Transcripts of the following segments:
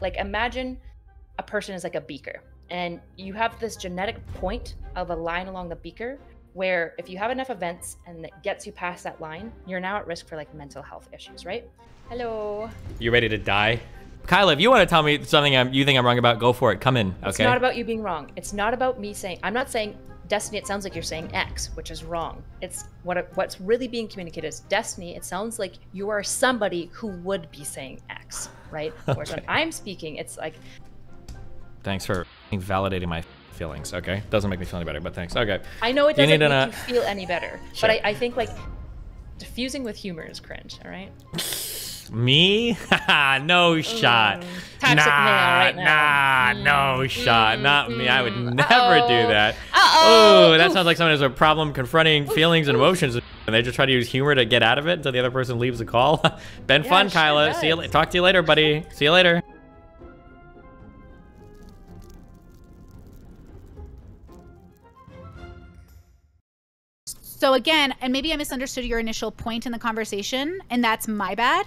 like imagine a person is like a beaker and you have this genetic point of a line along the beaker where if you have enough events and it gets you past that line, you're now at risk for like mental health issues, right? Hello. You ready to die? Kyla, if you want to tell me something I'm, you think I'm wrong about, go for it. Come in. Okay. It's not about you being wrong. It's not about me saying. I'm not saying destiny. It sounds like you're saying X, which is wrong. It's what what's really being communicated is destiny. It sounds like you are somebody who would be saying X, right? Whereas when I'm speaking, it's like. Thanks for validating my feelings. Okay, doesn't make me feel any better, but thanks. Okay. I know it doesn't make uh, you feel any better, sure. but I, I think like diffusing with humor is cringe. All right. Me? no shot. Toxic nah, right nah, mm. no shot. Not me. I would mm. never Uh-oh. do that. Oh, that Oof. sounds like someone has a problem confronting feelings and emotions, and they just try to use humor to get out of it until the other person leaves the call. Been yeah, fun, Kyla. See you. Talk to you later, buddy. See you later. So again, and maybe I misunderstood your initial point in the conversation, and that's my bad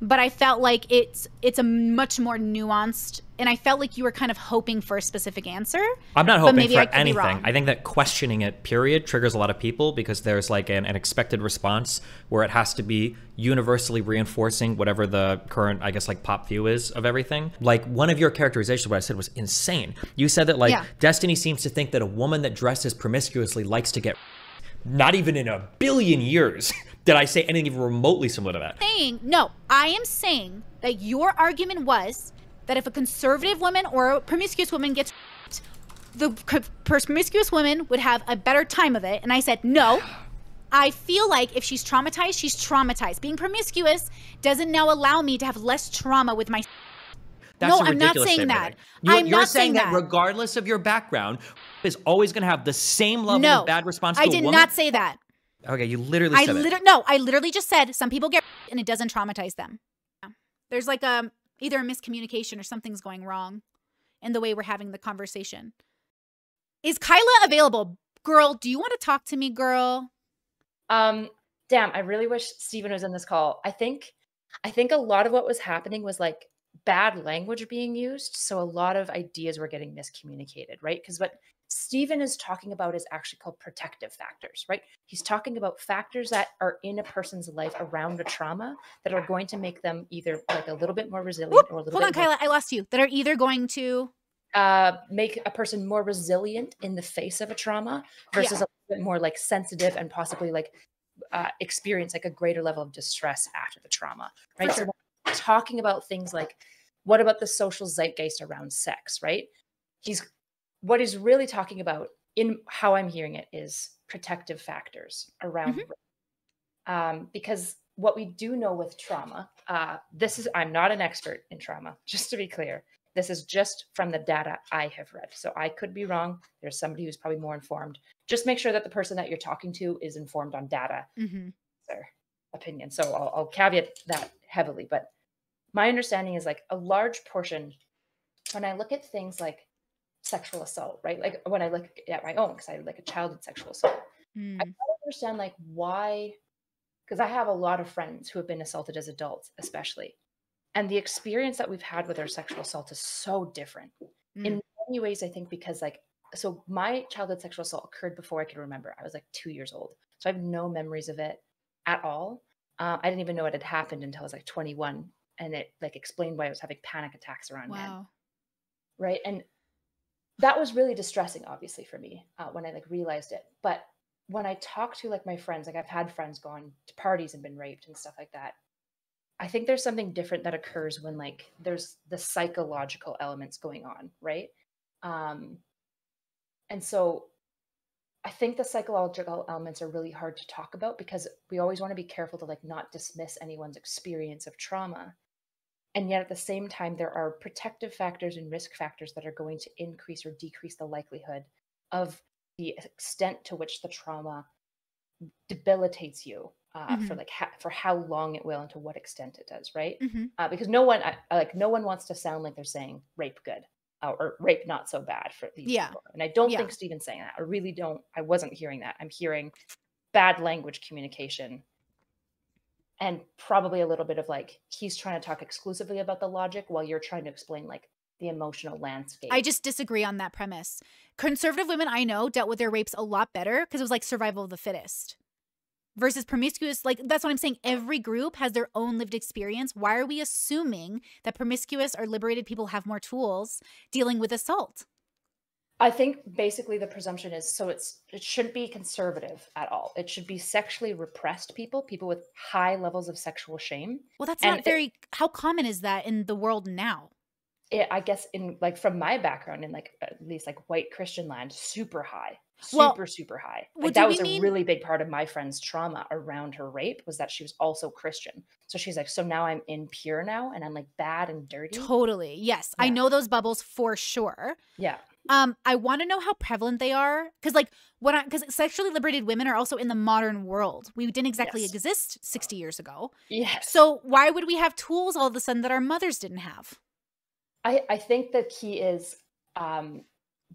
but I felt like it's it's a much more nuanced and I felt like you were kind of hoping for a specific answer. I'm not hoping for I anything. I think that questioning it, period, triggers a lot of people because there's like an, an, expected response where it has to be universally reinforcing whatever the current, I guess, like pop view is of everything. Like one of your characterizations, what I said was insane. You said that like yeah. Destiny seems to think that a woman that dresses promiscuously likes to get not even in a billion years did I say anything even remotely similar to that? Saying no, I am saying that your argument was that if a conservative woman or a promiscuous woman gets the promiscuous woman would have a better time of it, and I said no. I feel like if she's traumatized, she's traumatized. Being promiscuous doesn't now allow me to have less trauma with my. That's no, I'm not saying that. You're, I'm you're not saying, that, that regardless of your background, is always going to have the same level no, of bad response. I did not say that. Okay, you literally I literally no, I literally just said some people get and it doesn't traumatize them. There's like a um, either a miscommunication or something's going wrong in the way we're having the conversation. Is Kyla available? Girl, do you want to talk to me, girl? Um, damn, I really wish Steven was in this call. I think I think a lot of what was happening was like bad language being used. So a lot of ideas were getting miscommunicated, right? Because what Steven is talking about is actually called protective factors, right? He's talking about factors that are in a person's life around a trauma that are going to make them either like a little bit more resilient Whoop, or a little Hold bit on, more, Kyla, I lost you. That are either going to uh, make a person more resilient in the face of a trauma versus yeah. a bit more like sensitive and possibly like uh, experience like a greater level of distress after the trauma, right? Sure. So talking about things like what about the social zeitgeist around sex, right? He's what he's really talking about in how I'm hearing it is protective factors around mm-hmm. um, because what we do know with trauma, uh, this is I'm not an expert in trauma, just to be clear. This is just from the data I have read. So I could be wrong. There's somebody who's probably more informed. Just make sure that the person that you're talking to is informed on data, mm-hmm. their opinion. So I'll, I'll caveat that heavily. But my understanding is like a large portion, when I look at things like sexual assault, right? Like when I look at my own, because I had like a childhood sexual assault, mm. I don't understand like why, because I have a lot of friends who have been assaulted as adults, especially. And the experience that we've had with our sexual assault is so different. Mm. In many ways, I think because like, so my childhood sexual assault occurred before I could remember. I was like two years old. So I have no memories of it at all. Uh, I didn't even know it had happened until I was like 21 and it like explained why I was having panic attacks around wow. men. Right. And that was really distressing obviously for me uh, when i like realized it. But when i talk to like my friends like i've had friends gone to parties and been raped and stuff like that i think there's something different that occurs when like there's the psychological elements going on right? Um and so i think the psychological elements are really hard to talk about because we always want to be careful to like not dismiss anyone's experience of trauma and yet at the same time, there are protective factors and risk factors that are going to increase or decrease the likelihood of the extent to which the trauma debilitates you uh, mm-hmm. for like ha- for how long it will and to what extent it does, right? Mm-hmm. Uh, because no one I, like no one wants to sound like they're saying rape good uh, or rape not so bad for these yeah. people. And I don't yeah. think Steven's saying that. I really don't. I wasn't hearing that. I'm hearing bad language communication and probably a little bit of like he's trying to talk exclusively about the logic while you're trying to explain like the emotional landscape. I just disagree on that premise. Conservative women I know dealt with their rapes a lot better because it was like survival of the fittest. Versus promiscuous, like that's what I'm saying. Every group has their own lived experience. Why are we assuming that promiscuous or liberated people have more tools dealing with assault? I think basically the presumption is so it's it shouldn't be conservative at all. It should be sexually repressed people, people with high levels of sexual shame. Well, that's And not very. how common is that in the world now? It, I guess in like from my background in like at least like white Christian land, super high, super Well, super high. Like do that was a mean- really big part of my friend's trauma around her rape was that she was also Christian. So she's like, so now I'm impure now and I'm like bad and dirty. Totally. Yes, I know those bubbles for sure. Yeah. Um, I want to know how prevalent they are because, like, when I because sexually liberated women are also in the modern world. We didn't exactly Yes. exist sixty years ago. Yes. So why would we have tools all of a sudden that our mothers didn't have? I, I think the key is um,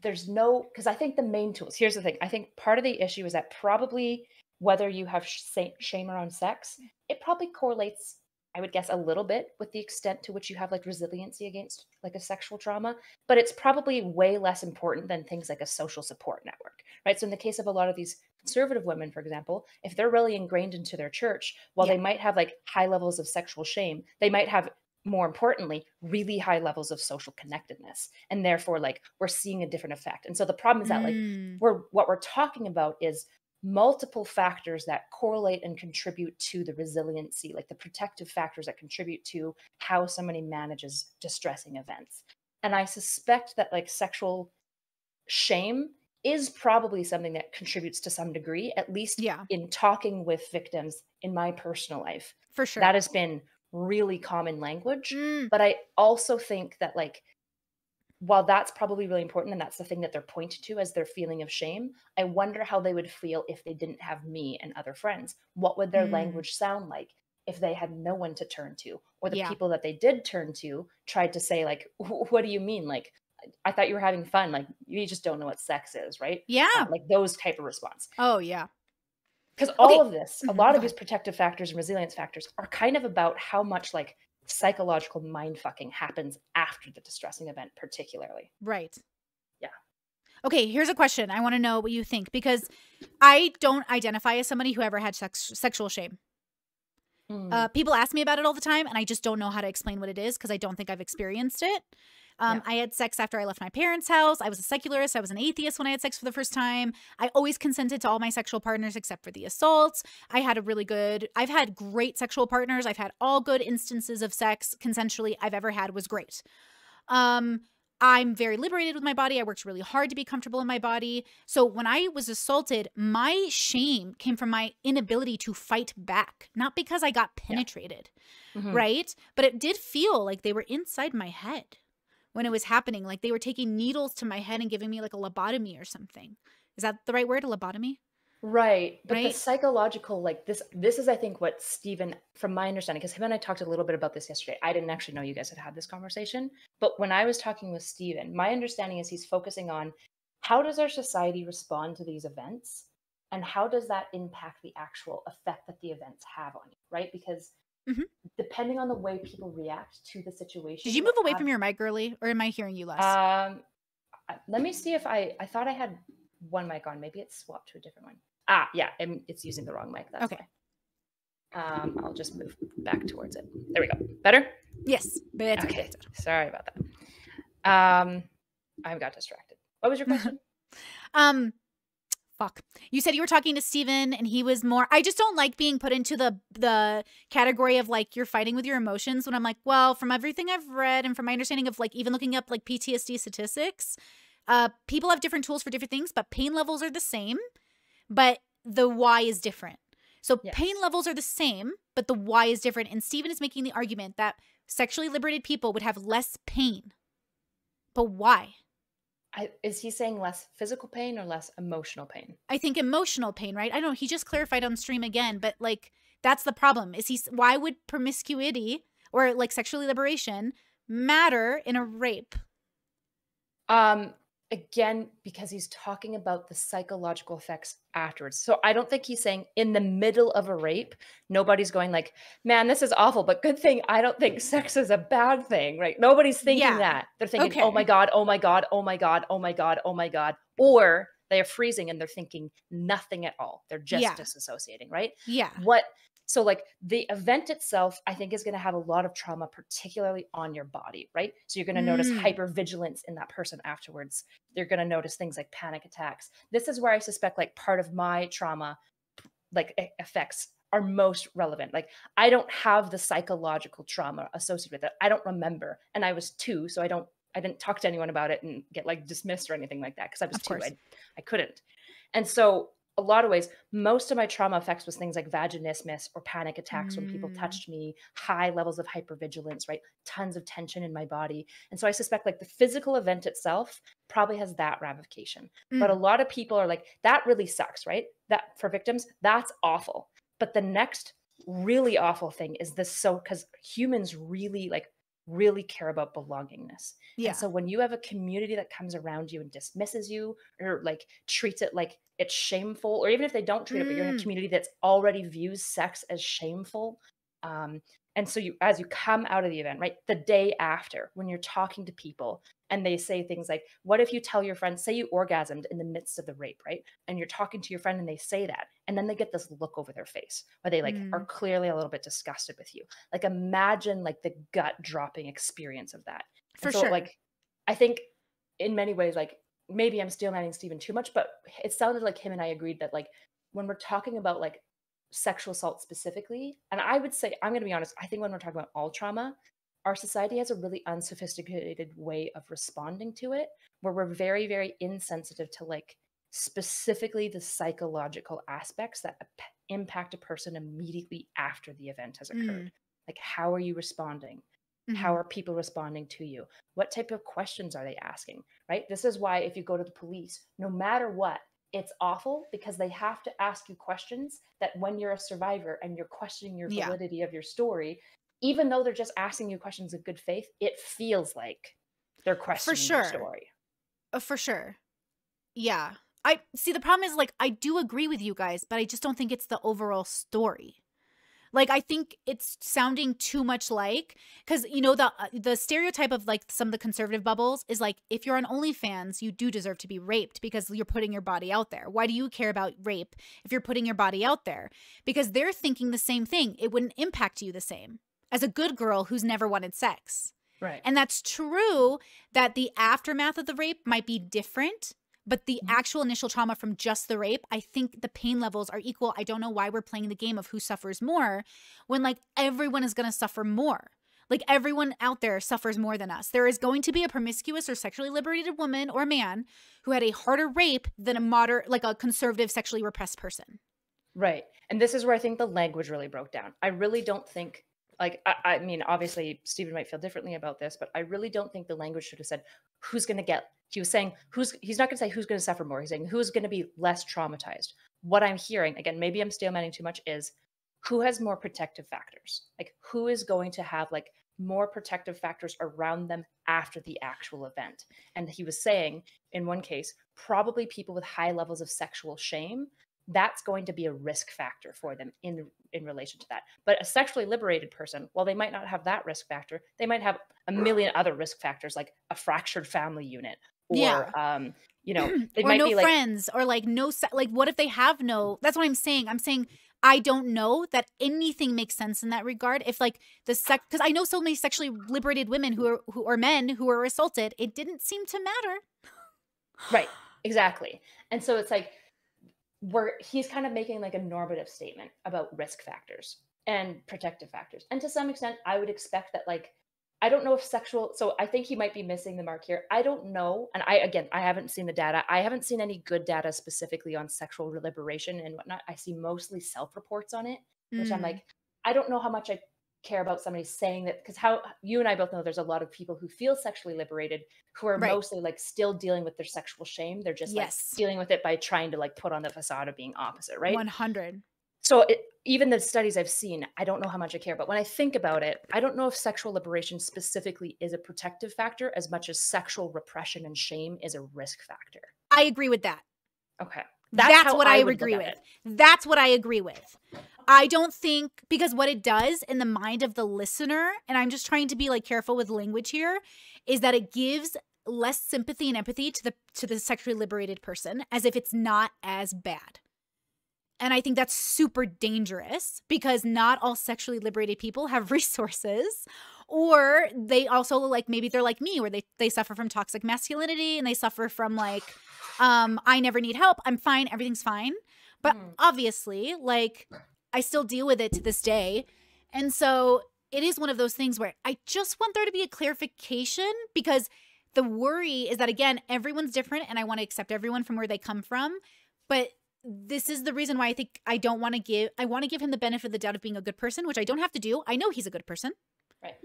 there's no because I think the main tools. Here's the thing. I think part of the issue is that probably whether you have sh- shame around sex, it probably correlates. I would guess a little bit with the extent to which you have like resiliency against like a sexual trauma, but it's probably way less important than things like a social support network, right? So in the case of a lot of these conservative women, for example, if they're really ingrained into their church, while Yeah. they might have like high levels of sexual shame, they might have more importantly, really high levels of social connectedness. And therefore, like we're seeing a different effect. And so the problem is that like Mm, we're what we're talking about is multiple factors that correlate and contribute to the resiliency, like the protective factors that contribute to how somebody manages distressing events. And I suspect that like sexual shame is probably something that contributes to some degree, at least yeah, in talking with victims in my personal life. for sure. That has been really common language Mm, but i also think that like while that's probably really important and that's the thing that they're pointed to as their feeling of shame i wonder how they would feel if they didn't have me and other friends what would their Mm. language sound like if they had no one to turn to or the Yeah. people that they did turn to tried to say like what do you mean like i thought you were having fun like you just don't know what sex is right yeah. Like those type of response Oh yeah. because all Okay. of this a Mhm, lot of these protective factors and resilience factors are kind of about how much like psychological mind fucking happens after the distressing event particularly Right. Yeah. Okay, here's a question. I want to know what you think because I don't identify as somebody who ever had sex- sexual shame. Mm. Uh, people ask me about it all the time, and I just don't know how to explain what it is because I don't think I've experienced it. Um, I had sex after I left my parents' house. I was a secularist. I was an atheist when I had sex for the first time. I always consented to all my sexual partners except for the assaults. I had a really good, I've had great sexual partners. I've had all good instances of sex consensually I've ever had was great. Um, I'm very liberated with my body. I worked really hard to be comfortable in my body. So when I was assaulted, my shame came from my inability to fight back, not because I got penetrated, Mhm. right? But it did feel like they were inside my head when it was happening. Like they were taking needles to my head and giving me like a lobotomy or something. Is that the right word? A lobotomy? right but the psychological like this this is i think what steven from my understanding because him and i talked a little bit about this yesterday i didn't actually know you guys had had this conversation but when i was talking with steven my understanding is he's focusing on how does our society respond to these events and how does that impact the actual effect that the events have on you right because Mhm. depending on the way people react to the situation Did you move away from your mic early or am I hearing you less? um, let me see if I I thought I had one mic on. Maybe it's swapped to a different one. Ah, yeah, and it's using the wrong mic. That's Okay. why. Um, I'll just move back towards it. There we go. Better. yes, but it's okay. Sorry about that. Um, I got distracted. What was your question? Um, fuck. You said you were talking to Steven and he was more. I just don't like being put into the the category of like you're fighting with your emotions. When I'm like, well, from everything I've read and from my understanding of like even looking up like PTSD statistics, uh, people have different tools for different things, but pain levels are the same, but the why is different. So pain levels are the same, but the why is different. And Steven is making the argument that sexually liberated people would have less pain. But why? I, is he saying less physical pain or less emotional pain? I think emotional pain, right? I don't know. He just clarified on stream again, but like that's the problem. Is he? Why would promiscuity or like sexually liberation matter in a rape? Um, again because he's talking about the psychological effects afterwards. So I don't think he's saying in the middle of a rape, nobody's going like, "Man, this is awful, but good thing I don't think sex is a bad thing." Right? Nobody's thinking yeah. that. They're thinking, okay. "Oh my god, oh my god, oh my god, oh my god, oh my god." Or they are freezing and they're thinking nothing at all. They're just yeah. disassociating, right? Yeah. What so, like the event itself, I think is going to have a lot of trauma, particularly on your body, right? So, you're going to mm. notice hypervigilance in that person afterwards. You're going to notice things like panic attacks. This is where I suspect, like, part of my trauma, like, effects are most relevant. Like, I don't have the psychological trauma associated with it. I don't remember. And I was two, so I don't, I didn't talk to anyone about it and get like dismissed or anything like that because I was of two. I, I couldn't. And so a lot of ways, most of my trauma effects was things like vaginismus or panic attacks mm. when people mm. touched me, high levels of hypervigilance, right? Tons of tension in my body. And so I suspect like the physical event itself probably has that ramification. Mm. But a mm. lot of people are like, that really sucks, right? That for victims, that's awful. But the next really awful thing is this so because humans really like really care about belongingness. Yeah. And so when you have a community that comes around you and dismisses you or like treats it like it's shameful, or even if they don't treat mm. it, but you're in a mm. community that's already views sex as shameful. Um, and so you as you come out of the event, right, the day after, when you're talking to people and they say things like, What if you tell your friend, say you orgasmed in the midst of the rape, right? And you're talking to your friend and they say that, and then they get this look over their face where they like mm. are clearly a little bit disgusted with you. Like imagine like the gut dropping experience of that. For so, sure. Like I think in many ways, like maybe I'm steel manning Steven too much, but it sounded like him and I agreed that like when we're talking about like sexual assault specifically, and I would say, I'm going to be honest, I think when we're talking about all trauma, our society has a really unsophisticated way of responding to it where we're very very insensitive to like specifically the psychological aspects that impact a person immediately after the event has occurred mm. like how are you responding mm-hmm. how are people responding to you what type of questions are they asking right this is why if you go to the police no matter what it's awful because they have to ask you questions that when you're a survivor and you're questioning your validity yeah. of your story even though they're just asking you questions of good faith, it feels like they're questioning for sure. your story. Uh, for sure. Yeah. I see the problem is like I do agree with you guys, but I just don't think it's the overall story. Like I think it's sounding too much like cuz you know the uh, the stereotype of like some of the conservative bubbles is like if you're on OnlyFans, you do deserve to be raped because you're putting your body out there. Why do you care about rape if you're putting your body out there? Because they're thinking the same thing. It wouldn't impact you the same as a good girl who's never wanted sex. Right. And that's true that the aftermath of the rape might be different, but the mm-hmm. actual initial trauma from just the rape, I think the pain levels are equal. I don't know why we're playing the game of who suffers more when like everyone is going to suffer more. Like everyone out there suffers more than us. There is going to be a promiscuous or sexually liberated woman or man who had a harder rape than a moderate, like a conservative, sexually repressed person. Right. And this is where I think the language really broke down. I really don't think like I, I, mean obviously steven might feel differently about this but i really don't think the language should have said who's going to get he was saying who's he's not going to say who's going to suffer more he's saying who's going to be less traumatized? What i'm hearing again maybe i'm steelmanning too much is who has more protective factors? Like who is going to have like more protective factors around them after the actual event? And he was saying in one case probably people with high levels of sexual shame that's going to be a risk factor for them in in relation to that. But a sexually liberated person, while they might not have that risk factor, they might have a million other risk factors like a fractured family unit or yeah. um you know, they or might no be like friends or like no like what if they have no That's what I'm saying. I'm saying I don't know that anything makes sense in that regard. If like the sex, because I know so many sexually liberated women who are who are men who are assaulted, it didn't seem to matter. Right. Exactly. And so it's like where he's kind of making like a normative statement about risk factors and protective factors. And to some extent, I would expect that like I don't know if sexual so I think he might be missing the mark here. I don't know. And I again I haven't seen the data. I haven't seen any good data specifically on sexual liberation and whatnot. I see mostly self-reports on it, which mm. I'm like, I don't know how much I care about somebody saying that because how you and I both know there's a lot of people who feel sexually liberated who are right. mostly like still dealing with their sexual shame. They're just yes. like dealing with it by trying to like put on the facade of being opposite, right? 100. so it, even the studies I've seen, I don't know how much I care, but when I think about it, I don't know if sexual liberation specifically is a protective factor as much as sexual repression and shame is a risk factor. I agree with that. Okay. That's, That's what I, I agree with. It. That's what I agree with. I don't think because what it does in the mind of the listener, and I'm just trying to be like careful with language here, is that it gives less sympathy and empathy to the to the sexually liberated person as if it's not as bad. And I think that's super dangerous because not all sexually liberated people have resources or they also like maybe they're like me where they they suffer from toxic masculinity and they suffer from like um I never need help. I'm fine. Everything's fine. But mm. obviously, like I still deal with it to this day. And so it is one of those things where I just want there to be a clarification because the worry is that again, everyone's different and I want to accept everyone from where they come from. But this is the reason why I think I don't want to give I want to give him the benefit of the doubt of being a good person, which I don't have to do. I know he's a good person. Right.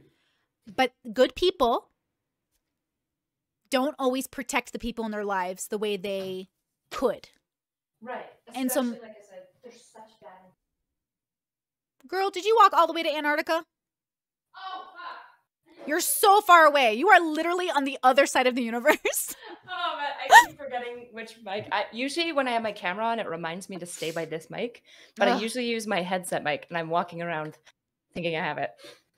But good people don't always protect the people in their lives the way they could. Right. Especially, and so like I said, there's such bad Girl, did you walk all the way to Antarctica? Oh, fuck. You're so far away. You are literally on the other side of the universe. oh, man. I keep forgetting which mic. I, usually, when I have my camera on, it reminds me to stay by this mic. But Ugh. I usually use my headset mic, and I'm walking around thinking I have it.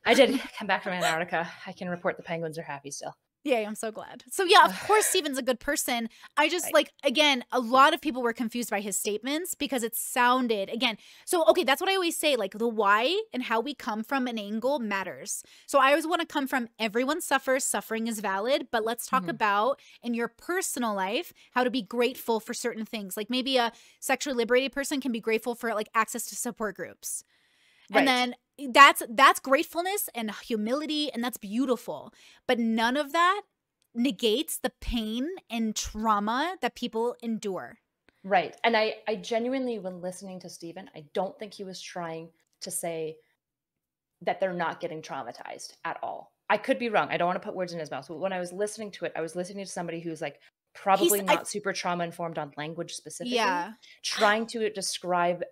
I did come back from Antarctica. I can report the penguins are happy still. Yay, I'm so glad. So yeah, of course Steven's a good person. I just right. like again, a lot of people were confused by his statements because it sounded again. So okay, that's what I always say like the why and how we come from an angle matters. So I always want to come from everyone suffers, suffering is valid, but let's talk mm-hmm. about in your personal life how to be grateful for certain things. Like maybe a sexually liberated person can be grateful for like access to support groups. Right. And then that's that's gratefulness and humility and that's beautiful. But none of that negates the pain and trauma that people endure. Right. And i i genuinely when listening to steven i don't think he was trying to say that they're not getting traumatized at all. I could be wrong. I don't want to put words in his mouth but when i was listening to it i was listening to somebody who's like probably He's, not I, super trauma informed on language specifically yeah. trying to describe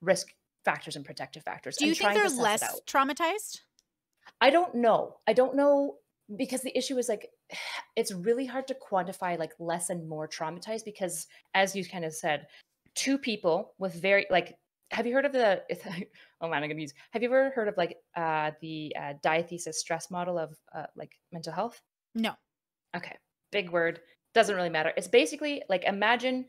risk factors and protective factors. Do you think they're less traumatized? I don't know. I don't know because the issue is like it's really hard to quantify like less and more traumatized because as you kind of said, two people with very like have you heard of the oh man i'm gonna use have you ever heard of like uh the uh, diathesis stress model of uh, like mental health no okay big word doesn't really matter it's basically like imagine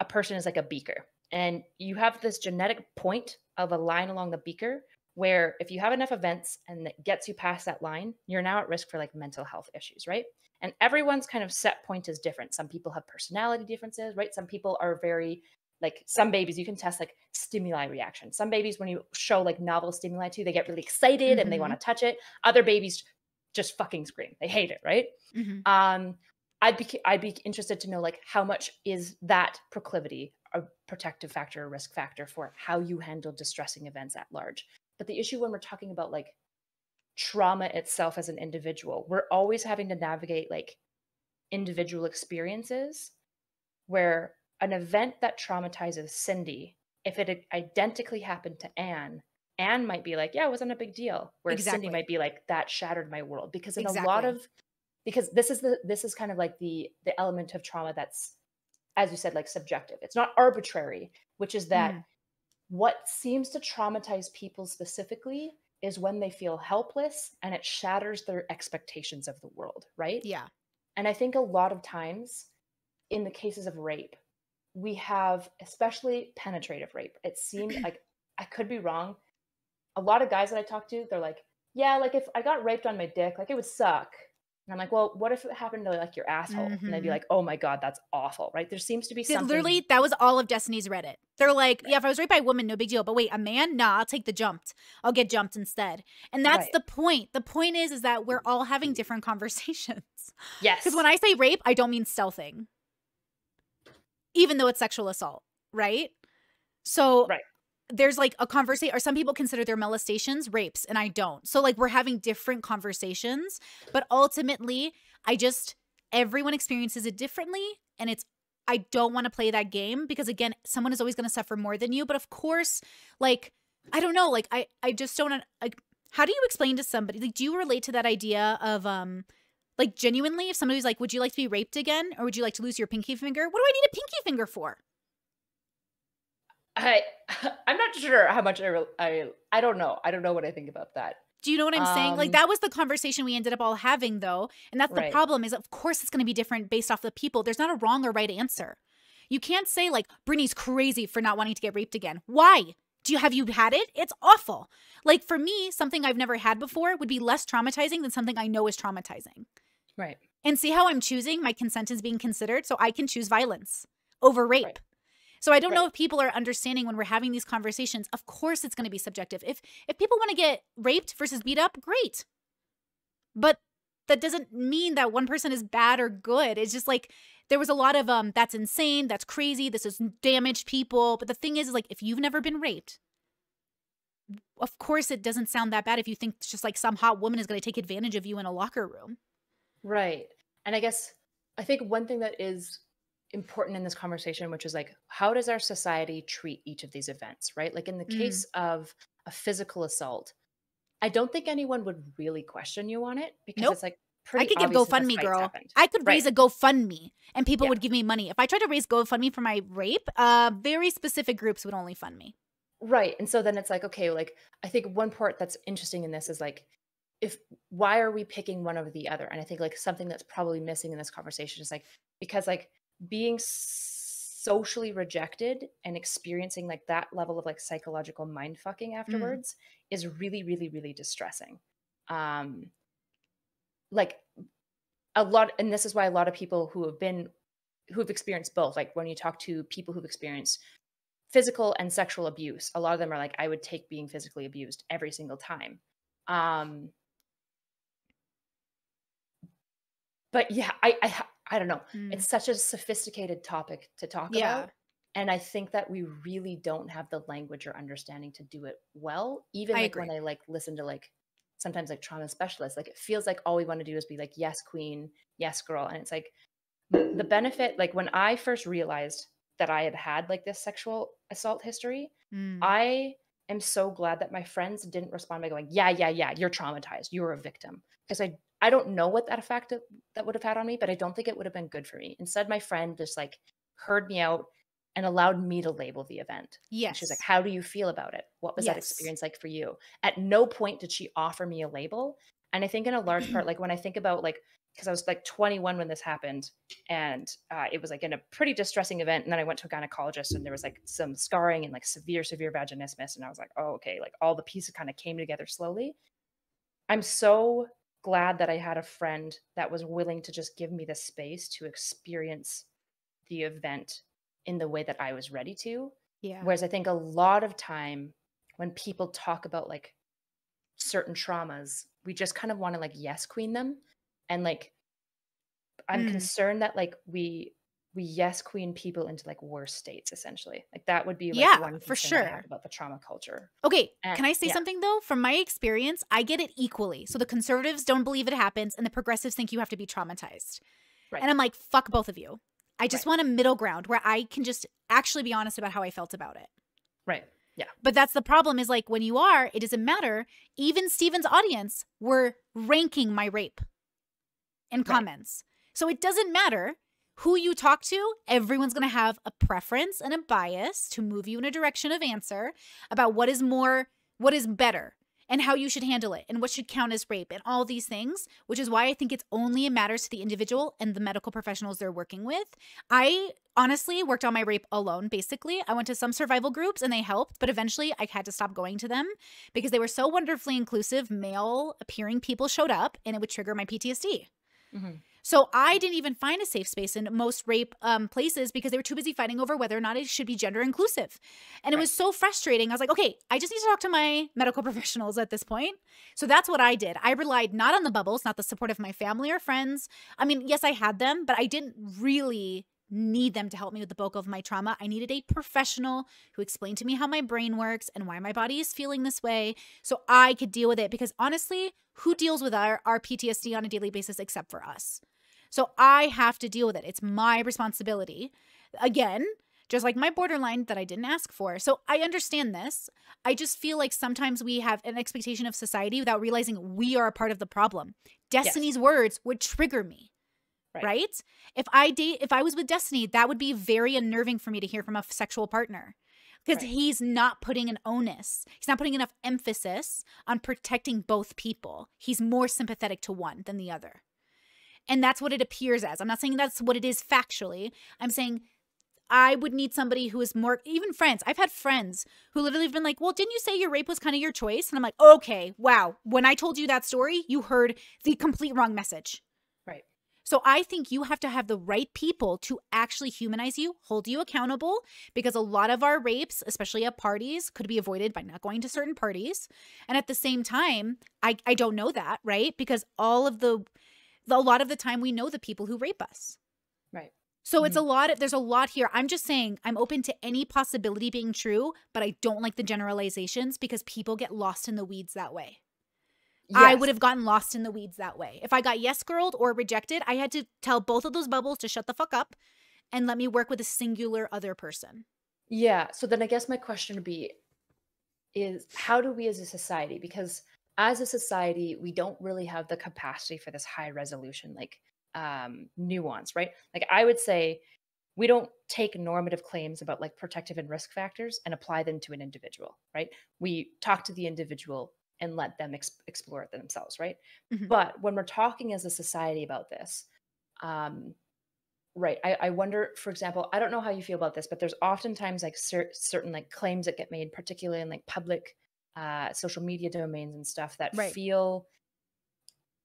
a person is like a beaker and you have this genetic point of a line along the beaker where if you have enough events and it gets you past that line, you're now at risk for like mental health issues, right? And everyone's kind of set point is different. Some people have personality differences, right? Some people are very like some babies you can test like stimuli reaction. Some babies when you show like novel stimuli to, they get really excited mm-hmm. and they want to mm-hmm. touch it. Other babies just fucking scream. They hate it, right? Mm-hmm. Um I'd be I'd be interested to know like how much is that proclivity a protective factor, a risk factor for how you handle distressing events at large. But the issue when we're talking about like trauma itself as an individual, we're always having to navigate like individual experiences where an event that traumatizes Cindy, if it identically happened to Anne, Anne might be like, yeah, it wasn't a big deal. Whereas exactly. Cindy might be like, that shattered my world. Because in exactly. a lot of because this is the this is kind of like the the element of trauma that's as you said, like subjective. It's not arbitrary, which is that mm. what seems to traumatize people specifically is when they feel helpless and it shatters their expectations of the world, right? Yeah. And I think a lot of times in the cases of rape, we have, especially penetrative rape, it seemed like I could be wrong. A lot of guys that I talk to, they're like, yeah, like if I got raped on my dick, like it would suck. And I'm like, well, what if it happened to like your asshole? Mm-hmm. And they'd be mm-hmm. like, oh my God, that's awful, right? There seems to be something. Literally, that was all of Destiny's Reddit. They're like, yeah, if I was raped by a woman, no big deal. But wait, a man? Nah, I'll take the jumped. I'll get jumped instead. And that's right. the point. The point is, is that we're all having different conversations. Yes. Because when I say rape, I don't mean stealthing, even though it's sexual assault, right? So right there's like a conversation or some people consider their molestations rapes and I don't. So like we're having different conversations, but ultimately I just everyone experiences it differently and it's I don't want to play that game because again, someone is always going to suffer more than you. But of course, like I don't know, like I I just don't like. How do you explain to somebody? Like, do you relate to that idea of um, like genuinely, if somebody's like, "Would you like to be raped again, or would you like to lose your pinky finger?" What do I need a pinky finger for? I I'm not sure how much I I I don't know. I don't know what I think about that. Do you know what I'm um, saying? Like um that was the conversation we ended up all having though. And that's right. the problem is of course it's going to be different based off the people. There's not a wrong or right answer. You can't say like Brittany's crazy for not wanting to get raped again. Why? Do you have you had it? It's awful. Like for me, something I've never had before would be less traumatizing than something I know is traumatizing. Right. And see how I'm choosing my consent is being considered so I can choose violence over rape. Right. So I don't right. know if people are understanding when we're having these conversations. Of course it's going to be subjective. If if people want to get raped versus beat up, great. But that doesn't mean that one person is bad or good. It's just like there was a lot of um that's insane, that's crazy, this is damaged people. But the thing is, is like if you've never been raped, of course it doesn't sound that bad if you think it's just like some hot woman is going to take advantage of you in a locker room. Right. And I guess I think one thing that is important in this conversation, which is like, how does our society treat each of these events, right? Like in the mm. case of a physical assault, I don't think anyone would really question you on it because nope. it's like I could give GoFundMe, girl. Happened. I could right. raise a GoFundMe and people yeah. would give me money. If I tried to raise GoFundMe for my rape, uh, very specific groups would only fund me. Right. And so then it's like, okay, like I think one part that's interesting in this is like, if why are we picking one over the other? And I think like something that's probably missing in this conversation is like, because like being socially rejected and experiencing like that level of like psychological mind fucking mm. afterwards mm. is really really really distressing um like a lot and this is why a lot of people who have been who've experienced both like when you talk to people who've experienced physical and sexual abuse a lot of them are like i would take being physically abused every single time um but yeah i i I don't know. Mm. It's such a sophisticated topic to talk yeah. about. And I think that we really don't have the language or understanding to do it well. Even I like agree. when I like listen to like sometimes like trauma specialists, like it feels like all we want to do is be like, yes, queen, yes, girl. And it's like the benefit, like when I first realized that I had had like this sexual assault history, mm. I am so glad that my friends didn't respond by going, yeah, yeah, yeah, you're traumatized. You're a victim. Because I I don't know what that effect that would have had on me, but I don't think it would have been good for me. Instead, my friend just like heard me out and allowed me to label the event. Yes. she's like, How do you feel about it? What was yes. that experience like for you? At no point did she offer me a label. And I think in a large part, like when I think about like, because I was like 21 when this happened, and uh, it was like in a pretty distressing event. And then I went to a gynecologist, and there was like some scarring and like severe, severe vaginismus. And I was like, oh, okay, like all the pieces kind of came together slowly. I'm so glad that I had a friend that was willing to just give me the space to experience the event in the way that I was ready to. Yeah. Whereas I think a lot of time when people talk about like certain traumas, we just kind of want to like yes queen them. And like I'm mm. concerned that like we we yes queen people into like worse states essentially. Like that would be like yeah one for sure. about the trauma culture. Okay and, can i say yeah. something though? From my experience i get it equally. So the conservatives don't believe it happens and the progressives think you have to be traumatized. Right. and i'm like fuck both of you. I just right. want a middle ground where i can just actually be honest about how i felt about it. Right. Yeah. But that's the problem is like when you are it doesn't matter. Even steven's audience were ranking my rape in comments right. comments. So it doesn't matter who you talk to, everyone's going to have a preference and a bias to move you in a direction of answer about what is more, what is better, and how you should handle it, and what should count as rape, and all these things, which is why I think it's only it matters to the individual and the medical professionals they're working with. I honestly worked on my rape alone, basically. I went to some survival groups and they helped, but eventually I had to stop going to them because they were so wonderfully inclusive. Male appearing people showed up and it would trigger my PTSD. Mm-hmm. So I didn't even find a safe space in most rape um, places because they were too busy fighting over whether or not it should be gender inclusive. And right. it was so frustrating. I was like, okay, I just need to talk to my medical professionals at this point. So that's what I did. I relied not on the bubbles, not the support of my family or friends. I mean, yes, I had them, but I didn't really need them to help me with the bulk of my trauma. I needed a professional who explained to me how my brain works and why my body is feeling this way so I could deal with it. Because honestly, who deals with our, our PTSD on a daily basis except for us? So I have to deal with it. It's my responsibility. Again, just like my borderline that I didn't ask for. So I understand this. I just feel like sometimes we have an expectation of society without realizing we are a part of the problem. Destiny's yes. words would trigger me. Right. right. If I date if I was with Destiny, that would be very unnerving for me to hear from a sexual partner. Because right. he's not putting an onus. He's not putting enough emphasis on protecting both people. He's more sympathetic to one than the other. And that's what it appears as. I'm not saying that's what it is factually. I'm saying I would need somebody who is more, even friends. I've had friends who literally have been like, well, didn't you say your rape was kind of your choice? And I'm like, okay, wow. When I told you that story, you heard the complete wrong message. Right. So I think you have to have the right people to actually humanize you, hold you accountable, because a lot of our rapes, especially at parties, could be avoided by not going to certain parties. And at the same time, I, I don't know that, right? Because all of the, the a lot of the time we know the people who rape us. Right. So mm-hmm. it's a lot of, there's a lot here. I'm just saying I'm open to any possibility being true, but I don't like the generalizations because people get lost in the weeds that way. Yes. I would have gotten lost in the weeds that way. If I got yes girled or rejected, I had to tell both of those bubbles to shut the fuck up and let me work with a singular other person. Yeah. So then I guess my question would be is how do we as a society because as a society we don't really have the capacity for this high resolution like um, nuance, right? Like I would say we don't take normative claims about like protective and risk factors and apply them to an individual, right? We talk to the individual and let them ex- explore it themselves, right? Mm-hmm. But when we're talking as a society about this, um, right, I, I, wonder, for example, I don't know how you feel about this, but there's oftentimes like cer- certain like claims that get made, particularly in like public uh, social media domains and stuff that right. feel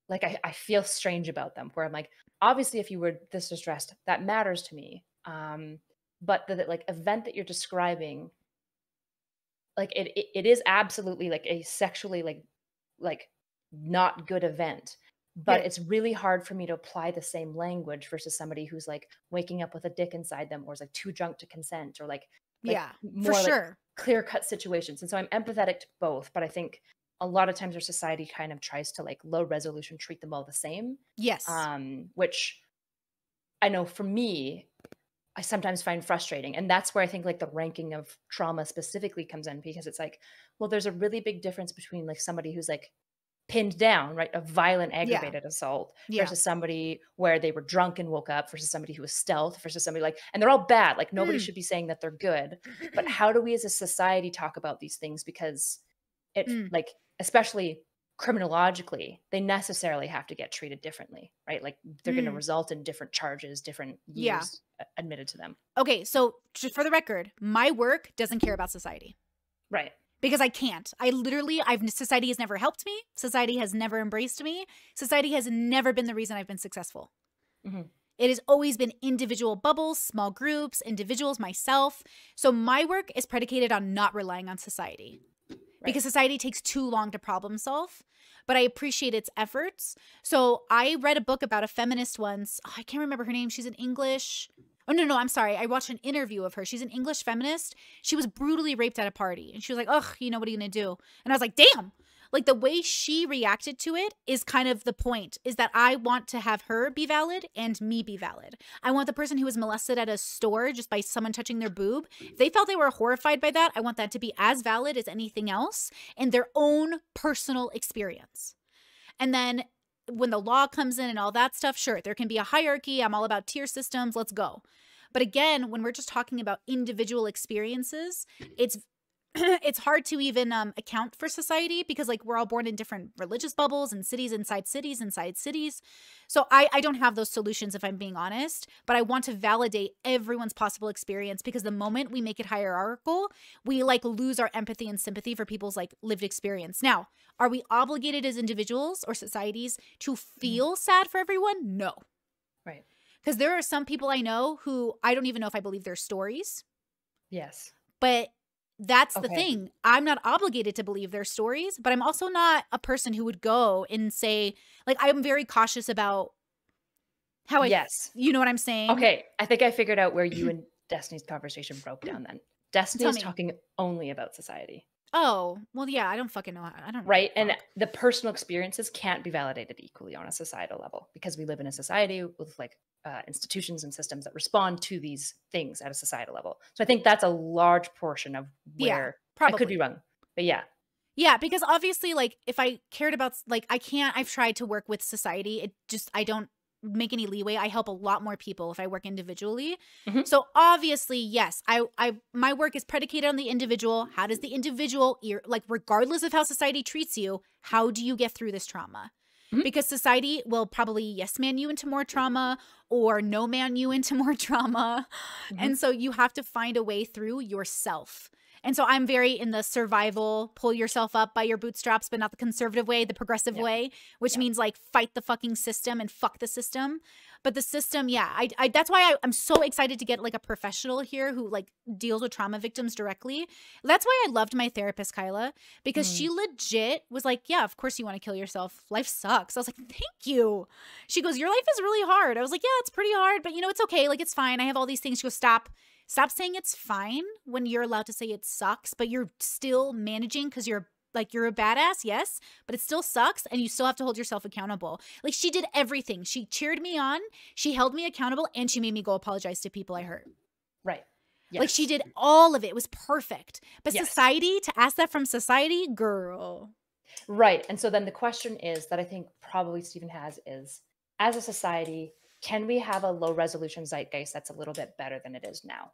like I, I feel strange about them where i'm like obviously if you were this distressed that matters to me um but the, the like event that you're describing like it, it it is absolutely like a sexually like like not good event but yeah. it's really hard for me to apply the same language versus somebody who's like waking up with a dick inside them or is like too drunk to consent or like, like yeah more for sure clear cut situations and so i'm empathetic to both but i think a lot of times our society kind of tries to like low resolution treat them all the same. Yes. Um, which I know for me, I sometimes find frustrating. And that's where I think like the ranking of trauma specifically comes in because it's like, well, there's a really big difference between like somebody who's like pinned down, right? A violent aggravated yeah. assault yeah. versus somebody where they were drunk and woke up versus somebody who was stealth versus somebody like, and they're all bad. Like nobody mm. should be saying that they're good. But how do we as a society talk about these things? Because it mm. like especially criminologically, they necessarily have to get treated differently, right? Like they're mm. going to result in different charges, different years yeah. admitted to them. Okay, so just for the record, my work doesn't care about society. Right. Because I can't. I literally I've society has never helped me. Society has never embraced me. Society has never been the reason I've been successful. Mm-hmm. It has always been individual bubbles, small groups, individuals, myself. So my work is predicated on not relying on society because society takes too long to problem solve. But I appreciate its efforts. So I read a book about a feminist once. Oh, I can't remember her name. She's an English. Oh, no, no, I'm sorry. I watched an interview of her. She's an English feminist. She was brutally raped at a party. And she was like, ugh, you know, what are you to do? And I was like, damn, like the way she reacted to it is kind of the point is that I want to have her be valid and me be valid. I want the person who was molested at a store just by someone touching their boob, if they felt they were horrified by that, I want that to be as valid as anything else in their own personal experience. And then when the law comes in and all that stuff, sure, there can be a hierarchy. I'm all about tier systems. Let's go. But again, when we're just talking about individual experiences, it's it's hard to even um, account for society because like we're all born in different religious bubbles and cities inside cities inside cities. So I, I don't have those solutions if i'm being honest but i want to validate everyone's possible experience because the moment we make it hierarchical we like lose our empathy and sympathy for people's like lived experience. Now are we obligated as individuals or societies to mm-hmm. feel sad for everyone? No. Right. Because there are some people i know who i don't even know if i believe their stories. Yes. But that's okay. the thing. I'm not obligated to believe their stories, but I'm also not a person who would go and say, like, I'm very cautious about how I. Yes. You know what I'm saying? Okay. I think I figured out where you and Destiny's conversation broke down then. Destiny Destiny's talking only about society. Oh, well, yeah, I don't fucking know. I don't. Right. And the personal experiences can't be validated equally on a societal level because we live in a society with like uh, institutions and systems that respond to these things at a societal level. So I think that's a large portion of Yeah, where I could be wrong. But yeah. Yeah, because obviously, like, if I cared about, like, I can't, I've tried to work with society. It just, I don't make any leeway. I help a lot more people if I work individually. Mhm. So obviously, yes, I, I, my work is predicated on the individual. How does the individual, ear- like, regardless of how society treats you, how do you get through this trauma? Mhm. Because society will probably yes man you into more trauma or no man you into more trauma. Mhm. And so you have to find a way through yourself. And so I'm very in the survival, pull yourself up by your bootstraps, but not the conservative way, the progressive Yeah. way, which Yeah. means like fight the fucking system and fuck the system. But the system, yeah, I, I that's why I, I'm so excited to get like a professional here who like deals with trauma victims directly. That's why I loved my therapist, Kyla, because Mm. she legit was like, Yeah, of course you want to kill yourself. Life sucks. I was like, Thank you. She goes, Your life is really hard. I was like, Yeah, it's pretty hard, but you know, it's okay. Like, it's fine. I have all these things. She goes, Stop. Stop saying it's fine when you're allowed to say it sucks, but you're still managing because you're like you're a badass, yes, but it still sucks and you still have to hold yourself accountable. Like she did everything. She cheered me on, she held me accountable, and she made me go apologize to people I hurt. Right. Like she did all of it. It was perfect. But Yes. society, to ask that from society, girl. Right. And so then the question is that I think probably Steven has is as a society, can we have a low resolution zeitgeist that's a little bit better than it is now?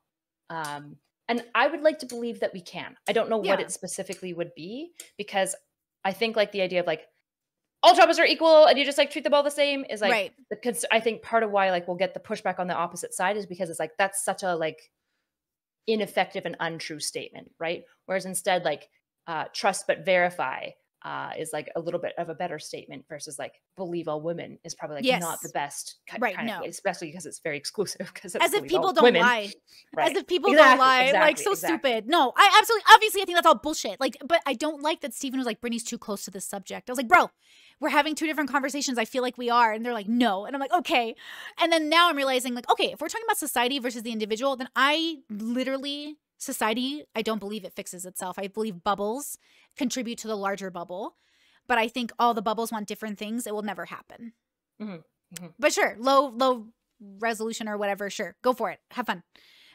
Um, and I would like to believe that we can. I don't know what it specifically would be because I think like the idea of like all traumas are equal and you just like treat them all the same is like right. the cons- I think part of why like we'll get the pushback on the opposite side is because it's like that's such a like ineffective and untrue statement, right? Whereas instead like uh, trust but verify uh, is like a little bit of a better statement versus like believe all women is probably like not the best ki- Right, kind no. of especially because it's very exclusive because As if people don't lie. right. As if people Exactly, don't lie. like so exactly. stupid. No, I absolutely obviously I think that's all bullshit. Like, but I don't like that Steven was like, Brittany's too close to this subject. I was like, bro, we're having two different conversations. I feel like we are. And they're like, no. And I'm like, okay. And then now I'm realizing, like, okay, if we're talking about society versus the individual, then I literally society, I don't believe it fixes itself. I believe bubbles contribute to the larger bubble. But I think all the bubbles want different things. It will never happen. Mhm, mhm. But sure, low, low resolution or whatever, sure. Go for it. Have fun.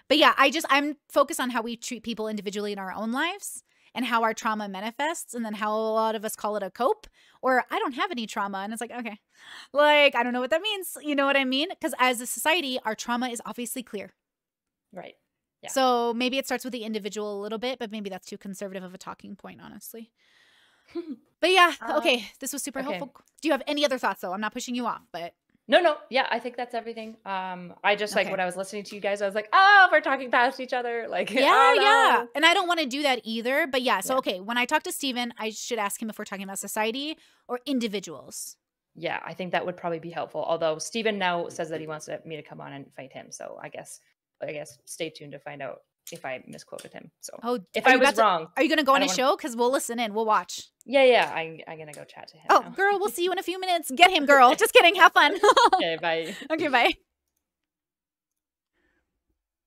But yeah, I just I'm focused on how we treat people individually in our own lives and how our trauma manifests and then how a lot of us call it a cope or I don't have any trauma and it's like okay. Like I don't know what that means. You know what I mean? Cuz as a society, our trauma is obviously clear. right. Yeah. So maybe it starts with the individual a little bit, but maybe that's too conservative of a talking point honestly. But yeah, Uh, okay, this was super okay. helpful. Do you have any other thoughts though? I'm not pushing you off, but No, no, yeah, I think that's everything. Um, I just like Okay. when I was listening to you guys, I was like, oh, we're talking past each other, like, Yeah, oh, yeah. And I don't want to do that either. But yeah, so Yeah. okay, when I talk to Steven, I should ask him if we're talking about society or individuals. yeah, I think that would probably be helpful. Although Steven now says that he wants to, me to come on and fight him, so I guess, I guess, stay tuned to find out if I misquoted him. So Oh, if I was to- wrong, are you going to go on wanna- show? Because we'll listen in, we'll watch. yeah, yeah, I, I'm gonna go chat to him. Oh, now. girl, we'll see you in a few minutes. Get him, girl. Just kidding. Have fun. okay, bye. okay, bye.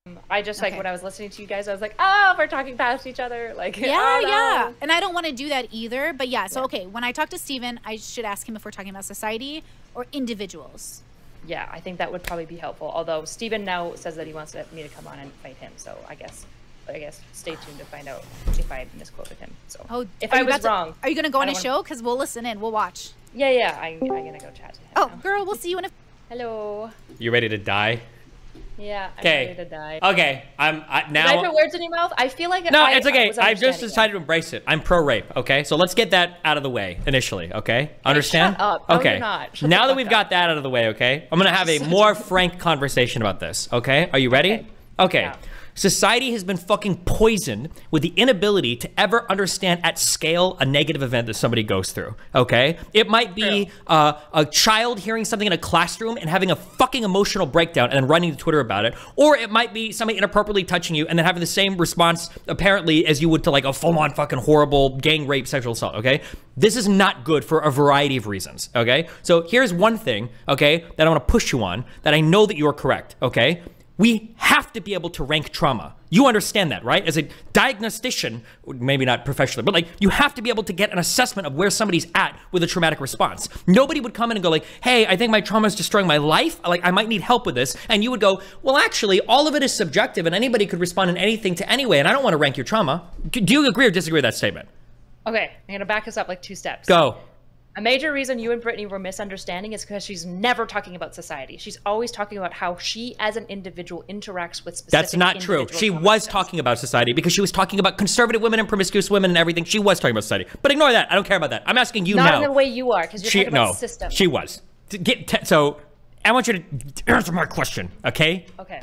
Um, I just like Okay. when I was listening to you guys, I was like, oh, we're talking past each other, like, Yeah, oh, no. yeah. And I don't want to do that either. But yeah, so Yeah. okay, when I talk to Steven, I should ask him if we're talking about society or individuals. Yeah, I think that would probably be helpful. Although Steven now says that he wants me to come on and fight him, so I guess, I guess, stay tuned to find out if I misquoted him. So Oh, if I you was to- wrong, Are you going to go on don't his wanna- show? Because we'll listen in, we'll watch. yeah, yeah, I, I'm gonna go chat to him. Oh, now. girl, we'll see you in a. Hello. You ready to die? Yeah, I'm 'Kay. ready to die. Okay, I'm I, Did I put words in your mouth? I feel like No, I, it's okay. I've just understanding decided to embrace it. I'm pro rape. Okay, so let's get that out of the way initially. Okay, understand? No, you're okay. Shut now that we've up. got that out of the way, okay, I'm gonna have a more frank conversation about this. Okay, are you ready? Okay. Okay. Yeah. Society has been fucking poisoned with the inability to ever understand at scale a negative event that somebody goes through. Okay? It might be uh, a child hearing something in a classroom and having a fucking emotional breakdown and then running to Twitter about it. Or it might be somebody inappropriately touching you and then having the same response, apparently, as you would to like a full on fucking horrible gang rape sexual assault. Okay? This is not good for a variety of reasons. Okay? So here's one thing, okay, that I want to push you on that I know that you are correct. Okay? We have to be able to rank trauma. You understand that, right? As a diagnostician, maybe not professionally, but like you have to be able to get an assessment of where somebody's at with a traumatic response. Nobody would come in and go like, "Hey, I think my trauma is destroying my life. Like I might need help with this." And you would go, "Well, actually, all of it is subjective and anybody could respond in anything to anyway, and I don't want to rank your trauma." Do you agree or disagree with that statement? Okay, I'm going to back us up like two steps. Go. A major reason you and Brittany were misunderstanding is because she's never talking about society. She's always talking about how she, as an individual, interacts with specific. That's not true. She was talking about society because she was talking about conservative women and promiscuous women and everything. She was talking about society. But ignore that. I don't care about that. I'm asking you not now. Not in the way you are, because you're she, talking about no, system. She was. Get so. I want you to answer my question, okay? Okay.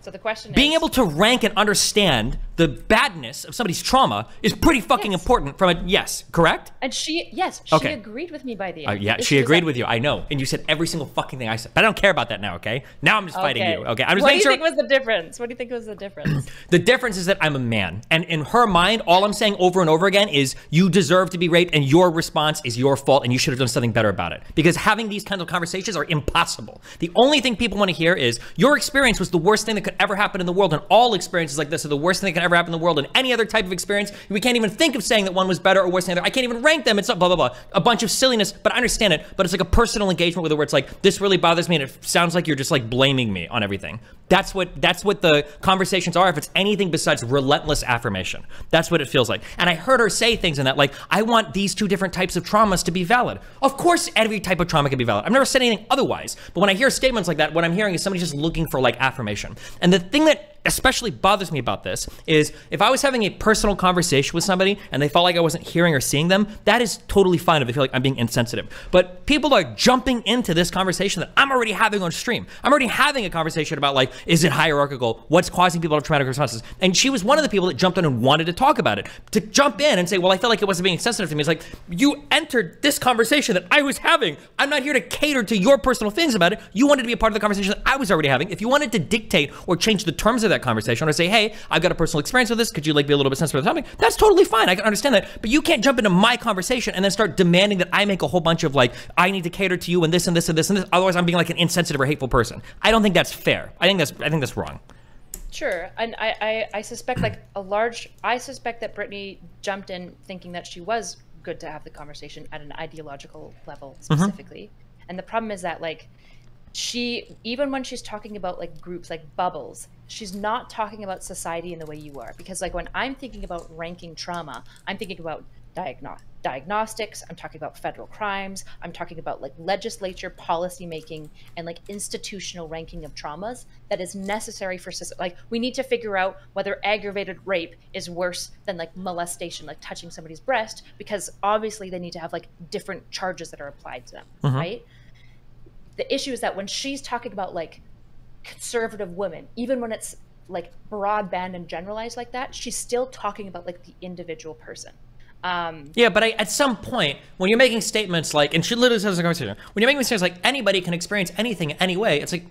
So the question Being is, able to rank and understand the badness of somebody's trauma is pretty fucking Yes. important from a yes, correct? and she, yes, she Okay. agreed with me by the Uh, end. yeah, The she agreed that- with you. I know. And you said every single fucking thing I said. But I don't care about that now, okay? Now I'm just fighting you. Okay. I'm just what do you sure think was the difference? What do you think was the difference? The difference is that I'm a man. And in her mind, all I'm saying over and over again is you deserve to be raped and your response is your fault and you should have done something better about it. Because having these kinds of conversations are impossible. The only thing people want to hear is your experience was the worst thing that could ever happen in the world. And all experiences like this are the worst thing that can ever happen in the world. And any other type of experience, we can't even think of saying that one was better or worse than the other. I can't even rank them. It's blah, blah, blah. A bunch of silliness, but I understand it. But it's like a personal engagement with it where it's like, this really bothers me. And it sounds like you're just like blaming me on everything. That's what that's what the conversations are. If it's anything besides relentless affirmation, that's what it feels like. And I heard her say things in that, like, I want these two different types of traumas to be valid. Of course, every type of trauma can be valid. I've never said anything otherwise. But when I hear statements like that, what I'm hearing is somebody just looking for like affirmation. And the thing that especially bothers me about this is if I was having a personal conversation with somebody and they felt like I wasn't hearing or seeing them, that is totally fine if they feel like I'm being insensitive. But people are jumping into this conversation that I'm already having on stream. I'm already having a conversation about like, is it hierarchical? What's causing people to have traumatic responses? And she was one of the people that jumped in and wanted to talk about it. To jump in and say, well, I felt like it wasn't being sensitive to me. It's like, you entered this conversation that I was having. I'm not here to cater to your personal feelings about it. You wanted to be a part of the conversation that I was already having. If you wanted to dictate or change the terms of that conversation or say, hey, I've got a personal experience with this. Could you like be a little bit sensitive to something? That's totally fine. I can understand that. But you can't jump into my conversation and then start demanding that I make a whole bunch of like, I need to cater to you and this and this and this and this. Otherwise, I'm being like an insensitive or hateful person. I don't think that's fair. I think that's I think that's wrong. Sure, and I, I, I suspect like a large. I suspect that Brittany jumped in thinking that she was good to have the conversation at an ideological level mm-hmm. specifically, and the problem is that like she even when she's talking about like groups like bubbles she's not talking about society in the way you are. Because like when i'm thinking about ranking trauma i'm thinking about diagno- diagnostics i'm talking about federal crimes i'm talking about like legislature policy making and like institutional ranking of traumas that is necessary for like we need to figure out whether aggravated rape is worse than like molestation like touching somebody's breast because obviously they need to have like different charges that are applied to them mm-hmm. right? The issue is that when she's talking about like conservative women, even when it's like broadband and generalized like that, she's still talking about like the individual person. Um, Yeah, but I, at some point, when you're making statements like, and she literally says in the conversation, when you're making statements like anybody can experience anything any way, it's like,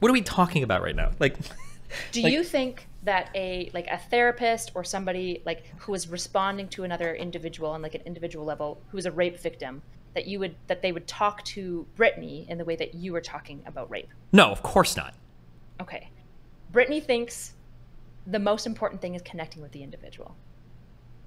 what are we talking about right now? Like, do Like- you think that a like a therapist or somebody like who is responding to another individual on like an individual level who is a rape victim that you would that they would talk to Brittany in the way that you were talking about rape? no, of course not. Okay. Brittany thinks the most important thing is connecting with the individual.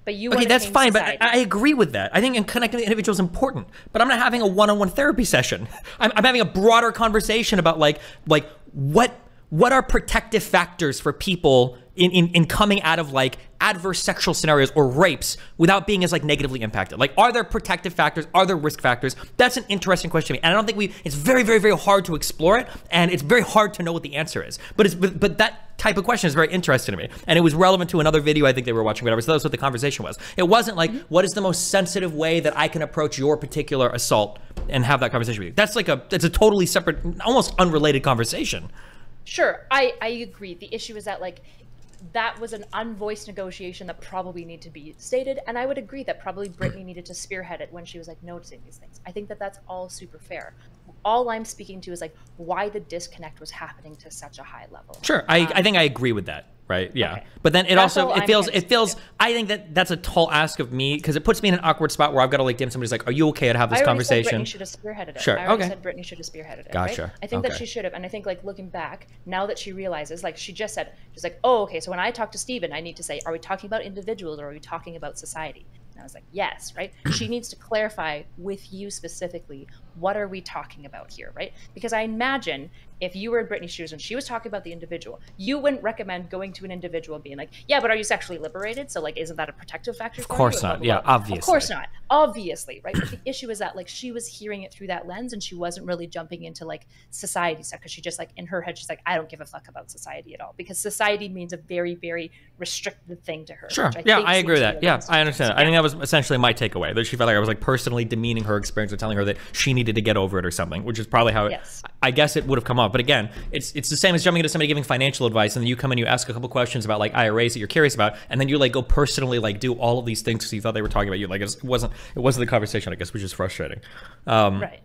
But you okay, that's fine, society. but I, I agree with that. I think in connecting with the individual is important, but I'm not having a one-on-one therapy session. I'm, I'm having a broader conversation about like, like what what are protective factors for people in, in, in coming out of like adverse sexual scenarios or rapes without being as like negatively impacted? Like, are there protective factors? Are there risk factors? That's an interesting question to me, and I don't think we. It's very, very, very hard to explore it, and it's very hard to know what the answer is. But it's but, but that type of question is very interesting to me, and it was relevant to another video I think they were watching, whatever. So that's what the conversation was. It wasn't like what is the most sensitive way that I can approach your particular assault and have that conversation with you. That's like a it's a totally separate, almost unrelated conversation. Sure, I, I agree. The issue is that like that was an unvoiced negotiation that probably need to be stated, and I would agree that probably Brittany needed to spearhead it when she was like noticing these things. I think that that's all super fair. All I'm speaking to is like why the disconnect was happening to such a high level. Sure, I, um, I think I agree with that right? Yeah. Okay. But then it That's also it I'm feels it feels. I think that that's a tall ask of me because it puts me in an awkward spot where I've got to like dim somebody's like, are you okay to have this I already said conversation? Brittany should have spearheaded it. Sure, I okay. said Brittany should have spearheaded it. Gotcha, Right? I think that she should have, and I think like looking back, now that she realizes, like she just said, she's like, oh, okay. So when I talk to Steven, I need to say, are we talking about individuals or are we talking about society? And I was like, yes, right. she needs to clarify with you specifically, what are we talking about here, right? Because I imagine if you were in Brittany's shoes and she was talking about the individual, you wouldn't recommend going to an individual and being like, yeah, but are you sexually liberated? So like, isn't that a protective factor? Of course not. Yeah, obviously. Of course not. Obviously, right? But the issue is that like she was hearing it through that lens and she wasn't really jumping into like society stuff because she just like in her head she's like, I don't give a fuck about society at all because society means a very very restricted thing to her. Sure. which yeah, I agree with that. Yeah, I understand. I think that was essentially my takeaway that she felt like I was like personally demeaning her experience or telling her that she needed to get over it or something, which is probably how it, Yes. I guess it would have come up. But again, it's it's the same as jumping into somebody giving financial advice and then you come and you ask a couple questions about like IRAs that you're curious about, and then you like go personally like do all of these things because you thought they were talking about you. Like it wasn't it wasn't the conversation, I guess, which is frustrating. Um, Right.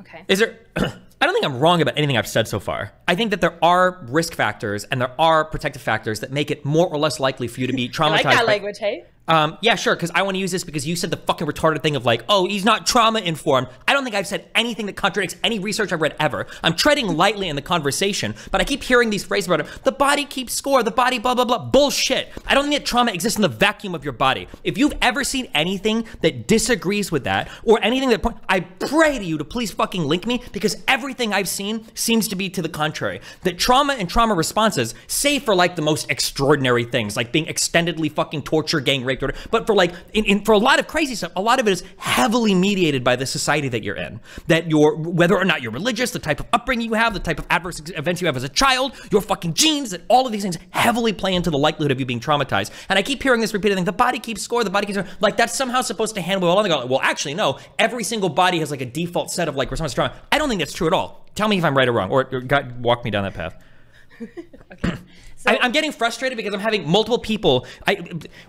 Okay. is there I don't think I'm wrong about anything I've said so far. I think that there are risk factors and there are protective factors that make it more or less likely for you to be I traumatized. like that by- language, hey? Um, yeah, sure, because I want to use this because you said the fucking retarded thing of like, oh, he's not trauma informed. I don't think I've said anything that contradicts any research I've read ever. I'm treading lightly in the conversation, but I keep hearing these phrases about it. The body keeps score, the body, blah, blah, blah. Bullshit. I don't think that trauma exists in the vacuum of your body. If you've ever seen anything that disagrees with that or anything that, point, I pray to you to please fucking link me because everything I've seen seems to be to the contrary. That trauma and trauma responses, save for like the most extraordinary things, like being extendedly fucking torture, gang raped, or, but for like, in, in, for a lot of crazy stuff, a lot of it is heavily mediated by the society that you're in. That you're, whether or not you're religious, the type of upbringing you have, the type of adverse events you have as a child, your fucking genes, that all of these things heavily play into the likelihood of you being traumatized. And I keep hearing this repeated thing, the body keeps score, the body keeps score. Like that's somehow supposed to handle all of it. Well, actually, no. Every single body has like a default set of like response to trauma. I don't think that's true at all. Tell me if I'm right or wrong, or, or God, walk me down that path. Okay. So I, I'm getting frustrated because I'm having multiple people, I,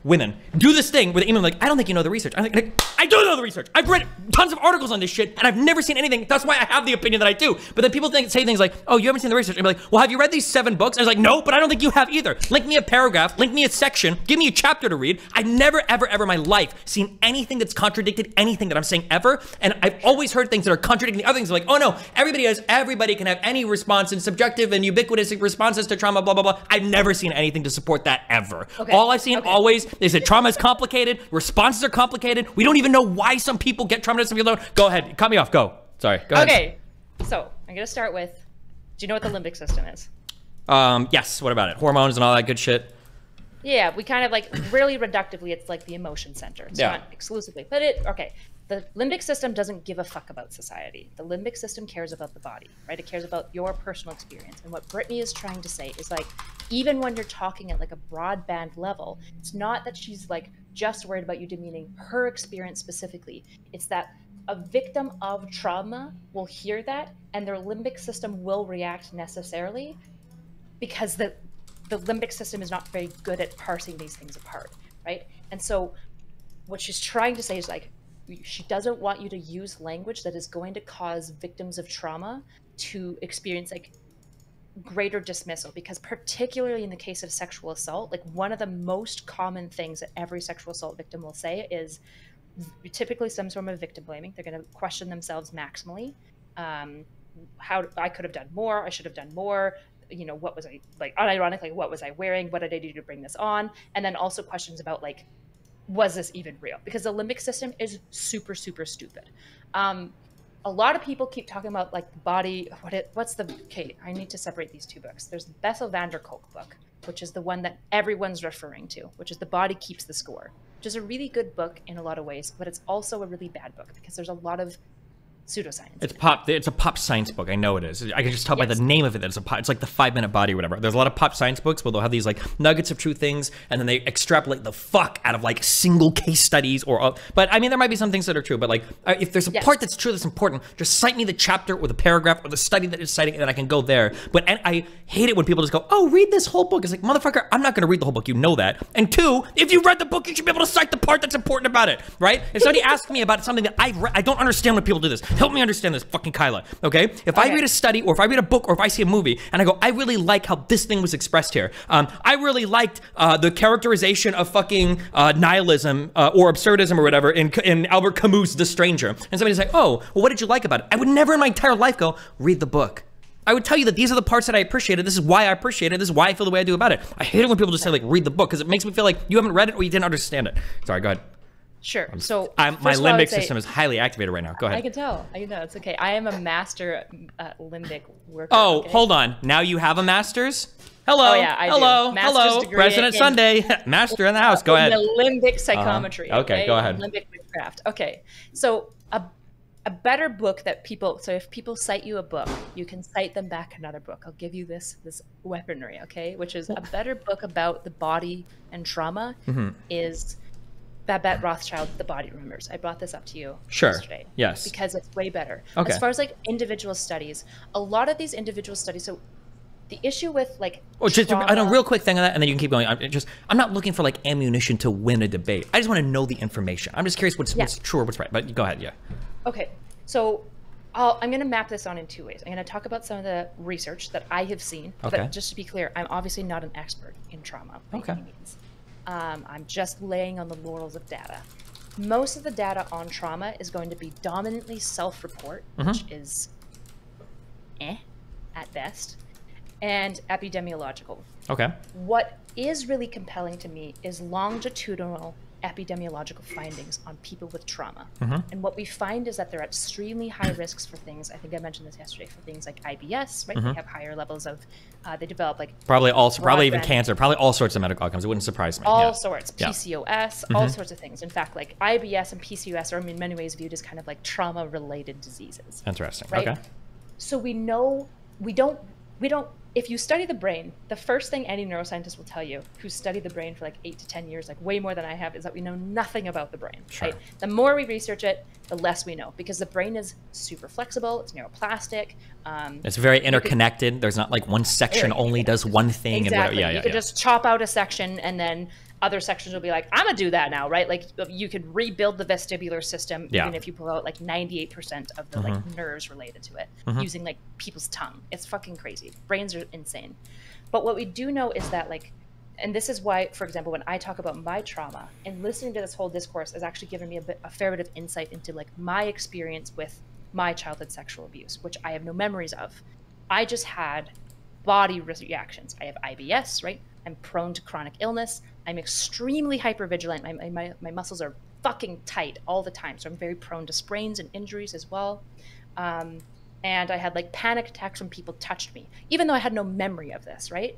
women, do this thing where they email like, I don't think you know the research. I'm like, I do know the research. I've read tons of articles on this shit, and I've never seen anything. That's why I have the opinion that I do. But then people think, say things like, Oh, you haven't seen the research. I'm like, Well, have you read these seven books? I was like, No, but I don't think you have either. Link me a paragraph, link me a section, give me a chapter to read. I've never, ever, ever in my life seen anything that's contradicted anything that I'm saying ever. And I've always heard things that are contradicting the other things. I'm Like, oh no, everybody has, everybody can have any response and subjective and ubiquitous responses to trauma, blah, blah, blah. I've never seen anything to support that ever. Okay, All I've seen okay. always is that trauma is complicated, responses are complicated. We don't even know why some people get traumatized, some people don't. Go ahead, cut me off, go. Sorry, go ahead. okay. So I'm gonna start with. Do you know what the limbic system is? Um, yes, what about it? Hormones and all that good shit. Yeah, we kind of like really reductively, it's like the emotion center. It's Yeah. not exclusively, but it okay. The limbic system doesn't give a fuck about society. The limbic system cares about the body, right? It cares about your personal experience. And what Brittany is trying to say is like, even when you're talking at like a broadband level, it's not that she's like just worried about you demeaning her experience specifically. It's that a victim of trauma will hear that and their limbic system will react necessarily because the the limbic system is not very good at parsing these things apart, right? And so what she's trying to say is like she doesn't want you to use language that is going to cause victims of trauma to experience like greater dismissal. Because particularly in the case of sexual assault like one of the most common things that every sexual assault victim will say is typically some sort of victim blaming. They're going to question themselves maximally. Um, how i could have done more i should have done more you know what was i like unironically what was i wearing what did i do to bring this on? And then also questions about like was this even real? Because the limbic system is super super stupid. Um, a lot of people keep talking about like the body what it what's the okay i need to separate these two books. There's the Bessel van der Kolk book which is the one that everyone's referring to which is the body keeps the score which is a really good book in a lot of ways but it's also a really bad book because there's a lot of pseudoscience It's pop. It's a pop science book. I know it is. I can just tell by the name of it that it's a. Pop, it's like the Five Minute Body or whatever. There's a lot of pop science books where they'll have these like nuggets of true things, and then they extrapolate the fuck out of like single case studies or. Uh, but I mean, there might be some things that are true. But like, uh, if there's a Yes. part that's true that's important, just cite me the chapter or the paragraph or the study that is citing, and then I can go there. But and I hate it when people just go, "Oh, read this whole book." It's like, motherfucker, I'm not going to read the whole book. You know that. And two, if you read the book, you should be able to cite the part that's important about it, right? If somebody asks me about something that I re- I don't understand when people do this. Help me understand this, fucking Kyla. Okay? If I read a study or if I read a book or if I see a movie and I go, I really like how this thing was expressed here. Um, I really liked uh, the characterization of fucking uh, nihilism uh, or absurdism or whatever in, in Albert Camus' The Stranger. And somebody's like, oh, well, what did you like about it? I would never in my entire life go, read the book. I would tell you that these are the parts that I appreciated. This is why I appreciate it. This is why I feel the way I do about it. I hate it when people just say like read the book because it makes me feel like you haven't read it or you didn't understand it. Sorry, go ahead. Sure. So I'm, my first of all, I would limbic say- system is highly activated right now. Go ahead. I can tell. I can tell. It's okay. I am a master uh, limbic worker. Oh, okay? hold on. Now you have a master's? Hello. Oh, yeah, I hello. Master's hello. President in- Sunday. Master in the house. Go ahead. The limbic psychometry. Uh-huh. Okay, go ahead. Limbic witchcraft. Okay. So a a better book that people so if people cite you a book, you can cite them back another book. I'll give you this this weaponry, okay? Which is a better book about the body and trauma Mm-hmm. is Babette Rothschild, The Body Remembers. I brought this up to you Sure. yesterday. Yes. Because it's way better. Okay. As far as like individual studies, a lot of these individual studies, so the issue with like Oh, just I know, trauma- real quick thing on that, and then you can keep going. I'm just, I'm not looking for like ammunition to win a debate. I just want to know the information. I'm just curious what's, Yeah. what's true or what's right. But go ahead, yeah. Okay, so I'll, I'm going to map this on in two ways. I'm going to talk about some of the research that I have seen. Okay. But just to be clear, I'm obviously not an expert in trauma by Okay. Um, I'm just laying on the laurels of data. Most of the data on trauma is going to be dominantly self-report, Mm-hmm. which is eh at best, and epidemiological. Okay. What is really compelling to me is longitudinal epidemiological findings on people with trauma. Mm-hmm. And what we find is that they're at extremely high risks for things. I think I mentioned this yesterday for things like IBS, right? They mm-hmm. have higher levels of, uh, they develop like Probably also, probably even cancer, probably all sorts of medical outcomes. It wouldn't surprise me. all yeah. sorts, Yeah. PCOS, all mm-hmm. sorts of things. In fact, like IBS and PCOS are in many ways viewed as kind of like trauma related diseases. Interesting. right? Okay. So we know we don't we don't if you study the brain, the first thing any neuroscientist will tell you who's studied the brain for like eight to ten years, like way more than I have, is that we know nothing about the brain. Sure. Right? The more we research it, the less we know because the brain is super flexible, it's neuroplastic. Um, It's very interconnected. There's not like one section only does one thing. exactly. And whatever. Yeah, you yeah, could just chop out a section and then other sections will be like, I'm gonna do that now, right? Like you could rebuild the vestibular system Yeah. Mm-hmm. even if you pull out like 98% of the like nerves related to it using like people's tongue. It's fucking crazy. Brains are insane. But what we do know is that like and this is why, for example, when I talk about my trauma and listening to this whole discourse has actually given me a, bit, a fair bit of insight into like my experience with my childhood sexual abuse, which I have no memories of. I just had body reactions. I have IBS, right? I'm prone to chronic illness. I'm extremely hypervigilant. My, my- my, muscles are fucking tight all the time. So I'm very prone to sprains and injuries as well. Um, and I had like panic attacks when people touched me, even though I had no memory of this, right?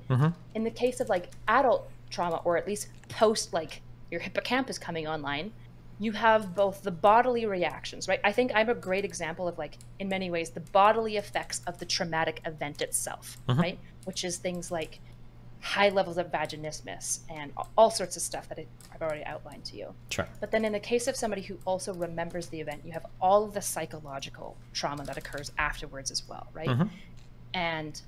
In the case of like adult trauma, or at least post like your hippocampus coming online, you have both the bodily reactions, right? I think I'm a great example of like, in many ways, the bodily effects of the traumatic event itself, right? Which is things like high levels of vaginismus and all sorts of stuff that I've already outlined to you. Sure. But then in the case of somebody who also remembers the event, you have all of the psychological trauma that occurs afterwards as well, right? Mm-hmm. And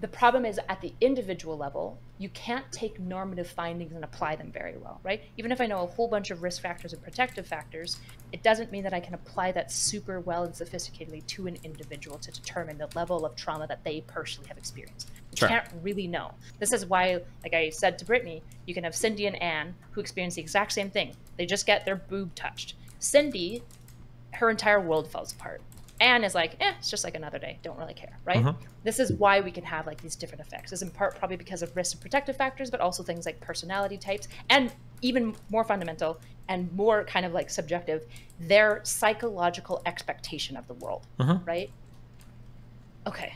the problem is at the individual level, you can't take normative findings and apply them very well, right? Even if I know a whole bunch of risk factors and protective factors, it doesn't mean that I can apply that super well and sophisticatedly to an individual to determine the level of trauma that they personally have experienced. You Sure. can't really know. This is why, like I said to Brittany, you can have Cindy and Anne who experience the exact same thing. They just get their boob touched. Cindy, her entire world falls apart. Anne is like, eh, it's just like another day. Don't really care, right? This is why we can have like these different effects. Is in part probably because of risk and protective factors, but also things like personality types, and even more fundamental and more kind of like subjective, their psychological expectation of the world, right? Okay,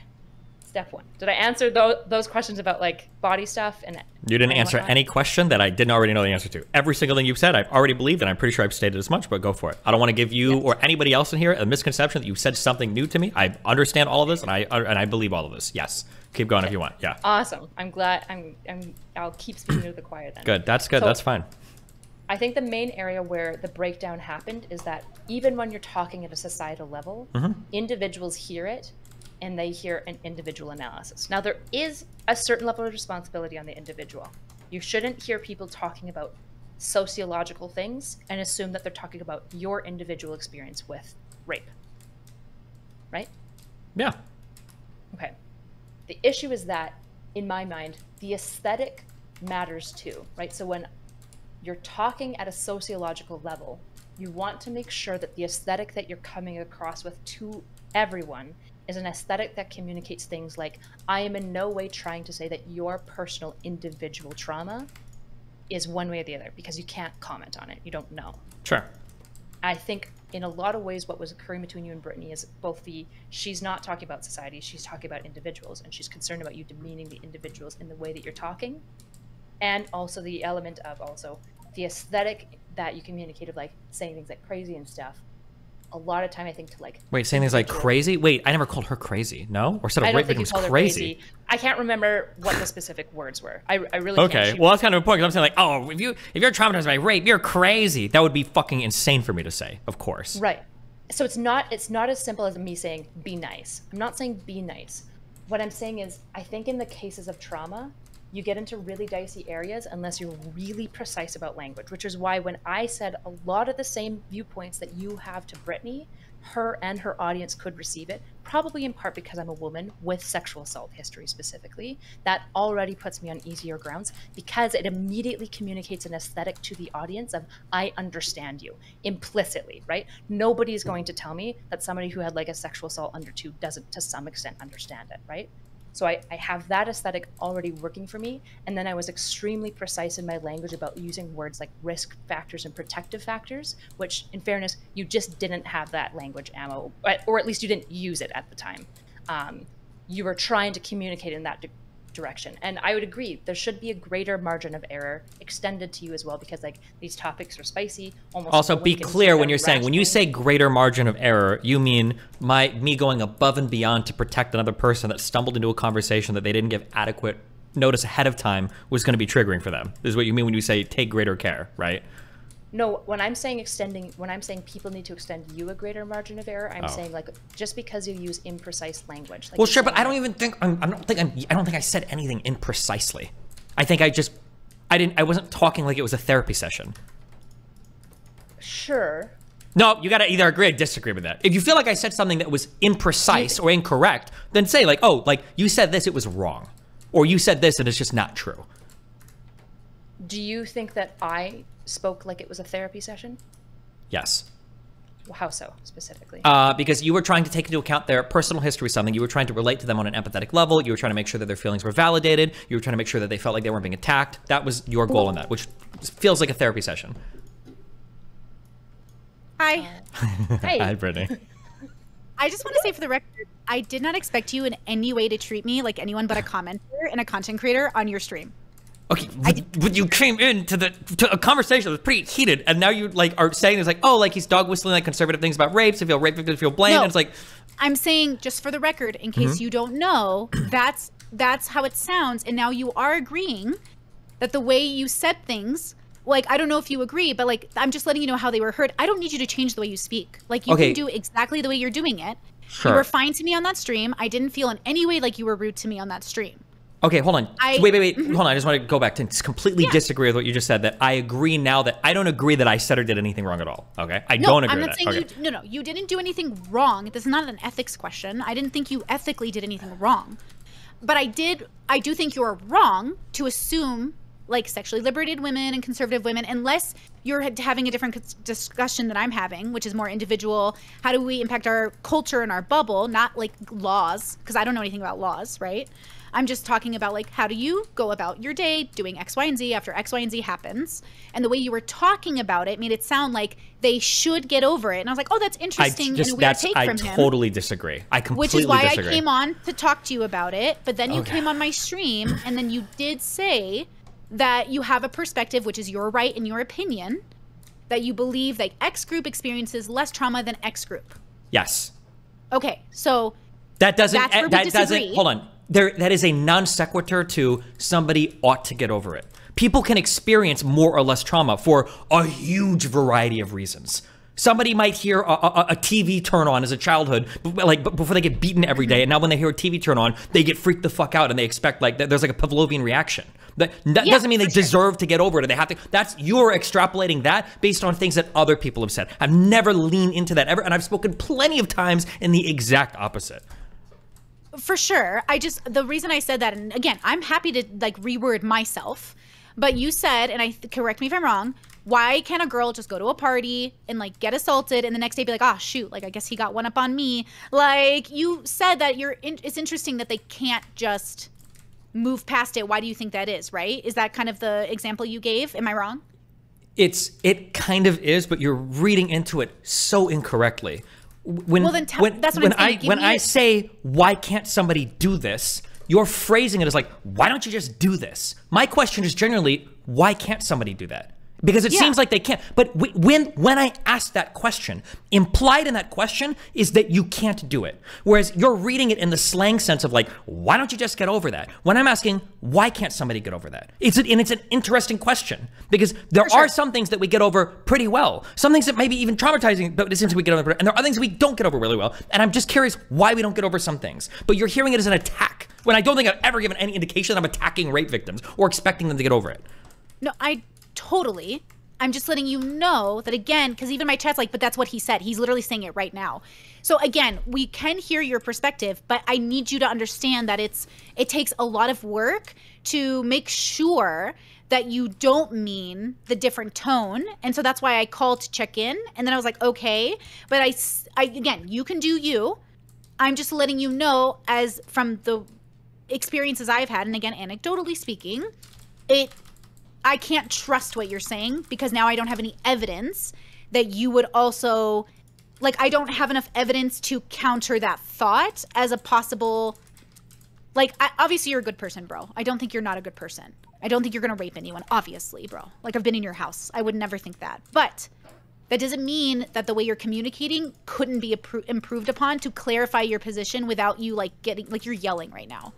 step one. Did I answer tho- those questions about like body stuff and You didn't and answer whatnot? any question that I didn't already know the answer to. Every single thing you've said, I've already believed, and I'm pretty sure I've stated as much, but go for it. I don't want to give you or anybody else in here a misconception that you said something new to me. I understand all of this, and I and I believe all of this. Yes. Keep going if you want. Yeah. Awesome. I'm glad. I'm. I'm. I'll keep speaking to the choir then. Good. That's good. So- That's fine. I think the main area where the breakdown happened is that even when you're talking at a societal level, mm-hmm. individuals hear it and they hear an individual analysis. Now, there is a certain level of responsibility on the individual. You shouldn't hear people talking about sociological things and assume that they're talking about your individual experience with rape. Right? Yeah. Okay. The issue is that, in my mind, the aesthetic matters too, right? So when you're talking at a sociological level, you want to make sure that the aesthetic that you're coming across with to everyone is an aesthetic that communicates things like I am in no way trying to say that your personal individual trauma is one way or the other because you can't comment on it. You don't know. Sure. I think in a lot of ways what was occurring between you and Brittany is both the she's not talking about society, she's talking about individuals and she's concerned about you demeaning the individuals in the way that you're talking. And also the element of also the aesthetic that you communicate of like saying things like crazy and stuff a lot of time I think to like wait saying things like crazy. Wait, I never called her crazy. No, or said a rape victim's crazy. crazy. I can't remember what the specific words were. I, I really okay. well, that's kind of important. because I'm saying like, oh, if you if you're traumatized by rape, you're crazy. That would be fucking insane for me to say. Of course. Right. So it's not it's not as simple as me saying be nice. I'm not saying be nice. What I'm saying is I think in the cases of trauma, you get into really dicey areas unless you're really precise about language, which is why when I said a lot of the same viewpoints that you have to Brittany, her and her audience could receive it, probably in part because I'm a woman with sexual assault history specifically. That already puts me on easier grounds because it immediately communicates an aesthetic to the audience of, I understand you implicitly, right? Nobody's going to tell me that somebody who had like a sexual assault under two doesn't to some extent understand it, right? So I, I have that aesthetic already working for me. And then I was extremely precise in my language about using words like risk factors and protective factors, which, in fairness, you just didn't have that language ammo, or at least you didn't use it at the time. Um, you were trying to communicate in that direction. And I would agree, there should be a greater margin of error extended to you as well because like these topics are spicy. Almost also, be clear when you're saying when you say greater margin of error, you mean my me going above and beyond to protect another person that stumbled into a conversation that they didn't give adequate notice ahead of time was going to be triggering for them. This is what you mean when you say take greater care, right? No, when I'm saying extending, when I'm saying people need to extend you a greater margin of error, I'm oh. saying like just because you use imprecise language. Like well, sure, but I don't even think I'm, I don't think I'm, I don't think I said anything imprecisely. I think I just, I didn't, I wasn't talking like it was a therapy session. Sure. No, you gotta either agree or disagree with that. If you feel like I said something that was imprecise or incorrect, then say like, oh, like you said this, it was wrong, or you said this and it's just not true. Do you think that I spoke like it was a therapy session? Yes. How so specifically? Uh, because you were trying to take into account their personal history, something you were trying to relate to them on an empathetic level. You were trying to make sure that their feelings were validated. You were trying to make sure that they felt like they weren't being attacked. That was your goal in that, which feels like a therapy session. Hi. Uh, hey. Hi, Brittany. I just want to say for the record, I did not expect you in any way to treat me like anyone but a commenter and a content creator on your stream. Okay, but you came into the to a conversation that was pretty heated, and now you like are saying it's like, oh, like he's dog whistling like conservative things about rapes. If you feel rape victims feel blamed. No, and it's like, I'm saying just for the record, in case mm-hmm. you don't know, that's that's how it sounds, and now you are agreeing that the way you said things like I don't know if you agree, but like I'm just letting you know how they were heard. I don't need you to change the way you speak. Like you okay. can do exactly the way you're doing it. Sure. You were fine to me on that stream. I didn't feel in any way like you were rude to me on that stream. Okay, hold on. I, wait, wait, wait. Mm-hmm. Hold on. I just want to go back to completely yeah. disagree with what you just said. That I agree now that I don't agree that I said or did anything wrong at all. Okay, I no, don't agree. I'm not saying okay. you. No, no, you didn't do anything wrong. This is not an ethics question. I didn't think you ethically did anything wrong, but I did. I do think you're wrong to assume like sexually liberated women and conservative women, unless you're having a different discussion that I'm having, which is more individual. How do we impact our culture and our bubble, not like laws? Because I don't know anything about laws, right? I'm just talking about like how do you go about your day doing X, Y, and Z after X, Y, and Z happens. And the way you were talking about it made it sound like they should get over it. And I was like, oh, that's interesting. I just, and take I from him. totally disagree. I completely disagree. Which is why disagree. I came on to talk to you about it. But then you okay. came on my stream and then you did say that you have a perspective, which is your right and your opinion, that you believe that X group experiences less trauma than X group. Yes. Okay, so that doesn't eh, that doesn't hold on there that is a non sequitur to somebody ought to get over it. People can experience more or less trauma for a huge variety of reasons. Somebody might hear a, a, a, TV turn on as a childhood, like before they get beaten every day, and now when they hear a TV turn on, they get freaked the fuck out and they expect like there's like a Pavlovian reaction. That, that yeah, doesn't mean they sure. deserve to get over it. They have to. That's you're extrapolating that based on things that other people have said. I've never leaned into that ever, and I've spoken plenty of times in the exact opposite. For sure. I just the reason I said that, and again, I'm happy to like reword myself. But you said, and I correct me if I'm wrong. Why can't a girl just go to a party and like get assaulted and the next day be like, oh shoot, like I guess he got one up on me? Like you said that you're. In, it's interesting that they can't just move past it. Why do you think that is? Right? Is that kind of the example you gave? Am I wrong? It's it kind of is, but you're reading into it so incorrectly. When well, then when, that's what when i when I say why can't somebody do this, you're phrasing it as like why don't you just do this? My question is generally why can't somebody do that? Because it yeah. seems like they can't. But when when I ask that question, implied in that question is that you can't do it. Whereas you're reading it in the slang sense of like, why don't you just get over that? When I'm asking, why can't somebody get over that? It's an, and it's an interesting question because there sure. are some things that we get over pretty well. Some things that maybe even traumatizing, but it seems we get over, and there are other things we don't get over really well. And I'm just curious why we don't get over some things. But you're hearing it as an attack when I don't think I've ever given any indication that I'm attacking rape victims or expecting them to get over it. No, I totally. I'm just letting you know that again, because even my chat's like, but that's what he said. He's literally saying it right now. So again, we can hear your perspective, but I need you to understand that it's it takes a lot of work to make sure that you don't mean the different tone. And so that's why I called to check in. And then I was like, okay. But I, I again, you can do you. I'm just letting you know as from the experiences I've had, and again, anecdotally speaking, it I can't trust what you're saying because now I don't have any evidence that you would also like I don't have enough evidence to counter that thought as a possible like I, obviously you're a good person, bro. I don't think you're not a good person. I don't think you're going to rape anyone, obviously, bro. Like I've been in your house. I would never think that. But that doesn't mean that the way you're communicating couldn't be improved upon to clarify your position without you like getting like you're yelling right now.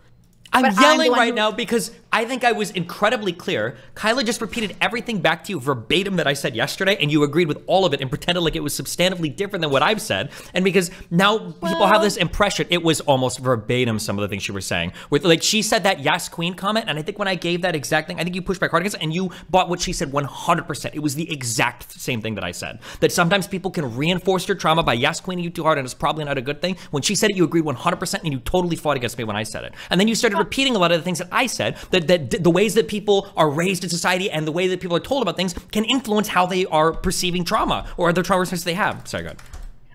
I'm yelling I'm right who... now because I think I was incredibly clear. Kyla just repeated everything back to you verbatim that I said yesterday, and you agreed with all of it and pretended like it was substantively different than what I've said. And because now well... people have this impression, it was almost verbatim some of the things she was saying. With like she said that yes queen comment, and I think when I gave that exact thing, I think you pushed back hard against it, and you bought what she said 100%. It was the exact same thing that I said. That sometimes people can reinforce your trauma by yes queening you too hard, and it's probably not a good thing. When she said it, you agreed 100%, and you totally fought against me when I said it. And then you started repeating a lot of the things that I said, that, that the ways that people are raised in society and the way that people are told about things can influence how they are perceiving trauma or the trauma response they have. Sorry, go ahead.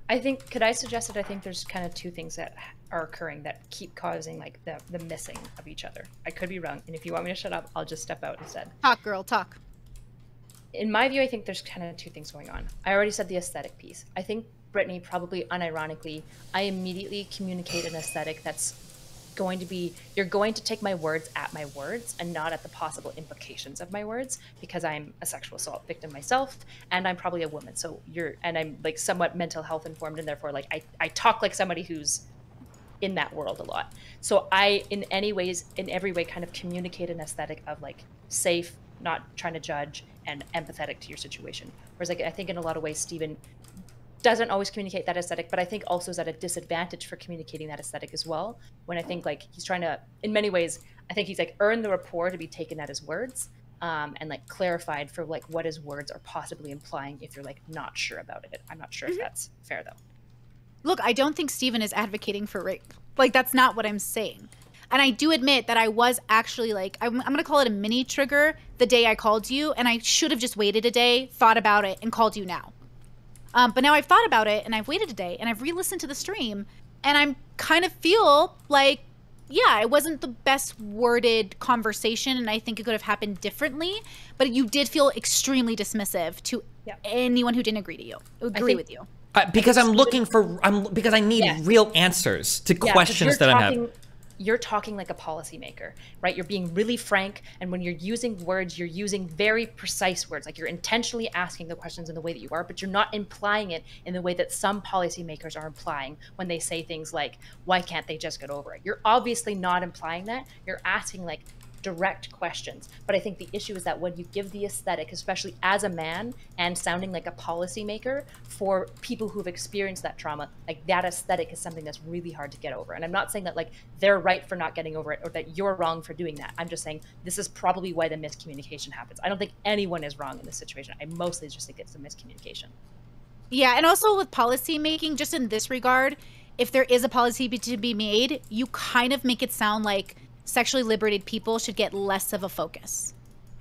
I think, could I suggest that I think there's kind of two things that are occurring that keep causing like the, the missing of each other. I could be wrong. And if you want me to shut up, I'll just step out instead. Talk, girl, talk. In my view, I think there's kind of two things going on. I already said the aesthetic piece. I think Brittany probably unironically, I immediately communicate an aesthetic that's going to be you're going to take my words at my words and not at the possible implications of my words because I'm a sexual assault victim myself and I'm probably a woman. So you're and I'm like somewhat mental health informed and therefore like I, I talk like somebody who's in that world a lot. So I in any ways in every way kind of communicate an aesthetic of like safe, not trying to judge and empathetic to your situation. Whereas like I think in a lot of ways Steven doesn't always communicate that aesthetic, but I think also is at a disadvantage for communicating that aesthetic as well. When I think like he's trying to, in many ways, I think he's like earned the rapport to be taken at his words um, and like clarified for like what his words are possibly implying if you're like not sure about it. I'm not sure mm-hmm. if that's fair though. Look, I don't think Steven is advocating for rape. Like that's not what I'm saying. And I do admit that I was actually like, I'm, I'm going to call it a mini trigger the day I called you. And I should have just waited a day, thought about it, and called you now. Um, but now I've thought about it and I've waited a day and I've re-listened to the stream and I'm kind of feel like yeah, it wasn't the best worded conversation, and I think it could have happened differently. But you did feel extremely dismissive to yeah. anyone who didn't agree to you, agree think, with you. Uh, because I'm looking for, I'm because I need yeah. real answers to yeah, questions that talking, I have you're talking like a policymaker, right? You're being really frank. And when you're using words, you're using very precise words. Like you're intentionally asking the questions in the way that you are, but you're not implying it in the way that some policymakers are implying when they say things like, why can't they just get over it? You're obviously not implying that. You're asking, like, direct questions. But I think the issue is that when you give the aesthetic, especially as a man and sounding like a policymaker for people who've experienced that trauma, like that aesthetic is something that's really hard to get over. And I'm not saying that like they're right for not getting over it or that you're wrong for doing that. I'm just saying this is probably why the miscommunication happens. I don't think anyone is wrong in this situation. I mostly just think it's a miscommunication. Yeah, and also with policy making, just in this regard, if there is a policy to be made, you kind of make it sound like sexually liberated people should get less of a focus.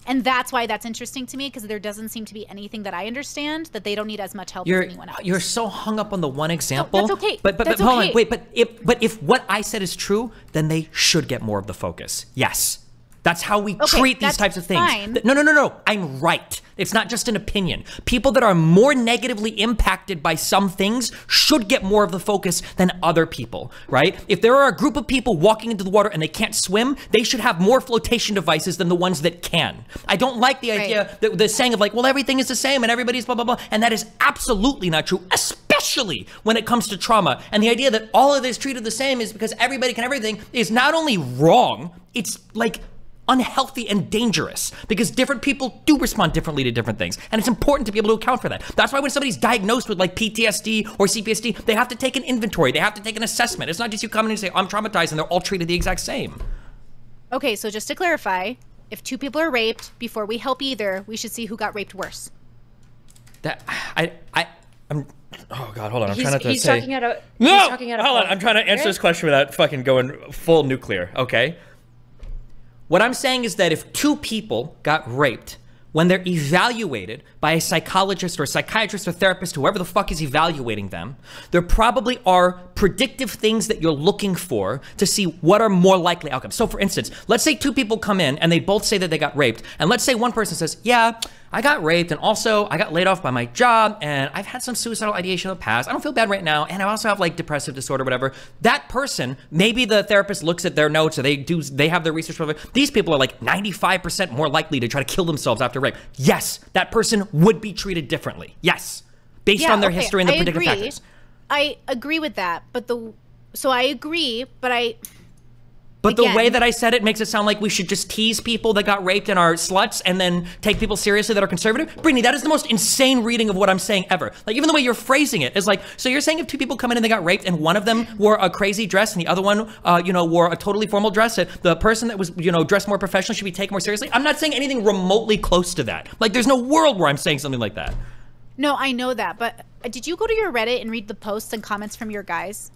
And that's why that's interesting to me because there doesn't seem to be anything that I understand that they don't need as much help you're, as anyone else. You're so hung up on the one example. No, that's okay. But but, that's but hold okay. on, wait. But if but if what I said is true, then they should get more of the focus. Yes. That's how we Okay, treat these types of things. fine. No, no, no, no. I'm right. It's not just an opinion. People that are more negatively impacted by some things should get more of the focus than other people, right? If there are a group of people walking into the water and they can't swim, they should have more flotation devices than the ones that can. I don't like the idea, the, the saying of like, well, everything is the same and everybody's blah, blah, blah. And that is absolutely not true, especially when it comes to trauma. And the idea that all of this treated the same is because everybody can everything is not only wrong, it's like unhealthy and dangerous because different people do respond differently to different things. And it's important to be able to account for that. That's why when somebody's diagnosed with like PTSD or CPSD, they have to take an inventory, they have to take an assessment. It's not just you come in and say, I'm traumatized, and they're all treated the exact same. Okay, so just to clarify, if two people are raped, before we help either, we should see who got raped worse. That I I I'm oh god, hold on. I'm He's, trying not to he's say talking out a No! he's talking out Hold on. I'm trying to answer this question without fucking going full nuclear, okay? What I'm saying is that if two people got raped, when they're evaluated by a psychologist or a psychiatrist or therapist, whoever the fuck is evaluating them, there probably are predictive things that you're looking for to see what are more likely outcomes. So, for instance, let's say two people come in and they both say that they got raped, and let's say one person says, Yeah, I got raped, and also I got laid off by my job, and I've had some suicidal ideation in the past. I don't feel bad right now, and I also have like depressive disorder, whatever. That person, maybe the therapist looks at their notes or they do, they have their research. These people are like 95% more likely to try to kill themselves after rape. Yes, that person would be treated differently. Yes, based on their okay, history and the I predictive agree. factors. I agree with that, but the so I agree, but I But the way that I said it makes it sound like we should just tease people that got raped and are sluts and then take people seriously that are conservative. Brittany, that is the most insane reading of what I'm saying ever. Like, even the way you're phrasing it is like, so you're saying if two people come in and they got raped and one of them wore a crazy dress and the other one, uh, you know, wore a totally formal dress, that the person that was, you know, dressed more professionally should be taken more seriously? I'm not saying anything remotely close to that. Like, there's no world where I'm saying something like that. no, I know that, but uh, did you go to your Reddit and read the posts and comments from your guys?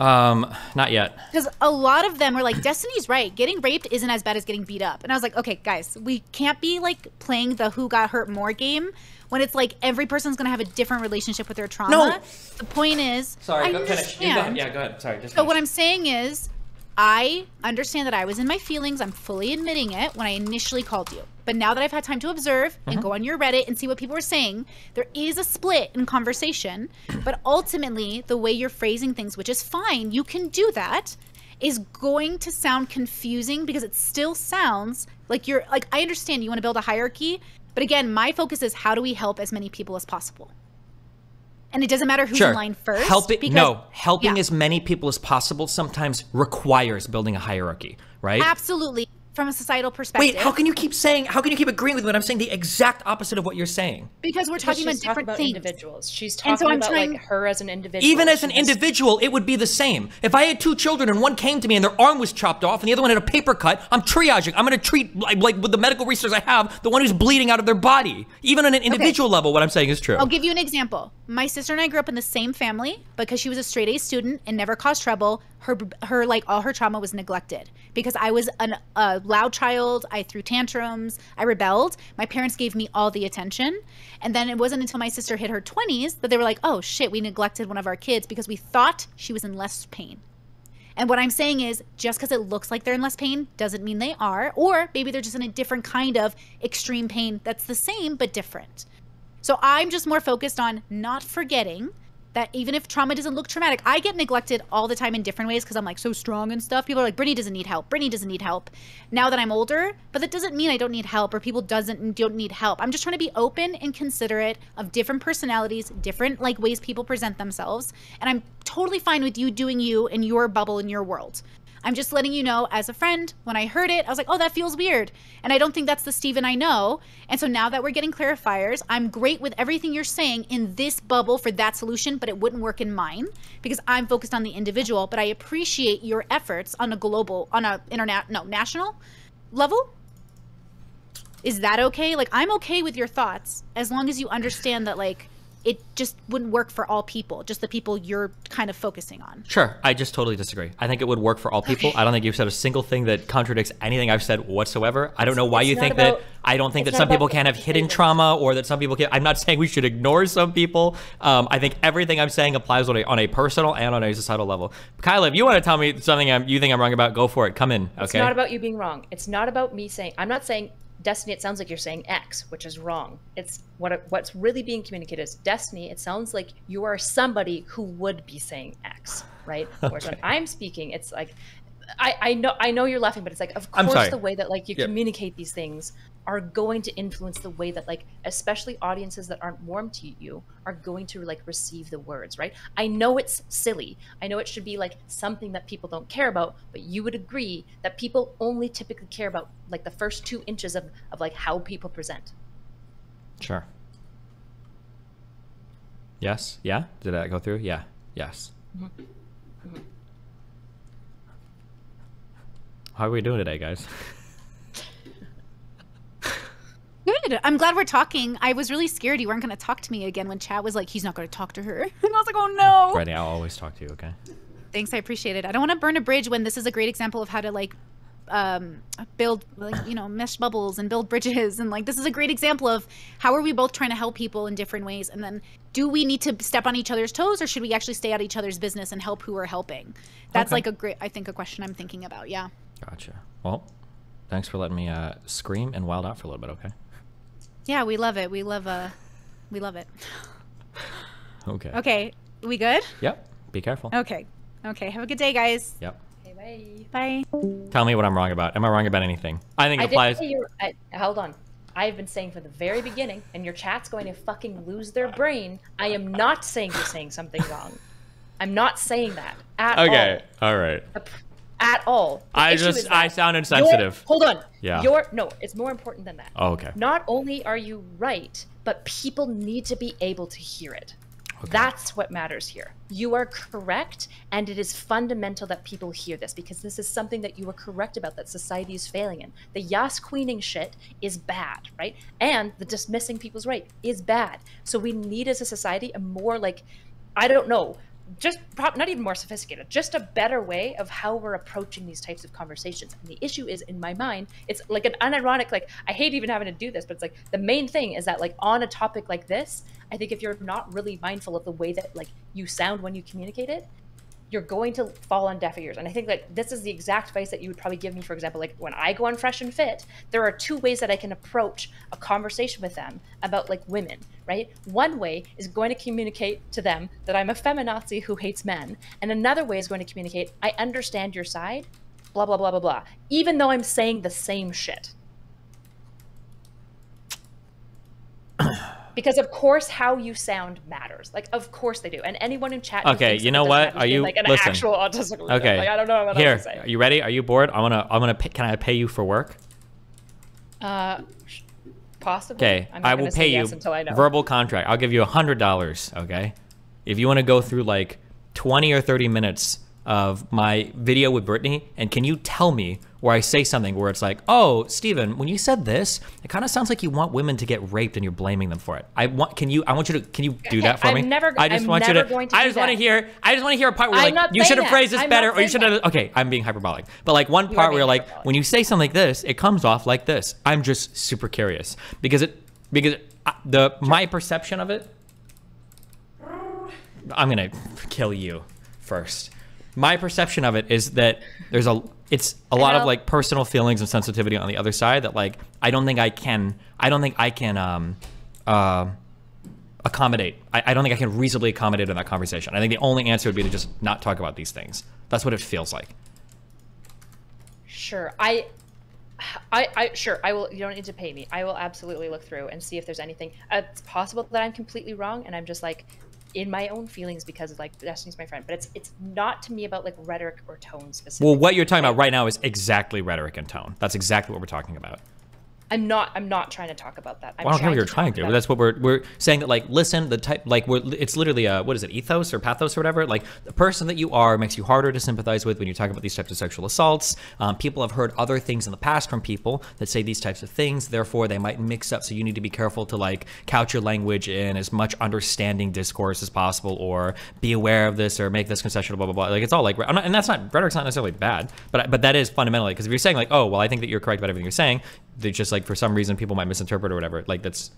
Um, not yet. Because a lot of them were like, Destiny's right. Getting raped isn't as bad as getting beat up. And I was like, okay, guys, we can't be like playing the who got hurt more game when it's like every person's going to have a different relationship with their trauma. No. The point is, Sorry, I go finish. You go ahead. understand. Yeah, go ahead. Sorry. Just So what. I'm saying is, I understand that I was in my feelings. I'm fully admitting it when I initially called you. But now that I've had time to observe Mm-hmm. and go on your Reddit and see what people are saying, there is a split in conversation. But ultimately, the way you're phrasing things, which is fine, you can do that, is going to sound confusing because it still sounds like you're like I understand you want to build a hierarchy, but again, my focus is how do we help as many people as possible. And it doesn't matter who's in line first. Helping because- no, helping Yeah. as many people as possible sometimes requires building a hierarchy, right? Absolutely. From a societal perspective. Wait, how can you keep saying? How can you keep agreeing with me when I'm saying the exact opposite of what you're saying? Because we're Because talking about she's talking different about things. individuals. She's And so talking I'm about trying- like her as an individual. Even as an individual, it would be the same. If I had two children and one came to me and their arm was chopped off and the other one had a paper cut, I'm triaging. I'm going to treat like, like with the medical resources I have, the one who's bleeding out of their body. Even on an individual level, what I'm saying is true. I'll give you an example. My sister and I grew up in the same family because she was a straight A student and never caused trouble. Her, her like all her trauma was neglected because I was an, a loud child. I threw tantrums. I rebelled. My parents gave me all the attention, and then it wasn't until my sister hit her 20s that they were like, "Oh shit, we neglected one of our kids because we thought she was in less pain." And what I'm saying is, just because it looks like they're in less pain doesn't mean they are, or maybe they're just in a different kind of extreme pain that's the same but different. So I'm just more focused on not forgetting that even if trauma doesn't look traumatic, I get neglected all the time in different ways because I'm like so strong and stuff. People are like, Brittany doesn't need help. Brittany doesn't need help. Now that I'm older, but that doesn't mean I don't need help or people doesn't don't need help. I'm just trying to be open and considerate of different personalities, different like ways people present themselves, and I'm totally fine with you doing you in your bubble in your world. I'm just letting you know as a friend, when I heard it, I was like, oh, that feels weird. And I don't think that's the Steven I know. And so now that we're getting clarifiers, I'm great with everything you're saying in this bubble for that solution, but it wouldn't work in mine because I'm focused on the individual. But I appreciate your efforts on a global, on a internet, no, national level. Is that okay? Like, I'm okay with your thoughts as long as you understand that, like, it just wouldn't work for all people, just the people you're kind of focusing on. Sure, I just totally disagree. I think it would work for all people. I don't think you've said a single thing that contradicts anything I've said whatsoever. I don't know why It's you think about- that. I don't think that some people can't have hidden statements. trauma or that some people can't. I'm not saying we should ignore some people. Um, I think everything I'm saying applies on a, on a personal and on a societal level. Kyla, if you want to tell me something I'm, you think I'm wrong about, go for it. Come in. Okay. It's not about you being wrong. It's not about me saying. I'm not saying destiny. It sounds like you're saying X, which is wrong. It's what what's really being communicated is destiny. It sounds like you are somebody who would be saying X, right? Whereas when I'm speaking, it's like. I, I know I know you're laughing, but it's like of course the way that like you Yep. communicate these things are going to influence the way that like especially audiences that aren't warm to you are going to like receive the words right i know it's silly i know it should be like something that people don't care about but you would agree that people only typically care about like the first two inches of, of like how people present Sure. Yes. Yeah. Did that go through? Yeah. Yes. Mm-hmm. Mm-hmm. How are we doing today, guys? Good. I'm glad we're talking. I was really scared you weren't going to talk to me again when Chad was like, he's not going to talk to her. And I was like, oh no. Brittany, I'll always talk to you. Okay. Thanks. I appreciate it. I don't want to burn a bridge when this is a great example of how to like um, build like you know mesh bubbles and build bridges and like this is a great example of how are we both trying to help people in different ways and then do we need to step on each other's toes or should we actually stay out of each other's business and help who we're helping that's Okay. like a great i think a question i'm thinking about yeah Gotcha. Well, thanks for letting me uh, scream and wild out for a little bit. Okay. Yeah we love it we love uh we love it Okay. okay we good Yep. Be careful. okay okay have a good day guys Yep. okay bye bye Tell me what I'm wrong about. Am I wrong about anything? I think I it did applies. say you I, hold on. I've been saying from the very beginning, and your chat's going to fucking lose their brain. I am not saying you're saying something wrong. I'm not saying that at Okay. All right. all. At all. The I just I sound insensitive. Hold on. Yeah. You're no. It's more important than that. Oh, okay. Not only are you right, but people need to be able to hear it. Okay. That's what matters here. You are correct, and it is fundamental that people hear this because this is something that you are correct about that society is failing in. The yas queening shit is bad, right? And the dismissing people's right is bad. So we need as a society a more like, I don't know, just not even more sophisticated, just a better way of how we're approaching these types of conversations. And the issue is, in my mind, it's like an unironic, like I hate even having to do this, but it's like the main thing is that like on a topic like this, I think if you're not really mindful of the way that like you sound when you communicate it, you're going to fall on deaf ears. And I think that this is the exact advice that you would probably give me, for example, like when I go on Fresh and Fit, there are two ways that I can approach a conversation with them about like women, right? One way is going to communicate to them that I'm a feminazi who hates men. And another way is going to communicate, I understand your side, blah, blah, blah, blah, blah, even though I'm saying the same shit. Because of course, how you sound matters. Like, of course they do. And anyone in chat. Okay, you know what? Are you- like an listen. actual autistic? Okay. Like, I don't know what Here, else to say. are you ready? Are you bored? I'm gonna I'm gonna pay, can I pay you for work? Uh, possibly. Okay, I will pay yes you until I know. verbal contract. I'll give you a hundred dollars. Okay, if you want to go through like twenty or thirty minutes of my video with Brittany, and can you tell me where I say something where it's like, oh, Steven, when you said this, it kind of sounds like you want women to get raped and you're blaming them for it. I want, can you, I want you to, can you do that for I'm me? never- I just I'm want you never to, going to I just want to hear, I just want to hear a part where I'm like, you should have phrased this better, or you should have, okay, I'm being hyperbolic. But like one part where like, when you say something like this, it comes off like this. I'm just super curious because it, because the, my perception of it, I'm gonna kill you first. My perception of it is that there's a it's a lot of like personal feelings and sensitivity on the other side that like I don't think I can I don't think I can um uh, accommodate. I, I don't think I can reasonably accommodate in that conversation. I think the only answer would be to just not talk about these things. That's what it feels like. Sure. I, I, I, sure. I will. You don't need to pay me. I will absolutely look through and see if there's anything. Uh, it's possible that I'm completely wrong, and I'm just like, in my own feelings because like Destiny's my friend, but it's it's not to me about like rhetoric or tone specifically. Well, what you're talking about right now is exactly rhetoric and tone. That's exactly what we're talking about. I'm not. I'm not trying to talk about that. I'm well, I don't know what you're to trying to. That's what we're we're saying. That like, listen, the type like we're it's literally a what is it, ethos or pathos or whatever. Like the person that you are makes you harder to sympathize with when you talk about these types of sexual assaults. Um, people have heard other things in the past from people that say these types of things. Therefore, they might mix up. So you need to be careful to like couch your language in as much understanding discourse as possible, or be aware of this, or make this concession. Blah blah blah. Like it's all like, not, and that's not rhetoric's not necessarily bad, but but that is fundamentally because if you're saying like, oh well, I think that you're correct about everything you're saying, they just like for some reason people might misinterpret or whatever. Like that's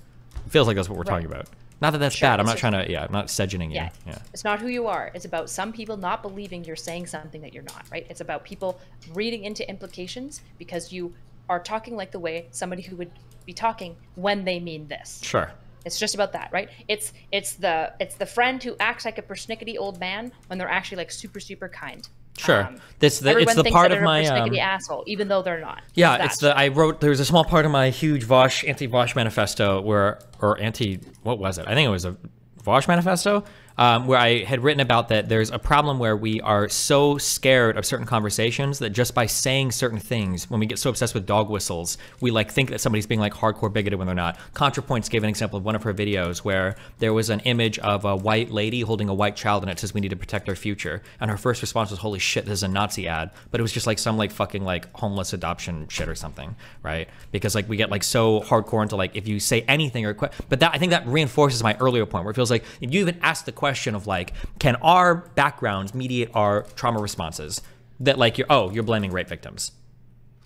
feels like that's what we're talking about. Not that that's Sure, bad. I'm not trying to. Yeah, I'm not sedgening you. Yeah. Yeah. It's not who you are. It's about some people not believing you're saying something that you're not, right? It's about people reading into implications because you are talking like the way somebody who would be talking when they mean this. Sure. It's just about that, right? It's it's the it's the friend who acts like a persnickety old man when they're actually like super super kind. Sure. Um, That's the- it's the part of my, um, asshole, even though they're not. Yeah, that. it's the I wrote. There was a small part of my huge Vosh anti-Vosh manifesto where, or anti, what was it? I think it was a Vosh manifesto, um, where I had written about that. There's a problem where we are so scared of certain conversations that just by saying certain things, when we get so obsessed with dog whistles, we like think that somebody's being like hardcore bigoted when they're not. ContraPoints gave an example of one of her videos where there was an image of a white lady holding a white child and it says we need to protect our future. And her first response was, "Holy shit, this is a Nazi ad," but it was just like some like fucking like homeless adoption shit or something, right? Because like we get like so hardcore into like if you say anything or but that I think that reinforces my earlier point where it feels like if you even ask the question of like, can our backgrounds mediate our trauma responses? That like you're oh you're blaming rape victims.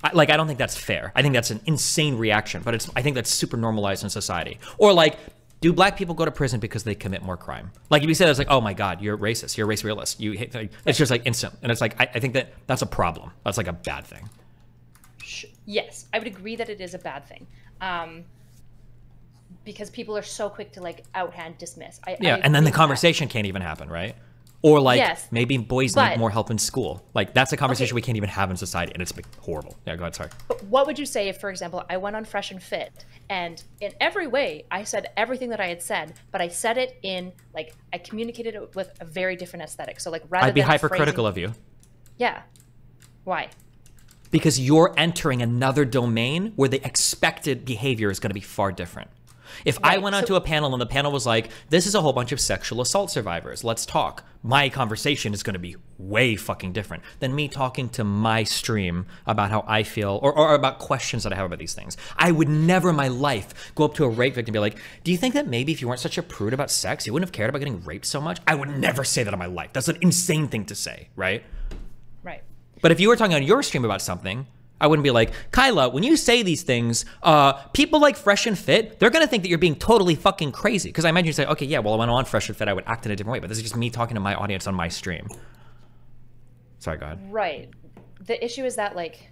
I, like I don't think that's fair. I think that's an insane reaction, but it's I think that's super normalized in society. Or like, do black people go to prison because they commit more crime? Like if you say that's like, oh my god, you're racist, you're a race realist. You hate, like, it's just like instant, and it's like I, I think that that's a problem. That's like a bad thing. Yes, I would agree that it is a bad thing. Um, because people are so quick to like outhand dismiss. I, I Yeah, and then the with that. conversation can't even happen, right? Or like Yes, maybe boys but- need more help in school. Like that's a conversation Okay. we can't even have in society, and it's horrible. Yeah, go ahead. Sorry. But what would you say if, for example, I went on Fresh and Fit and in every way I said everything that I had said, but I said it in like I communicated it with a very different aesthetic. So like rather I'd be than hypercritical phrasing- of you. Yeah. Why? because you're entering another domain where the expected behavior is going to be far different. If I Right, went so- onto a panel and the panel was like, "This is a whole bunch of sexual assault survivors. Let's talk." My conversation is going to be way fucking different than me talking to my stream about how I feel or, or about questions that I have about these things. I would never in my life go up to a rape victim and be like, "Do you think that maybe if you weren't such a prude about sex, you wouldn't have cared about getting raped so much?" I would never say that in my life. That's an insane thing to say, right? Right. But if you were talking on your stream about something, I wouldn't be like, Kyla, when you say these things, uh, people like Fresh and Fit, they're gonna think that you're being totally fucking crazy. Because I imagine you say, okay, yeah, well, when I'm on Fresh and Fit, I would act in a different way. But this is just me talking to my audience on my stream. Sorry, go ahead. Right. The issue is that like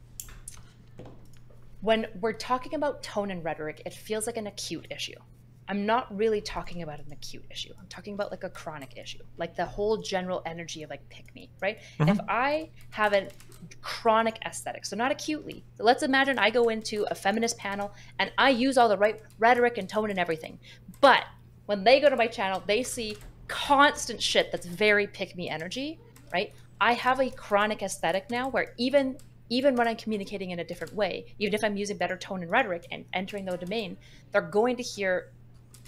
when we're talking about tone and rhetoric, it feels like an acute issue. I'm not really talking about an acute issue. I'm talking about like a chronic issue, like the whole general energy of like pick me, right? Mm-hmm. If I have a chronic aesthetic, so not acutely. So let's imagine I go into a feminist panel and I use all the right rhetoric and tone and everything. But when they go to my channel, they see constant shit that's very pick me energy, right? I have a chronic aesthetic now where even even when I'm communicating in a different way, even if I'm using better tone and rhetoric and entering the domain, they're going to hear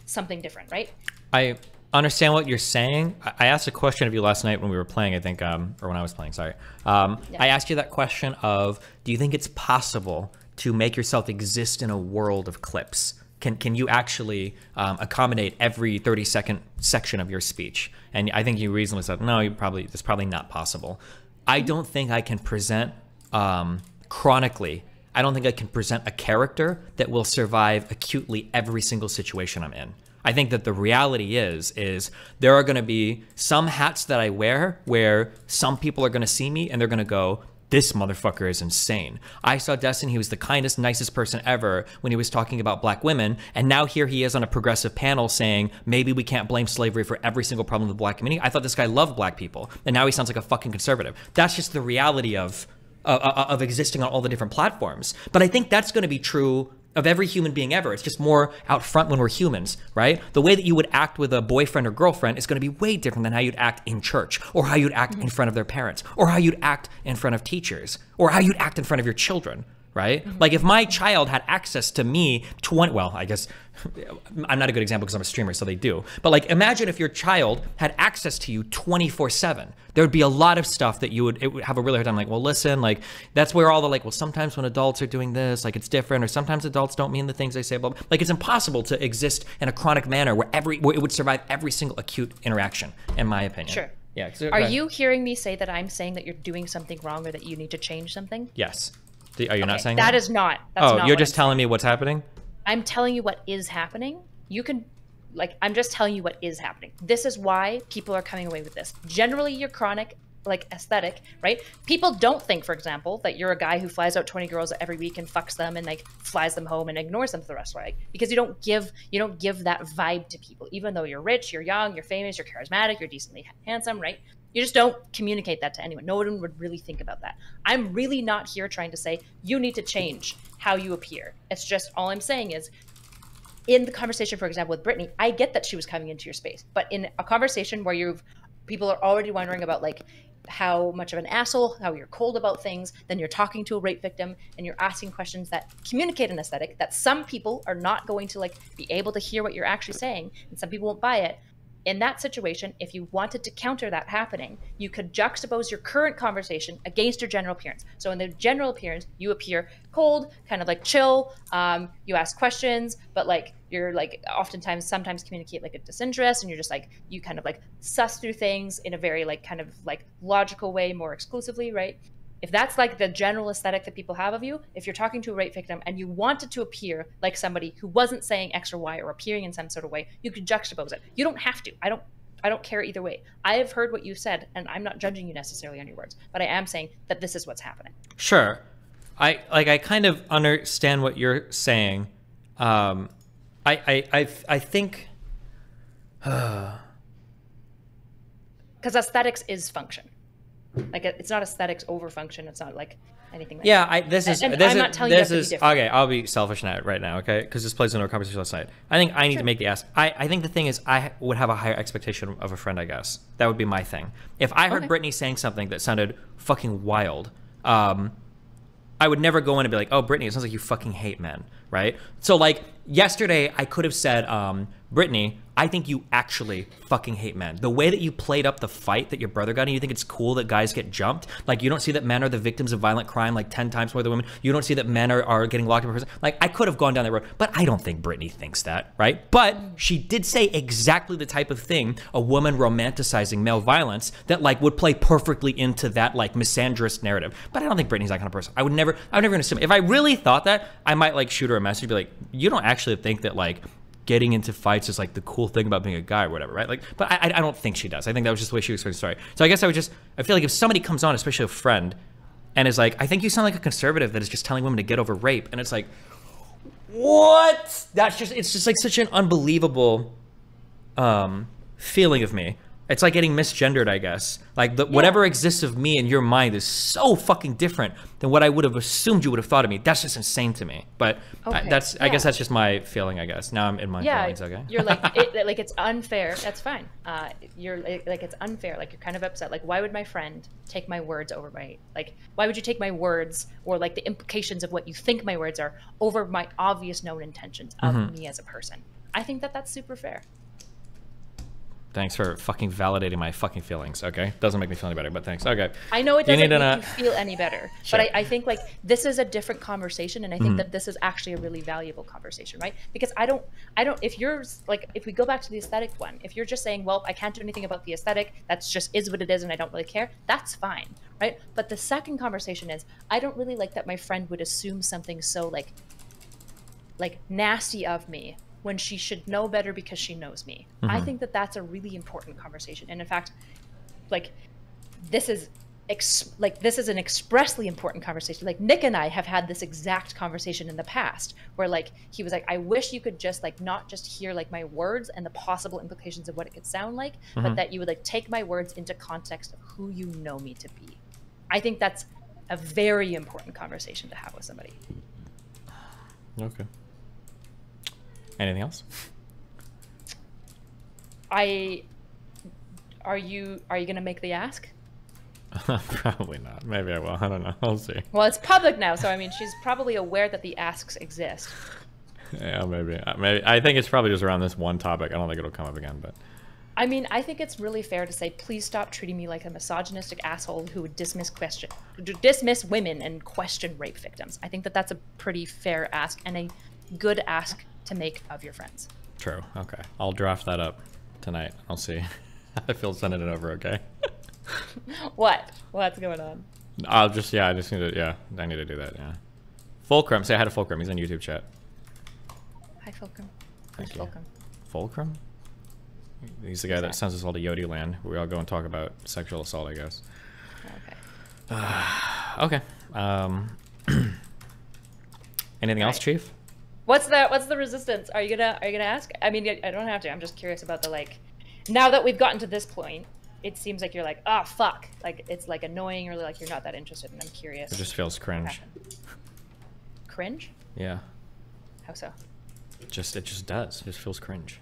something different, right? I understand what you're saying. I- asked a question of you last night when we were playing, I think, um, or when I was playing, sorry. Um, Yeah. I asked you that question of, do you think it's possible to make yourself exist in a world of clips? Can, can you actually um, accommodate every 30 second section of your speech? And I think you reasonably said, no, you probably, it's probably not possible. I don't think I can present um, chronically I don't think I can present a character that will survive acutely every single situation I'm in. I think that the reality is is there are going to be some hats that I wear where some people are going to see me and they're going to go this motherfucker is insane. I saw Destin, he was the kindest, nicest person ever when he was talking about black women. And now here he is on a progressive panel saying maybe we can't blame slavery for every single problem of the black community. I thought this guy loved black people. And now he sounds like a fucking conservative. That's just the reality of uh, uh, of existing on all the different platforms. But I think that's going to be true of every human being ever. It's just more out front when we're humans, right? The way that you would act with a boyfriend or girlfriend is going to be way different than how you'd act in church or how you'd act in front of their parents or how you'd act in front of teachers or how you'd act in front of your children, right? Mm-hmm. Like if my child had access to me 20 well, I guess I'm not a good example because I'm a streamer, so they do. But like imagine if your child had access to you 24/7. There would be a lot of stuff that you would it would have a really hard time like, well, listen, like that's where all the like, well, sometimes when adults are doing this, like it's different or sometimes adults don't mean the things they say, but like it's impossible to exist in a chronic manner where every where it would survive every single acute interaction in my opinion. Sure. Yeah. Are you hearing me say that I'm saying that you're doing something wrong or that you need to change something? Yes. Are oh, you okay, not saying that? That is not. That's oh, not you're just I'm telling saying. me what's happening. I'm telling you what is happening. You can, like, I'm just telling you what is happening. This is why people are coming away with this. Generally, you're chronic, like aesthetic, right? People don't think, for example, that you're a guy who flies out 20 girls every week and fucks them and like flies them home and ignores them for the rest of the week because you don't give you don't give that vibe to people. Even though you're rich, you're young, you're famous, you're charismatic, you're decently handsome, right? You just don't communicate that to anyone. No one would really think about that. I'm really not here trying to say you need to change how you appear. It's just all I'm saying is in the conversation, for example, with Brittany, I get that she was coming into your space, but in a conversation where you've people are already wondering about like how much of an asshole, how you're cold about things, then you're talking to a rape victim and you're asking questions that communicate an aesthetic that some people are not going to like be able to hear what you're actually saying and some people won't buy it in that situation, if you wanted to counter that happening, you could juxtapose your current conversation against your general appearance. So in the general appearance, you appear cold, kind of like chill. Um, you ask questions, but like you're like oftentimes sometimes communicate like a disinterest, and you're just like you kind of like suss through things in a very like kind of like logical way, more exclusively, right? If that's like the general aesthetic that people have of you, if you're talking to a rape victim and you wanted to appear like somebody who wasn't saying X or Y or appearing in some sort of way, you could juxtapose it. You don't have to. I don't I don't care either way. I have heard what you said and I'm not judging you necessarily on your words, but I am saying that this is what's happening. Sure. I like I kind of understand what you're saying. Um I I I, I think because aesthetics is function like it's not aesthetics over function. It's not like anything. Like yeah, I, this is. And, this I'm is, not telling this you is okay. I'll be selfish now, right now, okay? Because this plays into our conversation last night. I think I need sure. to make the ask. I, I think the thing is, I would have a higher expectation of a friend. I guess that would be my thing. If I heard okay. Brittany saying something that sounded fucking wild, um, I would never go in and be like, "Oh, Brittany, it sounds like you fucking hate men," right? So like yesterday, I could have said, um, "Brittany, I think you actually fucking hate men. The way that you played up the fight that your brother got and you think it's cool that guys get jumped. Like, you don't see that men are the victims of violent crime like 10 times more than women. You don't see that men are, are getting locked in prison. Like, I could have gone down that road, but I don't think Brittany thinks that, right? But she did say exactly the type of thing a woman romanticizing male violence that, like, would play perfectly into that, like, misandrist narrative. But I don't think Brittany's that kind of person. I would never, I would never gonna assume. If I really thought that, I might, like, shoot her a message, be like, you don't actually think that, like, getting into fights is like the cool thing about being a guy or whatever, right? Like, but I, I don't think she does. I think that was just the way she was the story. So I guess I would just, I feel like if somebody comes on, especially a friend, and is like, I think you sound like a conservative that is just telling women to get over rape, and it's like, what? That's just, it's just like such an unbelievable um, feeling of me. It's like getting misgendered, I guess. Like the, yeah. whatever exists of me in your mind is so fucking different than what I would have assumed you would have thought of me. That's just insane to me. But okay. I, that's, yeah. I guess that's just my feeling. I guess now I'm in my yeah, feelings. Okay. You're like, it, like it's unfair. That's fine. Uh, you're like, like, it's unfair. Like you're kind of upset. Like why would my friend take my words over my like? Why would you take my words or like the implications of what you think my words are over my obvious known intentions of mm-hmm. me as a person? I think that that's super fair. Thanks for fucking validating my fucking feelings. Okay, doesn't make me feel any better, but thanks. Okay. I know it doesn't make you feel any better, sure. but I, I, think like this is a different conversation, and I think mm. that this is actually a really valuable conversation, right? Because I don't, I don't. If you're like, if we go back to the aesthetic one, if you're just saying, well, I can't do anything about the aesthetic, that's just is what it is, and I don't really care, that's fine, right? But the second conversation is, I don't really like that my friend would assume something so like, like nasty of me when she should know better because she knows me. Mm-hmm. I think that that's a really important conversation. And in fact, like this is ex- like this is an expressly important conversation. Like Nick and I have had this exact conversation in the past where like he was like I wish you could just like not just hear like my words and the possible implications of what it could sound like, mm-hmm. but that you would like take my words into context of who you know me to be. I think that's a very important conversation to have with somebody. Okay. Anything else? I are you are you gonna make the ask? probably not. Maybe I will. I don't know. We'll see. Well, it's public now, so I mean, she's probably aware that the asks exist. Yeah, maybe. Uh, maybe. I think it's probably just around this one topic. I don't think it'll come up again, but. I mean, I think it's really fair to say, please stop treating me like a misogynistic asshole who would dismiss question, dismiss women and question rape victims. I think that that's a pretty fair ask and a good ask to make of your friends. True. Okay, I'll draft that up tonight. I'll see. I feel sending it over. Okay. what? What's going on? I'll just yeah. I just need to yeah. I need to do that. Yeah. Fulcrum. Say hi to Fulcrum. He's in YouTube chat. Hi, Fulcrum. Thank you. Fulcrum? Fulcrum? He's the guy that sends us all to Yodi Land, we all go and talk about sexual assault, I guess. Okay. Uh, okay. Um, anything else, Chief? What's the What's the resistance? Are you gonna Are you gonna ask? I mean, I don't have to. I'm just curious about the like. Now that we've gotten to this point, it seems like you're like, oh fuck, like it's like annoying or like you're not that interested, and I'm curious. It just feels cringe. Cringe? Yeah. How so? Just it just does. It just feels cringe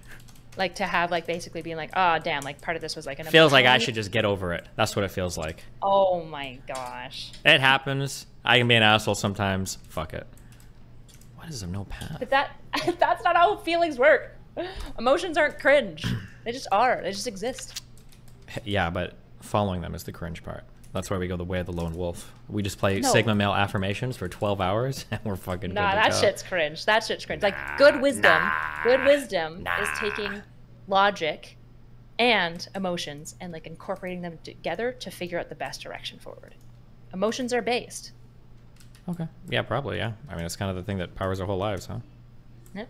like to have like basically being like oh damn like part of this was like an feels like i should just get over it that's what it feels like oh my gosh it happens i can be an asshole sometimes fuck it what is no path but that that's not how feelings work emotions aren't cringe they just are they just exist yeah but following them is the cringe part that's why we go the way of the lone wolf. We just play no. Sigma male affirmations for 12 hours and we're fucking Nah, that go. shit's cringe. That shit's cringe. Nah, like good wisdom, nah, good wisdom nah. is taking logic and emotions and like incorporating them together to figure out the best direction forward. Emotions are based. Okay. Yeah, probably, yeah. I mean, it's kind of the thing that powers our whole lives, huh? Yep.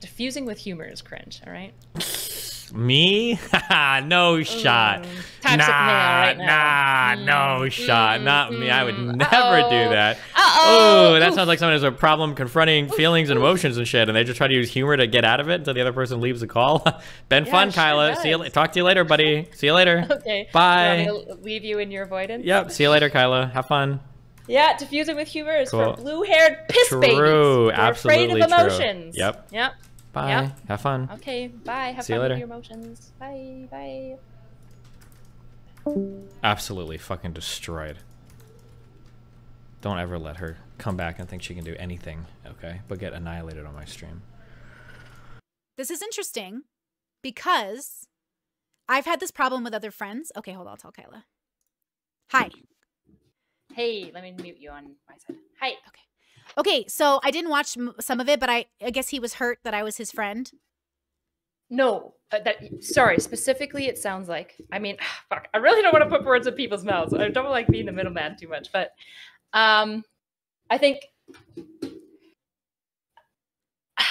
Diffusing with humor is cringe, all right? Me? no shot. Nah, right nah, mm, no shot. Mm, Not me. I would mm, never uh -oh. do that. oh, that sounds like someone has a problem confronting feelings and emotions and shit, and they just try to use humor to get out of it until the other person leaves the call. Been yeah, fun, Kyla. See you. Talk to you later, buddy. See you later. okay. Bye. leave you in your avoidance. Yep. See you later, Kyla. Have fun. Yeah, diffusing with humor is cool. for blue-haired piss true. babies. True. Absolutely afraid of emotions. True. Yep. Yep. Bye. Yep. Have fun. Okay. Bye. Have See fun you later. with your emotions. Bye. Bye. Absolutely fucking destroyed. Don't ever let her come back and think she can do anything, okay? But get annihilated on my stream. This is interesting because I've had this problem with other friends. Okay, hold on, I'll tell Kyla. Hi. Hey, let me mute you on my side. Hi. Okay. Okay, so I didn't watch some of it, but I I guess he was hurt that I was his friend. No, uh, that sorry. Specifically, it sounds like. I mean, fuck. I really don't want to put words in people's mouths. I don't like being the middleman too much, but um, I think.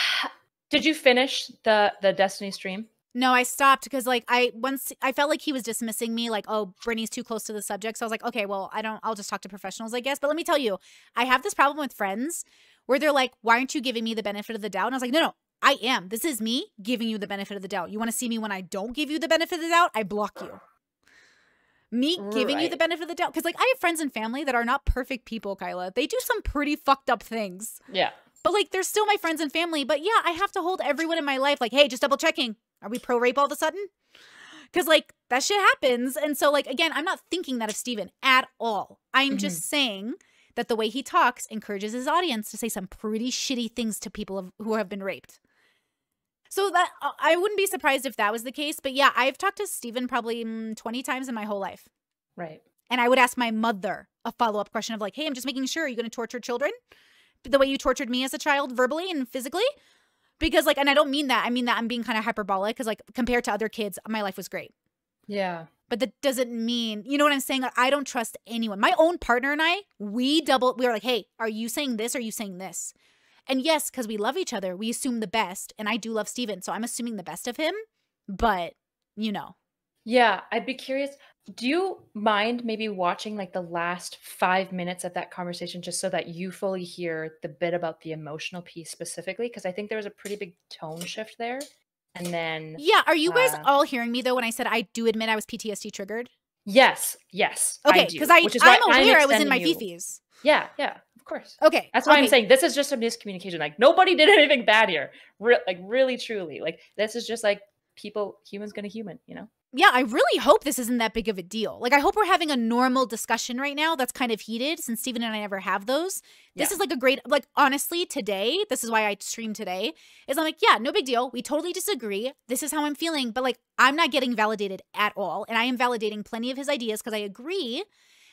Did you finish the the Destiny stream? No, I stopped because like I once I felt like he was dismissing me, like, oh, Brittany's too close to the subject. So I was like, okay, well, I don't I'll just talk to professionals, I guess. But let me tell you, I have this problem with friends where they're like, why aren't you giving me the benefit of the doubt? And I was like, no, no, I am. This is me giving you the benefit of the doubt. You want to see me when I don't give you the benefit of the doubt? I block you. Me giving right. you the benefit of the doubt. Because like I have friends and family that are not perfect people, Kyla. They do some pretty fucked up things. Yeah. But like they're still my friends and family. But yeah, I have to hold everyone in my life like, hey, just double checking. Are we pro rape all of a sudden? Because, like, that shit happens. And so, like, again, I'm not thinking that of Steven at all. I'm mm-hmm. just saying that the way he talks encourages his audience to say some pretty shitty things to people who have been raped. So that uh, I wouldn't be surprised if that was the case. But yeah, I've talked to Steven probably mm, 20 times in my whole life. Right. And I would ask my mother a follow up question of, like, hey, I'm just making sure. you're you going to torture children the way you tortured me as a child, verbally and physically? Because like and i don't mean that i mean that i'm being kind of hyperbolic because like compared to other kids my life was great. Yeah. But that doesn't mean you know what i'm saying? I don't trust anyone. My own partner and i we double we were like hey are you saying this or are you saying this? And yes because we love each other we assume the best and i do love steven so i'm assuming the best of him but you know. Yeah i'd be curious do you mind maybe watching like the last five minutes of that conversation just so that you fully hear the bit about the emotional piece specifically? Because I think there was a pretty big tone shift there. And then. Yeah. Are you guys uh, all hearing me though when I said I do admit I was PTSD triggered? Yes. Yes. Okay. Because I, I I'm aware I was in my you. fifis. Yeah. Yeah. Of course. Okay. That's why okay. I'm saying this is just a miscommunication. Like nobody did anything bad here. Re- like really, truly. Like this is just like people, humans gonna human, you know? Yeah, I really hope this isn't that big of a deal. Like, I hope we're having a normal discussion right now that's kind of heated since Steven and I never have those. This Yeah. is like a great, like, honestly, today, this is why I stream today, is I'm like, yeah, no big deal. We totally disagree. This is how I'm feeling, but like, I'm not getting validated at all. And I am validating plenty of his ideas because I agree.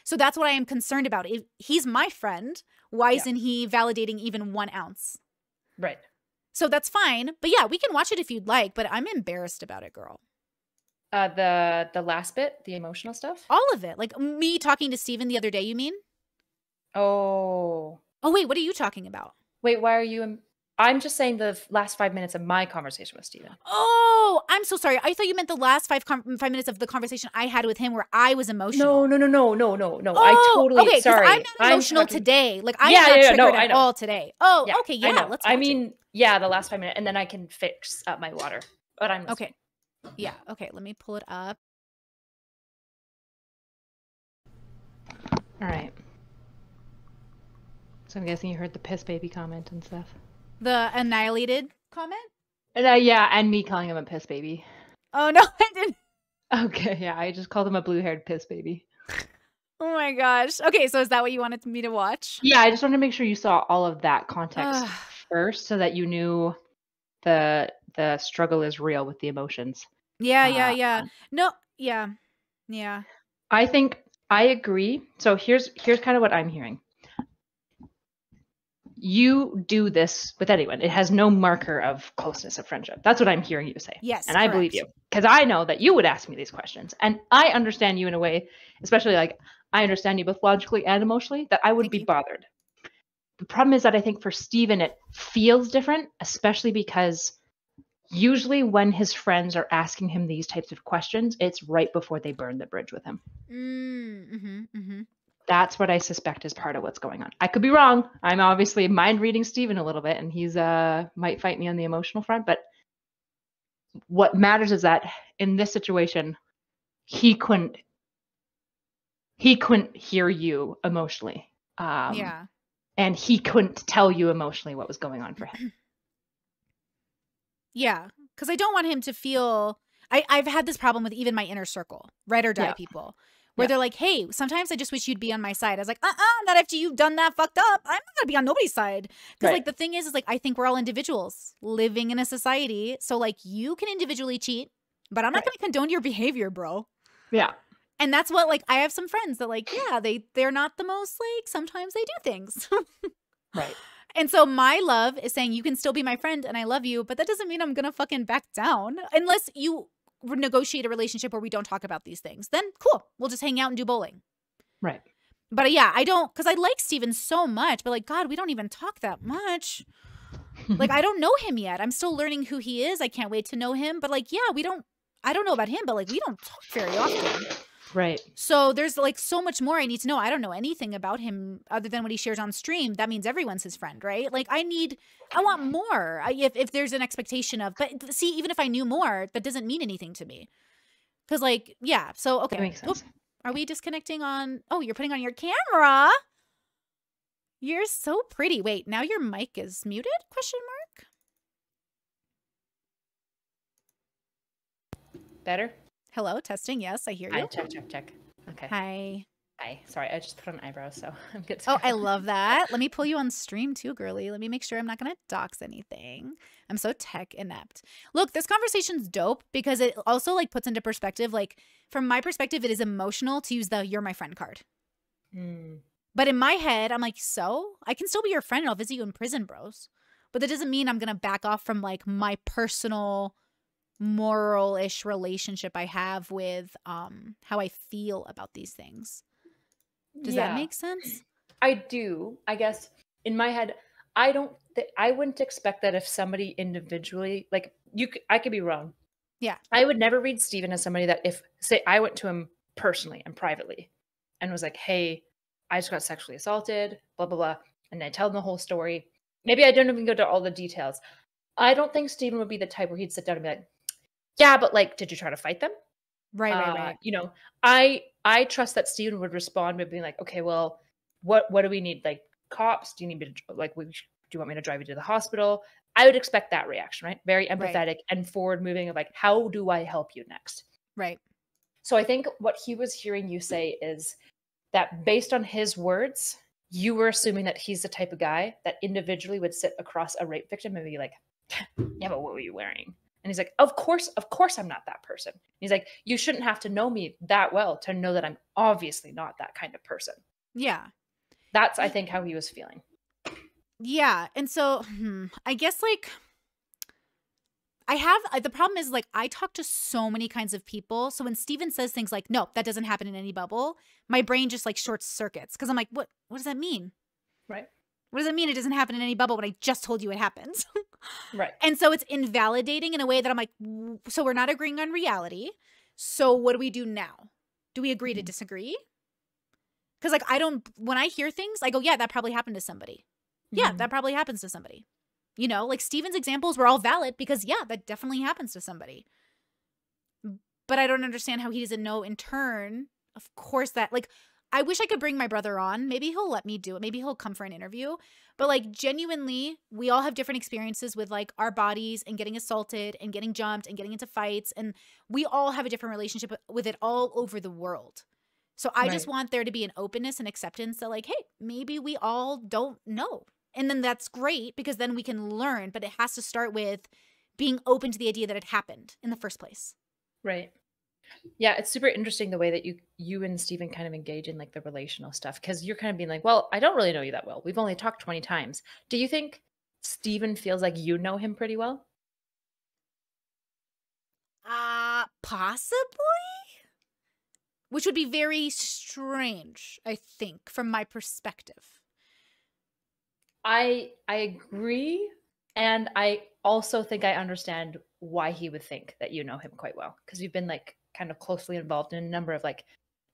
So that's what I am concerned about. If he's my friend, why Yeah. isn't he validating even one ounce? Right. So that's fine. But yeah, we can watch it if you'd like, but I'm embarrassed about it, girl. Uh the the last bit, the emotional stuff. All of it. Like me talking to Steven the other day, you mean? Oh. Oh wait, what are you talking about? Wait, why are you in- I'm just saying the last five minutes of my conversation with Steven. Oh, I'm so sorry. I thought you meant the last five five minutes of the conversation I had with him where I was emotional. No, no, no, no, no, no, no. Oh, I totally okay. sorry. I'm not emotional talking- today. Like I'm Yeah, not yeah, triggered no, I at all today. Oh, Yeah, okay, I yeah. know. Let's. I watch it. mean, yeah, the last five minutes, and then I can fix up my water. But I'm listening. okay, yeah, okay. Let me pull it up. All right. So I'm guessing you heard the piss baby comment and stuff. The annihilated comment. And, uh, yeah, and me calling him a piss baby. Oh no, I didn't. Okay, yeah, I just called him a blue-haired piss baby. Oh my gosh. Okay, so is that what you wanted me to watch? Yeah, I just wanted to make sure you saw all of that context first, so that you knew the the struggle is real with the emotions. Yeah, yeah, Uh, yeah. No, yeah, yeah. I think I agree. So here's here's kind of what I'm hearing. You do this with anyone. It has no marker of closeness of friendship. That's what I'm hearing you say. Yes, And I believe you because I know that you would ask me these questions. And I understand you in a way, especially like I understand you both logically and emotionally, that I would Thank be you. bothered. The problem is that I think for Steven, it feels different, especially because usually when his friends are asking him these types of questions, it's right before they burn the bridge with him. Mm, mm-hmm, mm-hmm. That's what I suspect is part of what's going on. I could be wrong. I'm obviously mind reading Steven a little bit, and he's uh might fight me on the emotional front, but what matters is that in this situation, he couldn't he couldn't hear you emotionally. Um, yeah. And he couldn't tell you emotionally what was going on for him. Yeah, because I don't want him to feel. I I've had this problem with even my inner circle, ride or die Yeah. people, where Yeah. they're like, "Hey, sometimes I just wish you'd be on my side." I was like, "Uh, uh not after you've done that fucked up. I'm not gonna be on nobody's side." Because Right. like the thing is, is like I think we're all individuals living in a society, so like you can individually cheat, but I'm not Right. gonna condone your behavior, bro. Yeah. And that's what like I have some friends that like, yeah, they they're not the most like sometimes they do things. Right. And so my love is saying you can still be my friend and I love you, but that doesn't mean I'm gonna fucking back down unless you negotiate a relationship where we don't talk about these things. Then cool, we'll just hang out and do bowling. Right. But uh, yeah, I don't because I like Steven so much, but like God, we don't even talk that much. like I don't know him yet. I'm still learning who he is. I can't wait to know him. But like, yeah, we don't. I don't know about him, but like we don't talk very often. Right. So there's like so much more I need to know. I don't know anything about him other than what he shares on stream. That means everyone's his friend, right? Like I need, I want more. I, if if there's an expectation of, but see, even if I knew more, that doesn't mean anything to me. Because like, yeah. So okay, That makes Oop, sense. are we disconnecting on? Oh, you're putting on your camera. You're so pretty. Wait, now your mic is muted? Question mark. Better? Hello, testing. Yes, I hear Hi, you. check, check, check. Okay. Hi. Hi. Sorry, I just put on eyebrows, so I'm good. Oh. I love that. Let me pull you on stream too, girly. Let me make sure I'm not going to dox anything. I'm so tech inept. Look, this conversation's dope because it also like puts into perspective like from my perspective it is emotional to use the you're my friend card. Hmm. But in my head, I'm like, "So? I can still be your friend and I'll visit you in prison, bros." But that doesn't mean I'm going to back off from like my personal moral-ish relationship I have with um how I feel about these things. Does that make sense? I do. I guess in my head, I don't. Th- I wouldn't expect that if somebody individually, like you, c- I could be wrong. Yeah. I would never read Steven as somebody that if say I went to him personally and privately, and was like, "Hey, I just got sexually assaulted," blah blah blah, and I tell him the whole story. Maybe I don't even go to all the details. I don't think Steven would be the type where he'd sit down and be like, "Yeah, but like, did you try to fight them?" Right, right, uh, right. You know, I I trust that Steven would respond by being like, okay, well, what what do we need? Like, cops? Do you need me to like? We, Do you want me to drive you to the hospital? I would expect that reaction, right? Very empathetic right. and forward moving of like, how do I help you next? Right. So I think what he was hearing you say is that based on his words, you were assuming that he's the type of guy that individually would sit across a rape victim and be like, yeah, but what were you wearing? And he's like, of course, of course, I'm not that person. he's like, you shouldn't have to know me that well to know that I'm obviously not that kind of person. Yeah. That's, I think, how he was feeling. Yeah. And so hmm, I guess like I have the problem is like I talk to so many kinds of people. So when Steven says things like, no, that doesn't happen in any bubble, my brain just like short circuits because I'm like, what what does that mean? Right. What does it mean it doesn't happen in any bubble when I just told you it happens? right. And so it's invalidating in a way that I'm like, so we're not agreeing on reality. So what do we do now? Do we agree to mm-hmm. disagree? Because like I don't when I hear things, I go, yeah, that probably happened to somebody. Yeah, mm-hmm. that probably happens to somebody. You know, like Steven's examples were all valid because, yeah, that definitely happens to somebody. But I don't understand how he doesn't know in turn. Of course, that, like, I wish I could bring my brother on. Maybe he'll let me do it. Maybe he'll come for an interview. But, like, genuinely, we all have different experiences with, like, our bodies and getting assaulted and getting jumped and getting into fights. And we all have a different relationship with it all over the world. So I right. just want there to be an openness and acceptance that, like, hey, maybe we all don't know. And then that's great because then we can learn, but it has to start with being open to the idea that it happened in the first place. Right. Yeah, it's super interesting the way that you you and Steven kind of engage in like the relational stuff because you're kind of being like, well, I don't really know you that well. We've only talked 20 times. Do you think Steven feels like you know him pretty well? Uh possibly. Which would be very strange, I think, from my perspective. I I agree, and I also think I understand why he would think that you know him quite well because you've been like kind of closely involved in a number of like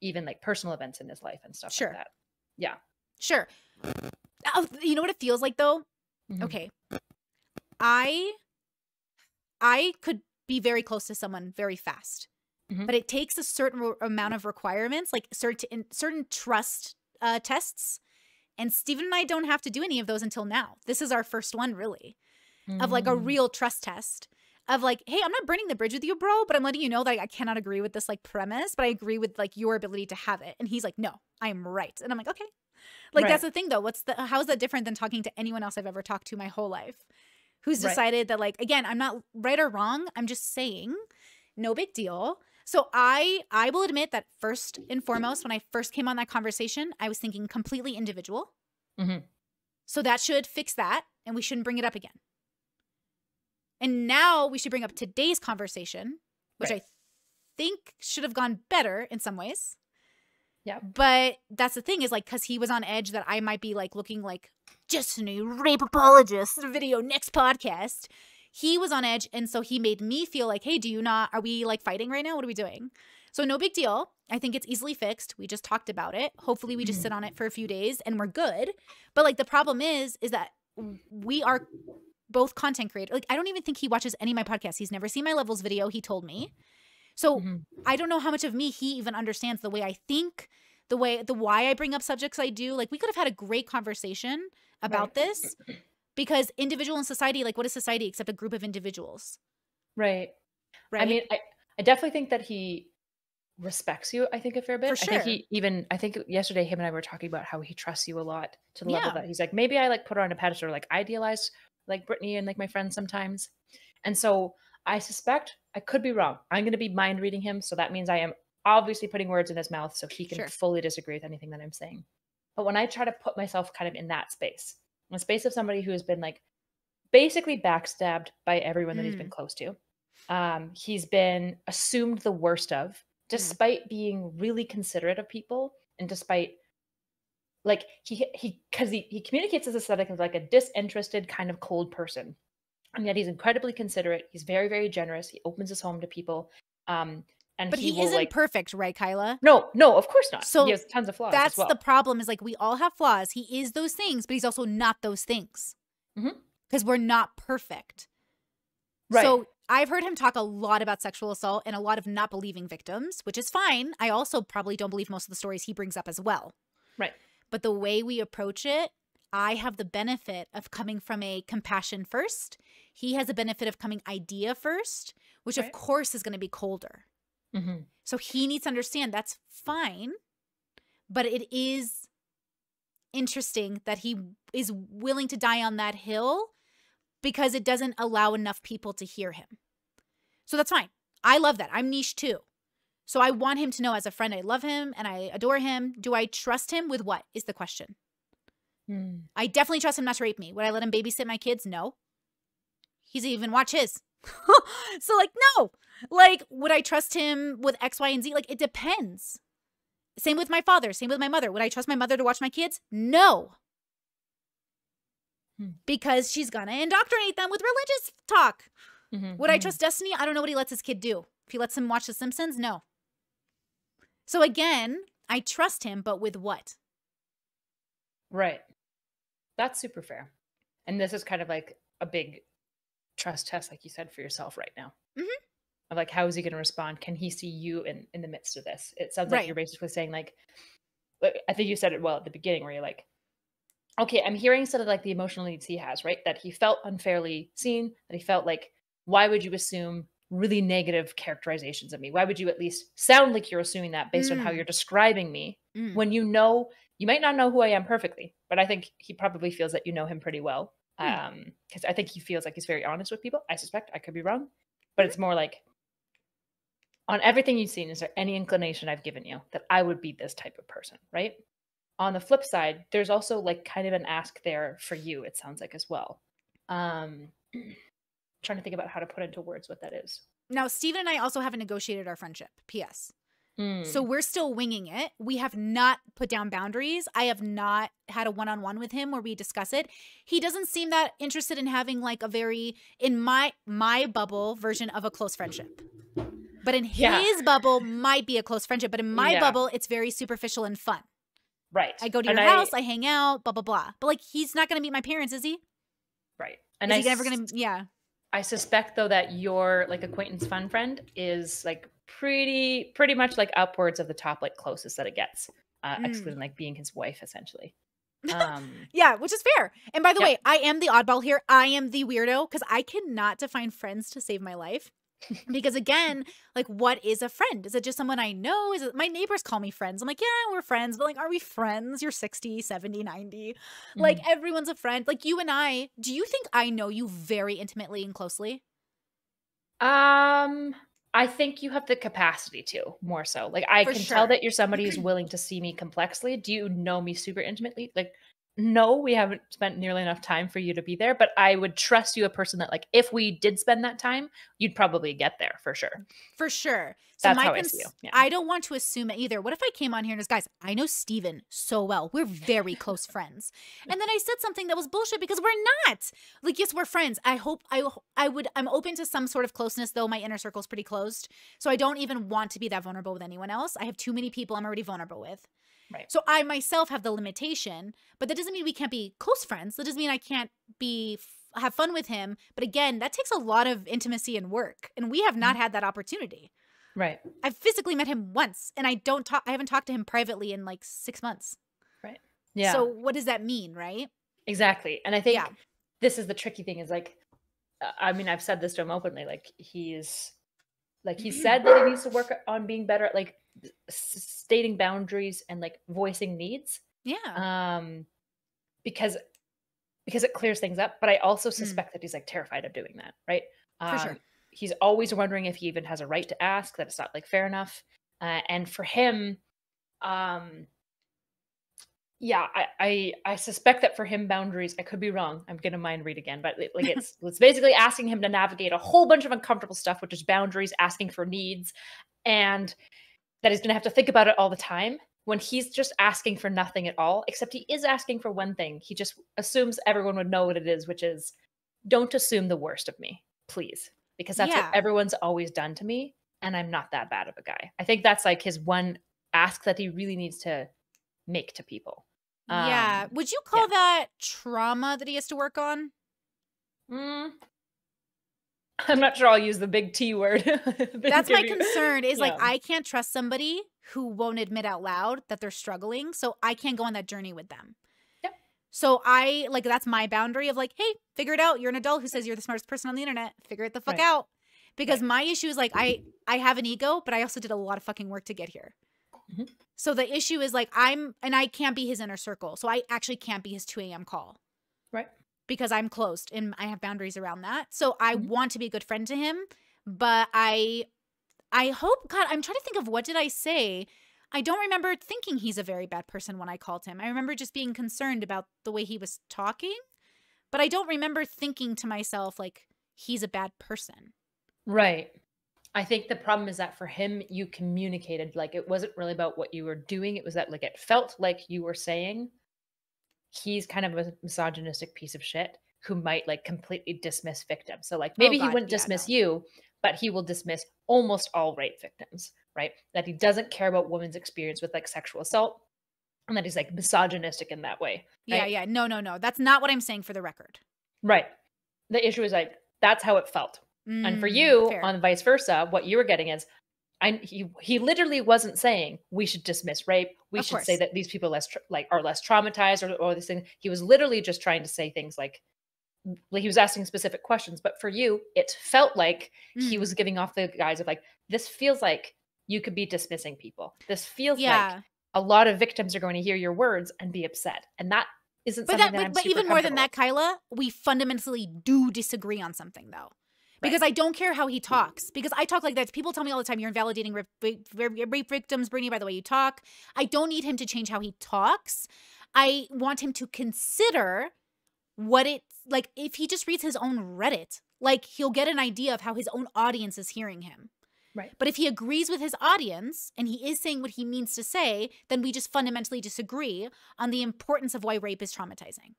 even like personal events in his life and stuff sure. like that. Yeah. Sure. Oh, you know what it feels like though? Mm-hmm. Okay. I I could be very close to someone very fast. Mm-hmm. But it takes a certain amount of requirements, like certain certain trust uh, tests and Steven and I don't have to do any of those until now. This is our first one, really, mm. of like a mm. real trust test of like, hey, I'm not burning the bridge with you, bro, but I'm letting you know that I cannot agree with this like premise, but I agree with like your ability to have it. And he's like, no, I am right. And I'm like, okay. Like right. that's the thing though. What's the how is that different than talking to anyone else I've ever talked to my whole life? Who's decided right. that like again, I'm not right or wrong. I'm just saying, no big deal. So I I will admit that first and foremost, when I first came on that conversation, I was thinking completely individual. Mm-hmm. So that should fix that, and we shouldn't bring it up again. And now we should bring up today's conversation, which right. I think should have gone better in some ways. Yeah. But that's the thing is like, because he was on edge that I might be like looking like just a new rape apologist video next podcast. He was on edge and so he made me feel like hey do you not are we like fighting right now? What are we doing? So no big deal. I think it's easily fixed. We just talked about it. Hopefully we just sit on it for a few days and we're good. But like the problem is is that we are both content creators like i don't even think he watches any of my podcasts he's never seen my levels video he told me so mm-hmm. i don't know how much of me he even understands the way i think the way the why i bring up subjects i do like we could have had a great conversation about right. this because individual and society like what is society except a group of individuals right right i mean i, I definitely think that he respects you i think a fair bit For sure. i think he even i think yesterday him and i were talking about how he trusts you a lot to the yeah. level that he's like maybe i like put her on a pedestal like idealize like brittany and like my friends sometimes and so i suspect i could be wrong i'm going to be mind reading him so that means i am obviously putting words in his mouth so he can sure. fully disagree with anything that i'm saying but when i try to put myself kind of in that space in the space of somebody who has been like basically backstabbed by everyone that mm. he's been mm. close to. Um, he's been assumed the worst of, mm. despite mm. being really considerate of people and despite like he he because he, he communicates his aesthetic as like a disinterested kind of cold person and yet he's incredibly considerate he's very very generous he opens his home to people um and but he, he isn't like, perfect, right, Kyla? No, no, of course not. So he has tons of flaws. That's well. the problem. Is like we all have flaws. He is those things, but he's also not those things because mm-hmm. we're not perfect. Right. So I've heard him talk a lot about sexual assault and a lot of not believing victims, which is fine. I also probably don't believe most of the stories he brings up as well. Right. But the way we approach it, I have the benefit of coming from a compassion first. He has the benefit of coming idea first, which Right. of course is going to be colder. Mm-hmm. So he needs to understand that's fine, but it is interesting that he is willing to die on that hill because it doesn't allow enough people to hear him. So that's fine. I love that. I'm niche too. So I want him to know as a friend I love him and I adore him. Do I trust him with what is the question? Hmm. I definitely trust him not to rape me. Would I let him babysit my kids? No. He's even watch his. so like no. Like would I trust him with X, Y, and Z? Like it depends. Same with my father, same with my mother. Would I trust my mother to watch my kids? No. Hmm. Because she's gonna indoctrinate them with religious talk. Mhm, Would I mhm. trust Destiny? I don't know what he lets his kid do. If he lets him watch The Simpsons, no. So again, I trust him, but with what? Right. That's super fair. And this is kind of like a big trust test, like you said, for yourself right now. Mhm. Of like, how is he going to respond? Can he see you in in the midst of this? It sounds like Right. you're basically saying like, like, I think you said it well at the beginning, where you're like, okay, I'm hearing sort of like the emotional needs he has, right? That he felt unfairly seen. That he felt like, why would you assume really negative characterizations of me? Why would you at least sound like you're assuming that based on how Mm. you're describing me? Mm. when you know you might not know who I am perfectly, but I think he probably feels that you know him pretty well. Hmm. Um, because I think he feels like he's very honest with people. I suspect I could be wrong, but it's more like on everything you've seen, is there any inclination I've given you that I would be this type of person, right? On the flip side, there's also like kind of an ask there for you, it sounds like as well. Um trying to think about how to put into words what that is. Now, Steven and I also haven't negotiated our friendship. P.S. Mm. So we're still winging it. We have not put down boundaries. I have not had a one on one with him where we discuss it. He doesn't seem that interested in having like a very in my my bubble version of a close friendship. But in Yeah. his bubble might be a close friendship, but in my Yeah. bubble it's very superficial and fun. right. I go to And your house, I hang out, blah blah blah. But like he's not going to meet my parents, is he? right. And is I he ever going to yeah. I suspect though that your like acquaintance fun friend is like pretty pretty much like upwards of the top like closest that it gets. Uh Mm. excluding like being his wife essentially. Um Yeah, which is fair. And by the way, I am the oddball here. I am the weirdo because I cannot define friends to save my life. Because again, like, what is a friend? Is it just someone I know? Is it my neighbors call me friends? I'm like, yeah, we're friends, but like, are we friends? You're 60, 70, 90. Like, Mm-hmm. everyone's a friend. Like, you and I, do you think I know you very intimately and closely? um I think you have the capacity to more so. Like I For can sure. tell that you're somebody who's willing to see me complexly. Do you know me super intimately? Like no, we haven't spent nearly enough time for you to be there, but I would trust you a person that like if we did spend that time, you'd probably get there for sure. For sure. So That's my how I see you, yeah. I don't want to assume it either. What if I came on here and was, guys, I know Steven so well. We're very close friends. And then I said something that was bullshit because we're not. Like, yes, we're friends. I hope I I would I'm open to some sort of closeness, though my inner circle's pretty closed. So I don't even want to be that vulnerable with anyone else. I have too many people I'm already vulnerable with. Right. So I myself have the limitation, but that doesn't mean we can't be close friends. That doesn't mean I can't be have fun with him. But again, that takes a lot of intimacy and work, and we have Mm-hmm. not had that opportunity. Right. I've physically met him once, and I don't talk. I haven't talked to him privately in like six months. Right. Yeah. So what does that mean, right? Exactly. And I think Yeah. this is the tricky thing is like, uh, I mean, I've said this to him openly. Like, he's, like, he said that he needs to work on being better at like stating boundaries and like voicing needs. Yeah. Um, because, because it clears things up. But I also Mm. suspect that he's like terrified of doing that. Right. For sure. Um, He's always wondering if he even has a right to ask, that it's not like fair enough. Uh, and for him, um, yeah I, I i suspect that for him boundaries i could be wrong i'm gonna mind read again but like it's it's basically asking him to navigate a whole bunch of uncomfortable stuff which is boundaries asking for needs and that he's gonna have to think about it all the time when he's just asking for nothing at all except he is asking for one thing he just assumes everyone would know what it is which is don't assume the worst of me please because that's Yeah. what everyone's always done to me and i'm not that bad of a guy i think that's like his one ask that he really needs to make to people yeah. um, Would you call yeah. that trauma that he has to work on? Mm. I'm not sure I'll use the big T word. That's my concern. Is like I can't trust somebody who won't admit out loud that they're struggling, so I can't go on that journey with them. Yep. So I like that's my boundary of like, hey, figure it out. You're an adult who says you're the smartest person on the internet. Figure it the fuck Right. out. Because Right. my issue is like I I have an ego, but I also did a lot of fucking work to get here. Mhm. So the issue is like I'm and I can't be his inner circle. So I actually can't be his 2 a.m. call. Because I'm closed and I have boundaries around that. So I Mhm. want to be a good friend to him, but I I hope God, I'm trying to think of what did I say? I don't remember thinking he's a very bad person when I called him. I remember just being concerned about the way he was talking, but I don't remember thinking to myself like he's a bad person. Right. I think the problem is that for him, you communicated like it wasn't really about what you were doing. It was that like it felt like you were saying he's kind of a misogynistic piece of shit who might like completely dismiss victims. So like maybe he Oh God, wouldn't yeah, dismiss no. you, but he will dismiss almost all rape victims, right? That he doesn't care about women's experience with like sexual assault and that he's like misogynistic in that way. Yeah, right? yeah. No, no, no. That's not what I'm saying for the record. Right. The issue is like that's how it felt. And for Mm, you, fair. on vice versa, what you were getting is, I he he literally wasn't saying we should dismiss rape. We Of should say that these people less like are less traumatized or or this thing. He was literally just trying to say things like, like he was asking specific questions. But for you, it felt like he Mm. was giving off the guise of like, this feels like you could be dismissing people. This feels yeah. like a lot of victims are going to hear your words and be upset, and that isn't But something that, that, but, but even more than that, Kyla, we fundamentally do disagree on something though. Because I don't care how he talks. Because I talk like that. People tell me all the time, you're invalidating rape, rape, victims, Brittany, by the way you talk. I don't need him to change how he talks. I want him to consider what it's like if he just reads his own Reddit, like he'll get an idea of how his own audience is hearing him. Right. But if he agrees with his audience and he is saying what he means to say, then we just fundamentally disagree on the importance of why rape is traumatizing.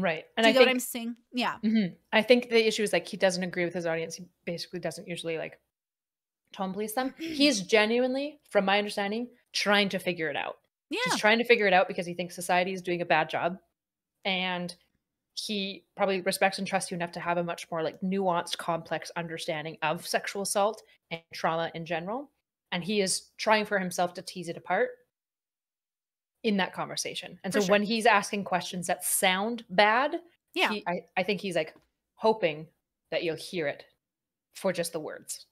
Right? And I get think what I'm saying? Yeah. Mhm. I think the issue is like he doesn't agree with his audience. He basically doesn't usually like tone police them. He's genuinely, from my understanding, trying to figure it out. Yeah. He's trying to figure it out because he thinks society is doing a bad job. And he probably respects and trusts you enough to have a much more like nuanced, complex understanding of sexual assault and trauma in general. And he is trying for himself to tease it apart in that conversation. And For so sure. when he's asking questions that sound bad, Yeah. he, I, I think he's like hoping that you'll hear it for just the words.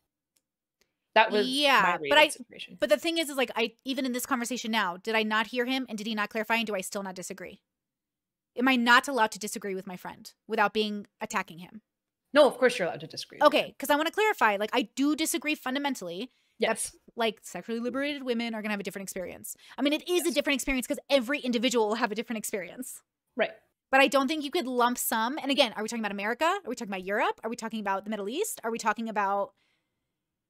That was Yeah, but I- But the thing is, is like I even in this conversation now, did I not hear him and did he not clarify and do I still not disagree? Am I not allowed to disagree with my friend without being attacking him? no, of course you're allowed to disagree. Okay, because I want to clarify. Like I do disagree fundamentally. Yes. Like sexually mm. liberated women are gonna have a different experience. I mean, it is a different experience because every individual will have a different experience. Right. But I don't think you could lump some. And again, are we talking about America? Are we talking about Europe? Are we talking about the Middle East? Are we talking about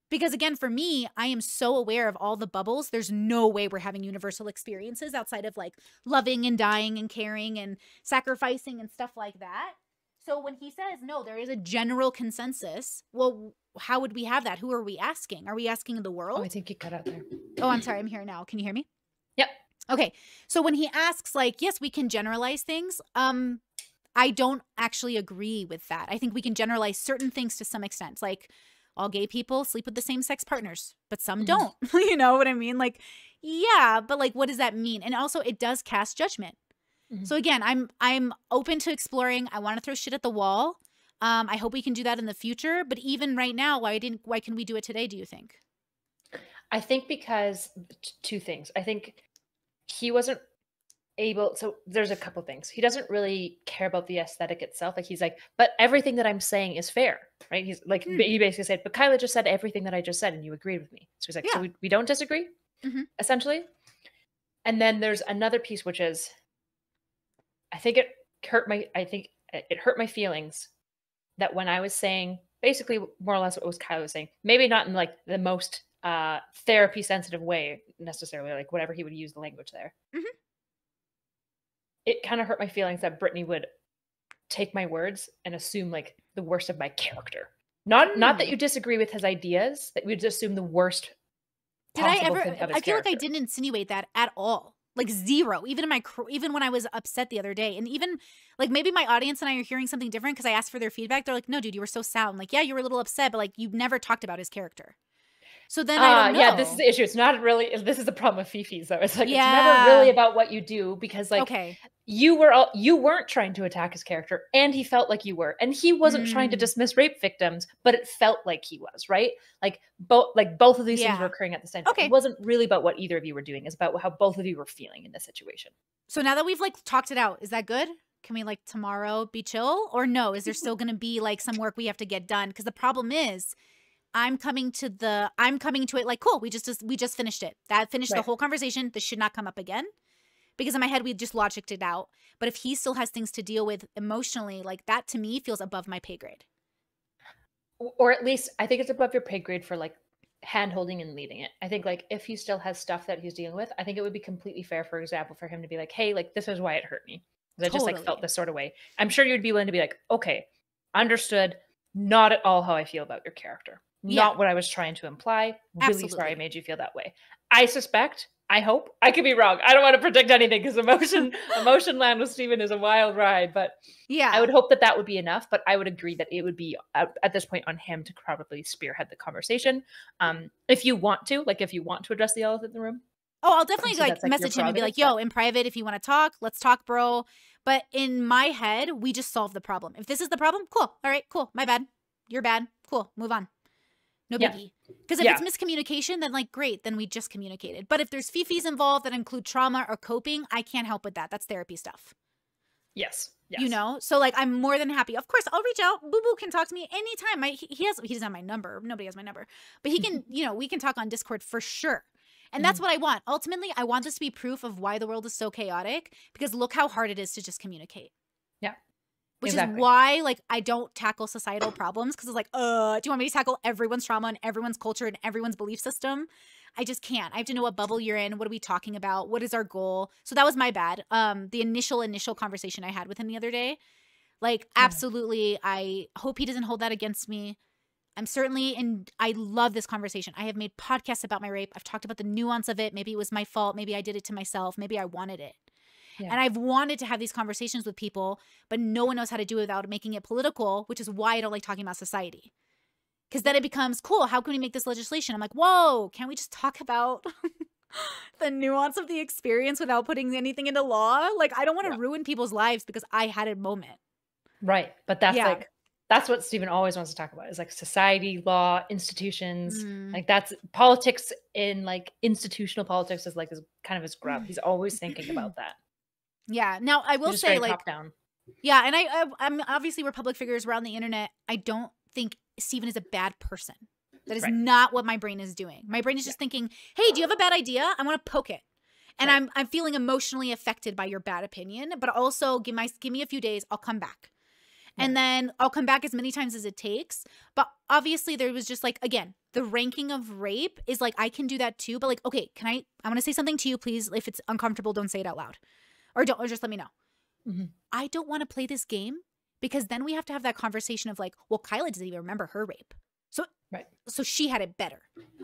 because again, for me, I am so aware of all the bubbles. There's no way we're having universal experiences outside of like loving and dying and caring and sacrificing and stuff like that. So when he says no, there is a general consensus. Well, how would we have that? Who are we asking? Are we asking the world? Oh, I think you cut out there. Oh, I'm sorry. I'm here now. Can you hear me? Yep. Okay. So when he asks like, yes, we can generalize things, um I don't actually agree with that. I think we can generalize certain things to some extent. Like all gay people sleep with the same sex partners, but some Mhm. don't. you know what I mean? Like yeah, but like what does that mean? And also it does cast judgment. Mhm. So again, I'm I'm open to exploring. I want to throw shit at the wall. Um I hope we can do that in the future, but even right now, why didn't why can we do it today, do you think? I think because two things. I think he wasn't able so there's a couple things. He doesn't really care about the aesthetic itself. Like he's like, but everything that I'm saying is fair, right? He's like Hmm. he basically said, but Kyla just said everything that I just said and you agreed with me. So he's like, so we, we don't disagree, Mhm. essentially. And then there's another piece which is I think it hurt my I think it hurt my feelings that when I was saying basically more or less what was Kyla was saying, maybe not in like the most uh therapy sensitive way necessarily, like whatever he would use the language there. Mhm. It kind of hurt my feelings that Brittany would take my words and assume like the worst of my character. Not not that Hmm. you disagree with his ideas, that we'd assume the worst. Did I ever? I feel like I didn't insinuate that at all. Like zero. Even in my, even when I was upset the other day, and even like maybe my audience and I are hearing something different because I asked for their feedback. They're like, "No, dude, you were so sound like, "Yeah, you were a little upset, but like you've never talked about his character." So then I Uh, don't know. yeah, this is the issue. It's not really. This is the problem with Fifi's though. It's like it's never really about what you do because like okay. You were all you weren't trying to attack his character and he felt like you were and he wasn't mm. trying to mm. dismiss rape victims but it felt like he was right like both like both of these yeah. things were occurring at the same time okay. it wasn't really about what either of you were doing it's about how both of you were feeling in this situation so now that we've like talked it out is that good can we like tomorrow be chill or no is there still going to be like some work we have to get done because the problem is i'm coming to the i'm coming to it like cool we just, just we just finished it that finished right. the whole conversation this should not come up again because in my head we just logicked it out. But if he still has things to deal with emotionally, like that to me feels above my pay grade. Or at least I think it's above your pay grade for like hand holding and leading it. I think like if he still has stuff that he's dealing with, I think it would be completely fair, for example, for him to be like, hey, like this is why it hurt me. I just like felt this sort of way. I'm sure you'd be willing to be like, okay, understood. Not at all how I feel about your character. Yeah. Not what I was trying to imply. Really Absolutely. sorry I made you feel that way. I suspect I hope I could be wrong. I don't want to predict anything because emotion, emotion land with Steven is a wild ride. But yeah, I would hope that that would be enough. But I would agree that it would be at, at this point on him to probably spearhead the conversation. Um, if you want to, like, if you want to address the elephant in the room. Oh, I'll definitely like, like message him and be like, "Yo, in private, if you want to talk, let's talk, bro." But in my head, we just solve the problem. If this is the problem, cool. All right, cool. My bad. You're bad. Cool. Move on. No biggie. Because if yeah. it's miscommunication, then like great, then we just communicated. But if there's fifis involved that include trauma or coping, I can't help with that. That's therapy stuff. Yes. Yes. You know, so like I'm more than happy. Of course, I'll reach out. Boo Boo can talk to me anytime. My he has he doesn't have my number. Nobody has my number, but he can. you know, we can talk on Discord for sure. And that's mm-hmm. what I want. Ultimately, I want this to be proof of why the world is so chaotic because look how hard it is to just communicate which exactly. is why like I don't tackle societal problems because it's like, uh, do you want me to tackle everyone's trauma and everyone's culture and everyone's belief system? I just can't. I have to know what bubble you're in. What are we talking about? What is our goal? So that was my bad. Um, the initial initial conversation I had with him the other day, like yeah. absolutely. I hope he doesn't hold that against me. I'm certainly and I love this conversation. I have made podcasts about my rape. I've talked about the nuance of it. Maybe it was my fault. Maybe I did it to myself. Maybe I wanted it. Yeah. And I've wanted to have these conversations with people, but no one knows how to do it without making it political, which is why I don't like talking about society. Because then it becomes cool. How can we make this legislation? I'm like, whoa, can't we just talk about the nuance of the experience without putting anything into law? Like, I don't want to yeah. ruin people's lives because I had a moment. Right. But that's yeah. like, that's what Steven always wants to talk about is like society, law, institutions. Mm. Like that's politics in like institutional politics is like his kind of his grub. He's always thinking about that. Yeah. Now I will say like down. Yeah, and I, I am obviously we're public figures. We're on the internet. I don't think Steven is a bad person. That is right. not what my brain is doing. My brain is just yeah. thinking, "Hey, do you have a bad idea? I want to poke it." And right. I'm I'm feeling emotionally affected by your bad opinion, but also give my give me a few days. I'll come back. Yeah. And then I'll come back as many times as it takes. But obviously there was just like again, the ranking of rape is like I can do that too, but like okay, can I I want to say something to you please if it's uncomfortable don't say it out loud or don't or just let me know. Mm-hmm. I don't want to play this game because then we have to have that conversation of like, well, Kyla doesn't even remember her rape. So right. so she had it better.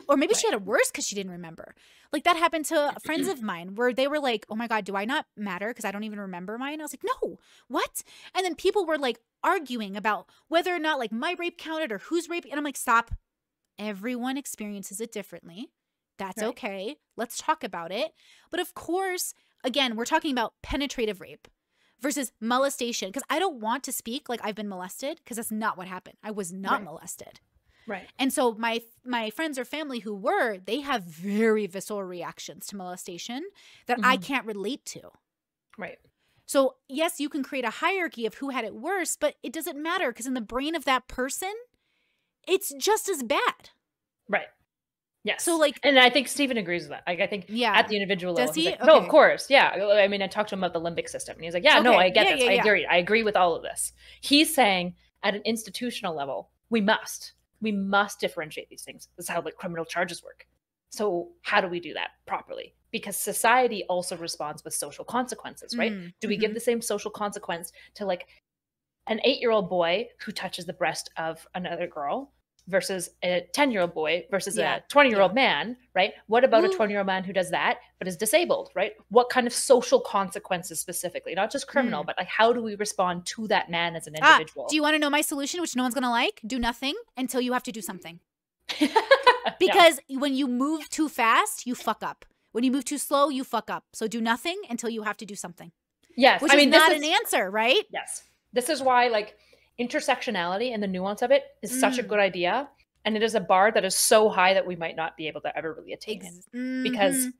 Or maybe right. she had it worse because she didn't remember. Like that happened to friends of mine where they were like, oh my God, do I not matter? Because I don't even remember mine. I was like, no, what? And then people were like arguing about whether or not like my rape counted or whose rape. And I'm like, stop. Everyone experiences it differently. That's right. okay. Let's talk about it. But of course, again, we're talking about penetrative rape versus molestation because I don't want to speak like I've been molested because that's not what happened. I was not right. molested. Right. And so my my friends or family who were, they have very visceral reactions to molestation that mm-hmm. I can't relate to. Right. So, yes, you can create a hierarchy of who had it worse, but it doesn't matter because in the brain of that person, it's just as bad. Right. Yes. So like, and I think Steven agrees with that. Like, I think yeah, at the individual level, like, okay. no, of course, yeah. I mean, I talked to him about the limbic system, and he's like, yeah, okay. no, I get yeah, this. Yeah, I agree. I agree with all of this. He's saying at an institutional level, we must, we must differentiate these things. This is how like criminal charges work. So how do we do that properly? Because society also responds with social consequences, right? Mm, do we mm-hmm. give the same social consequence to like an eight-year-old boy who touches the breast of another girl versus a 10 year old boy versus yeah. a 20 year old yeah. man, right? What about Ooh. a 20 year old man who does that but is disabled, right? What kind of social consequences specifically, not just criminal, mm. but like how do we respond to that man as an ah, individual? Ah, do you want to know my solution, which no one's going to like? Do nothing until you have to do something. because yeah. when you move too fast, you fuck up. When you move too slow, you fuck up. So do nothing until you have to do something. Yes, which I mean is this not is- an answer, right? Yes. This is why like intersectionality and the nuance of it is such a Mm. good idea. And it is a bar that is so high that we might not be able to ever really attain it. Because Mhm.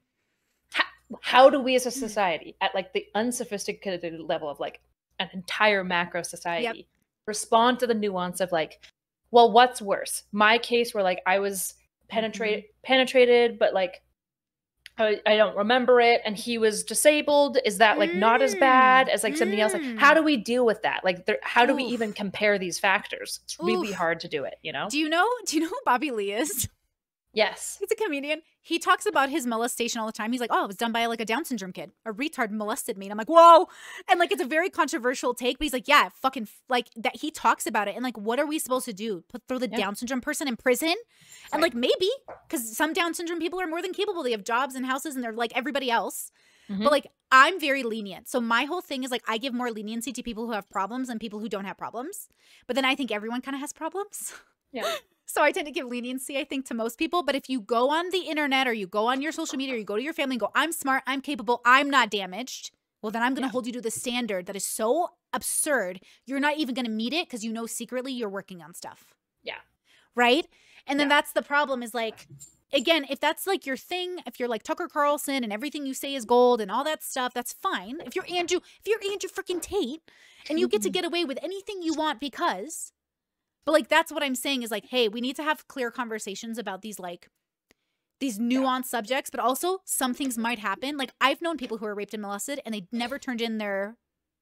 how, how do we as a society at like the unsophisticated level of like an entire macro society respond to the nuance of like, well, what's worse? My case where like I was penetrated penetrated, but like I, I don't remember it and he was disabled is that like not as bad as like something else like how Mm. do we deal with that like there, how do we even compare these factors it's really Oof. hard to do it you know do you know? Do you know who Bobby Lee is? Yes He's a comedian. He talks about his molestation all the time. He's like, "Oh, it was done by like a Down syndrome kid. A retard molested me." And I'm like, "Whoa!" And like, it's a very controversial take, but he's like, "Yeah, fucking like that." He talks about it, and like, what are we supposed to do? Put throw the Yeah. Down syndrome person in prison? And Right. like, maybe because some Down syndrome people are more than capable. They have jobs and houses, and they're like everybody else. Mhm. But like, I'm very lenient. So my whole thing is like, I give more leniency to people who have problems and people who don't have problems. But then I think everyone kind of has problems. yeah So I tend to give leniency, I think, to most people. But if you go on the internet or you go on your social media or you go to your family and go, I'm smart, I'm capable, I'm not damaged, well, then I'm going to Yeah. hold you to the standard that is so absurd. You're not even going to meet it because you know secretly you're working on stuff. Yeah. Right. And then Yeah. that's the problem is like, again, if that's like your thing, if you're like Tucker Carlson and everything you say is gold and all that stuff, that's fine. If you're Andrew, if you're Andrew freaking Tate and you get to mm-hmm. get away with anything you want because but like that's what I'm saying is like, hey, we need to have clear conversations about these like these nuanced subjects, but also some things might happen. Like I've known people who are raped and molested and they never turned in their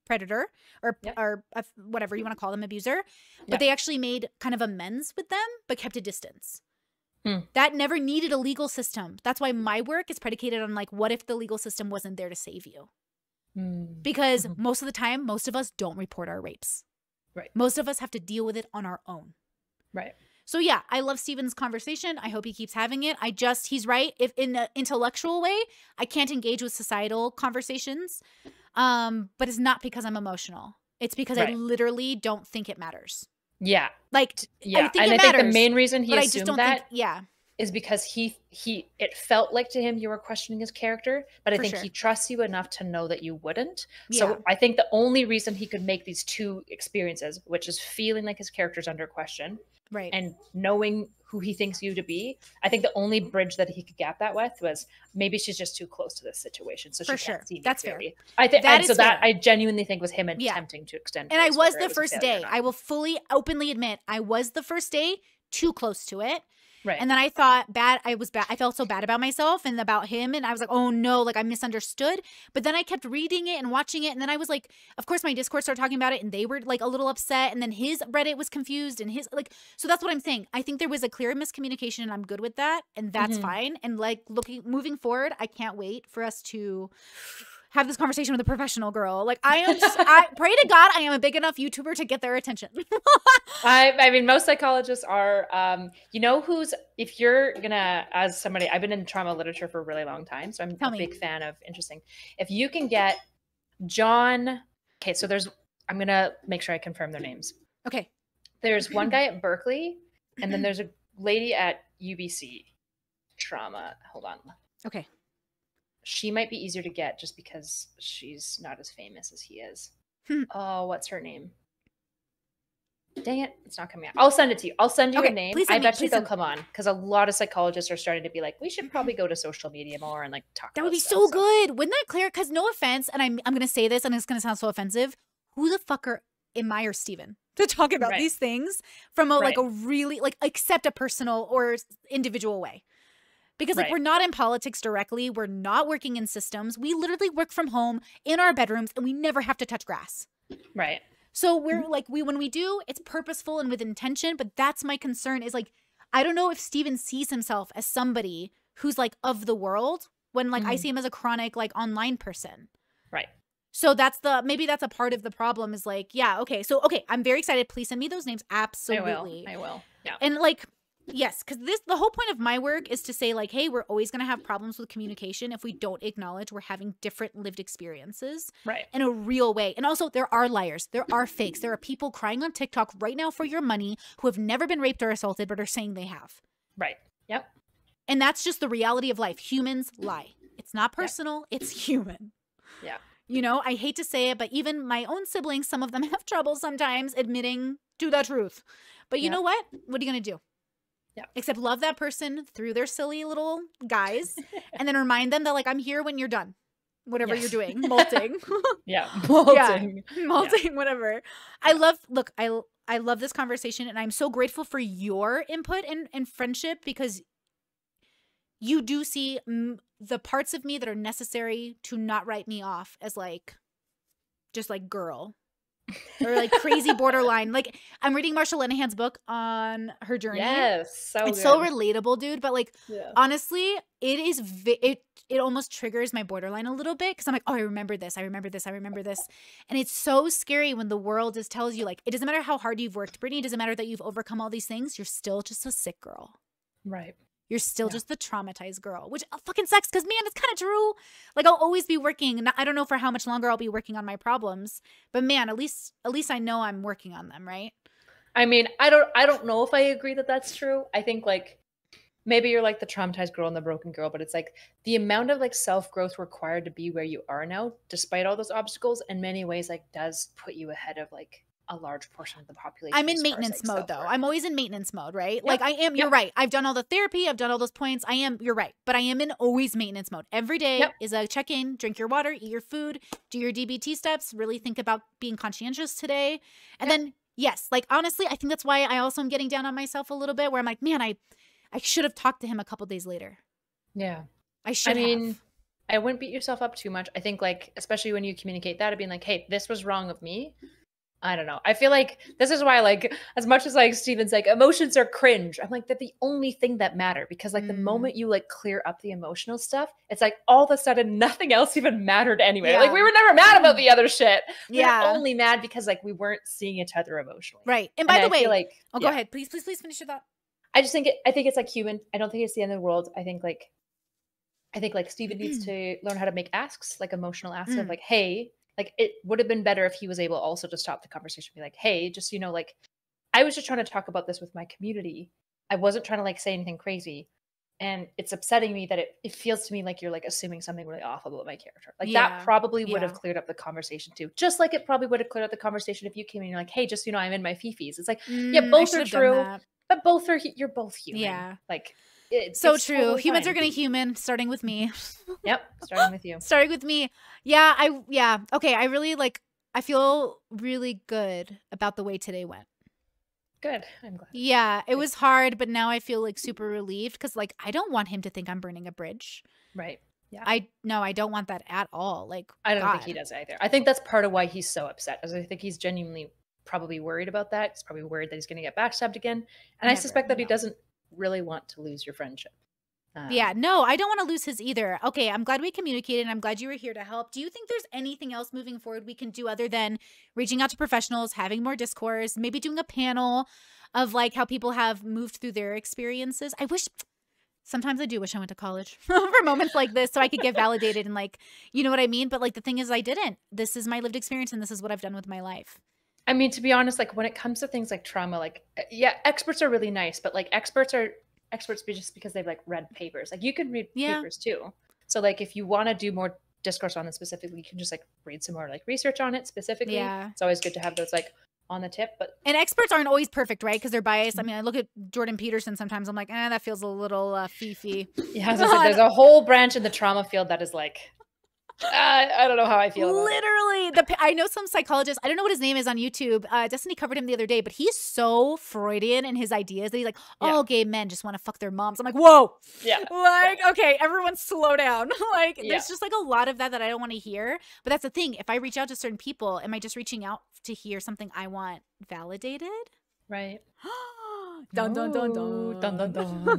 predator or Yep. or uh, whatever you want to call them abuser, but Yep. they actually made kind of amends with them but kept a distance. Hmm. That never needed a legal system. That's why my work is predicated on like what if the legal system wasn't there to save you? Mm. because Mhm. most of the time most of us don't report our rapes Right. most of us have to deal with it on our own. Right. So yeah i love steven's conversation. I hope he keeps having it. I just he's right. If in an intellectual way i can't engage with societal conversations um but it's not because i'm emotional. It's because i literally don't think it matters. Yeah. Like yeah think and it i think the main reason he but i assumed just don't that think yeah is because he he it felt like to him you were questioning his character but i For think sure. he trusts you enough to know that you wouldn't Yeah. so i think the only reason he could make these two experiences which is feeling like his character's under question right and knowing who he thinks you to be i think the only bridge that he could gap that with was maybe she's just too close to this situation so she For can't see me That's fair. i think That and so is that fair. i genuinely think was him Yeah. attempting to extend and I was the first day. I will fully openly admit I was the first day too close to it. Right And then I thought bad. I was bad. I felt so bad about myself and about him. And I was like, oh no, like I misunderstood. But then I kept reading it and watching it. And then I was like, of course, my Discord started talking about it and they were like a little upset. And then his Reddit was confused and his like, so that's what I'm saying. I think there was a clear miscommunication and I'm good with that. And that's Mhm. fine. And like looking, moving forward, I can't wait for us to have this conversation with a professional girl. Like I am, I pray to God I am a big enough YouTuber to get their attention. I, I mean, most psychologists are, um, you know, who's, if you're gonna, as somebody, I've been in trauma literature for a really long time, so I'm Tell a me. big fan of interesting. If you can get John, okay, so there's, I'm gonna make sure I confirm their names. okay. There's one guy at Berkeley, and then there's a lady at UBC trauma. Hold on. Okay. She might be easier to get just because she's not as famous as he is. Hmm. Oh, what's her name? Dang it, it's not coming out. I'll send it to you. I'll send you Okay, a name. please I me- bet you they'll come on because a lot of psychologists are starting to be like, we should probably go to social media more and like talk. That would be stuff." so good. Wouldn't that clear? Because no offense, and I'm I'm gonna say this, and it's gonna sound so offensive. Who the fuck are I or Steven to talk about Right. these things from a like a really like accept a personal or individual way? Because like Right. we're not in politics directly, we're not working in systems. We literally work from home in our bedrooms, and we never have to touch grass. Right. So we're like we when we do, it's purposeful and with intention, but that's my concern is like I don't know if Steven sees himself as somebody who's like of the world when like I Mhm. see him as a chronic like online person. Right. So that's the maybe that's a part of the problem is like, yeah, okay. So okay, I'm very excited. Please send me those names. Absolutely. I will. I will. Yeah. And like yes, cuz this the whole point of my work is to say like, hey, we're always going to have problems with communication if we don't acknowledge we're having different lived experiences Right. in a real way. And also, there are liars, there are fakes, there are people crying on TikTok right now for your money who have never been raped or assaulted but are saying they have. Right. Yep. And that's just the reality of life. Humans lie. It's not personal, it's human. Yeah. You know, I hate to say it, but even my own siblings, some of them have trouble sometimes admitting to the truth. But you Yeah. know what? What are you going to do? Yeah. Except love that person through their silly little guys and then remind them that, like, I'm here when you're done, whatever Yes. you're doing, molting. Yeah. Yeah. Molting. molting whatever i love look i i love this conversation and i'm so grateful for your input and and friendship because you do see the parts of me that are necessary to not write me off as like just like girl or like crazy borderline like i'm reading marsha linehan's book on her journey Yes. So it's so relatable dude but like Yeah. honestly it is vi- it it almost triggers my borderline a little bit because i'm like oh i remember this i remember this i remember this and it's so scary when the world just tells you like it doesn't matter how hard you've worked brittany it doesn't matter that you've overcome all these things you're still just a sick girl Right. You're still Yeah. just the traumatized girl which uh, fucking sucks because man it's kind of true like i'll always be working and i don't know for how much longer i'll be working on my problems but man at least at least i know i'm working on them right I mean, I don't I don't know if I agree that that's true. I think like maybe you're like the traumatized girl and the broken girl, but it's like the amount of like self-growth required to be where you are now despite all those obstacles in many ways like does put you ahead of like a large portion of the population. I'm in as far as, maintenance mode though. I'm always in maintenance mode, right? Yep. Like I am. You're Yep. right. I've done all the therapy. I've done all those points. I am. You're right. But I am in always maintenance mode. Every day Yep. is a check in. Drink your water. Eat your food. Do your DBT steps. Really think about being conscientious today. And then yes, like honestly, I think that's why I also am getting down on myself a little bit. Where I'm like, man, I, I should have talked to him a couple days later. Yeah. I should I mean, have. I wouldn't beat yourself up too much. I think like especially when you communicate that of being like, hey, this was wrong of me. I don't know. I feel like this is why, like, as much as like Steven's like emotions are cringe, I'm like they're the only thing that matter because like the Mm. moment you like clear up the emotional stuff, it's like all of a sudden nothing else even mattered anyway. Like we were never mad about the other shit. We Yeah. were only mad because like we weren't seeing each other emotionally. Right. And And by I the way, like oh, go ahead. Please, please, please finish your thought. I just think it. I think it's like human. I don't think it's the end of the world. I think like, I think like Steven needs to learn how to make asks, like emotional asks of Mm. like, hey, like it would have been better if he was able also to stop the conversation, be like, hey, just you know, like, I was just trying to talk about this with my community. I wasn't trying to like say anything crazy. And it's upsetting me that it, it feels to me like you're like assuming something really awful about my character. Like Yeah, that probably would have cleared up the conversation too. Just like it probably would have cleared up the conversation if you came in and you're like, hey, just you know, I'm in my fifis. It's like, Mm, I both are true. but both are you're both human. Yeah. Like it's So true. totally Humans fine. are going to human, starting with me. Yep, starting with you. starting with me. Yeah, I yeah. Okay, I really like I feel really good about the way today went. Good. I'm glad. Yeah, it was hard, but now I feel like super relieved cuz like I don't want him to think I'm burning a bridge. Right. Yeah. I no, I don't want that at all. Like I don't think he does either. I think that's part of why he's so upset. Is I think he's genuinely probably worried about that. He's probably worried that he's going to get backstabbed again, and I suspect that he doesn't really want to lose your friendship. Um, Yeah, no, I don't want to lose his either. Okay, I'm glad we communicated. I'm glad you were here to help. Do you think there's anything else moving forward we can do other than reaching out to professionals, having more discourse, maybe doing a panel of like how people have moved through their experiences? I wish sometimes I do wish I went to college for moments like this so I could get validated and like, you know what I mean? But like the thing is I didn't. This is my lived experience and this is what I've done with my life. I mean, to be honest, like when it comes to things like trauma, like uh, yeah, experts are really nice, but like experts are experts just because they've like read papers. Like you can read Yeah. papers too. So like if you want to do more discourse on it specifically, you can just like read some more like research on it specifically. Yeah. It's always good to have those like on the tip, but And experts aren't always perfect, right? Because they're biased. I mean, I look at Jordan Peterson sometimes. I'm like, eh, that feels a little uh, fifi. yeah, I was gonna say, there's a whole branch in the trauma field that is like, uh, I don't know how I feel. About it. Literally, the I know some psychologist. I don't know what his name is on YouTube. Uh, Destiny covered him the other day, but he's so Freudian in his ideas that he's like, Yeah. "All gay men just want to fuck their moms." I'm like, "Whoa!" Yeah. Like, okay, everyone, slow down. like, Yeah. there's just like a lot of that that I don't want to hear. But that's the thing. If I reach out to certain people, am I just reaching out to hear something I want validated? Right. dun dun dun dun Dun, dun, dun.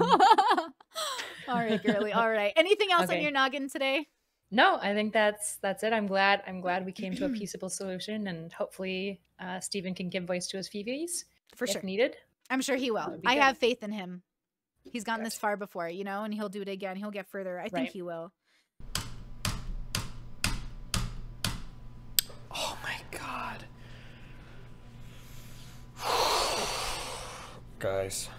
all right, girly. All right. Anything else on your noggin today? No, I think that's that's it. I'm glad I'm glad we came to a peaceable solution, and hopefully, uh, Steven can give voice to his Phoebes For if sure. needed. I'm sure he will. I good. have faith in him. He's gotten this far before, you know, and he'll do it again. He'll get further. I think he will. Oh my god. Guys.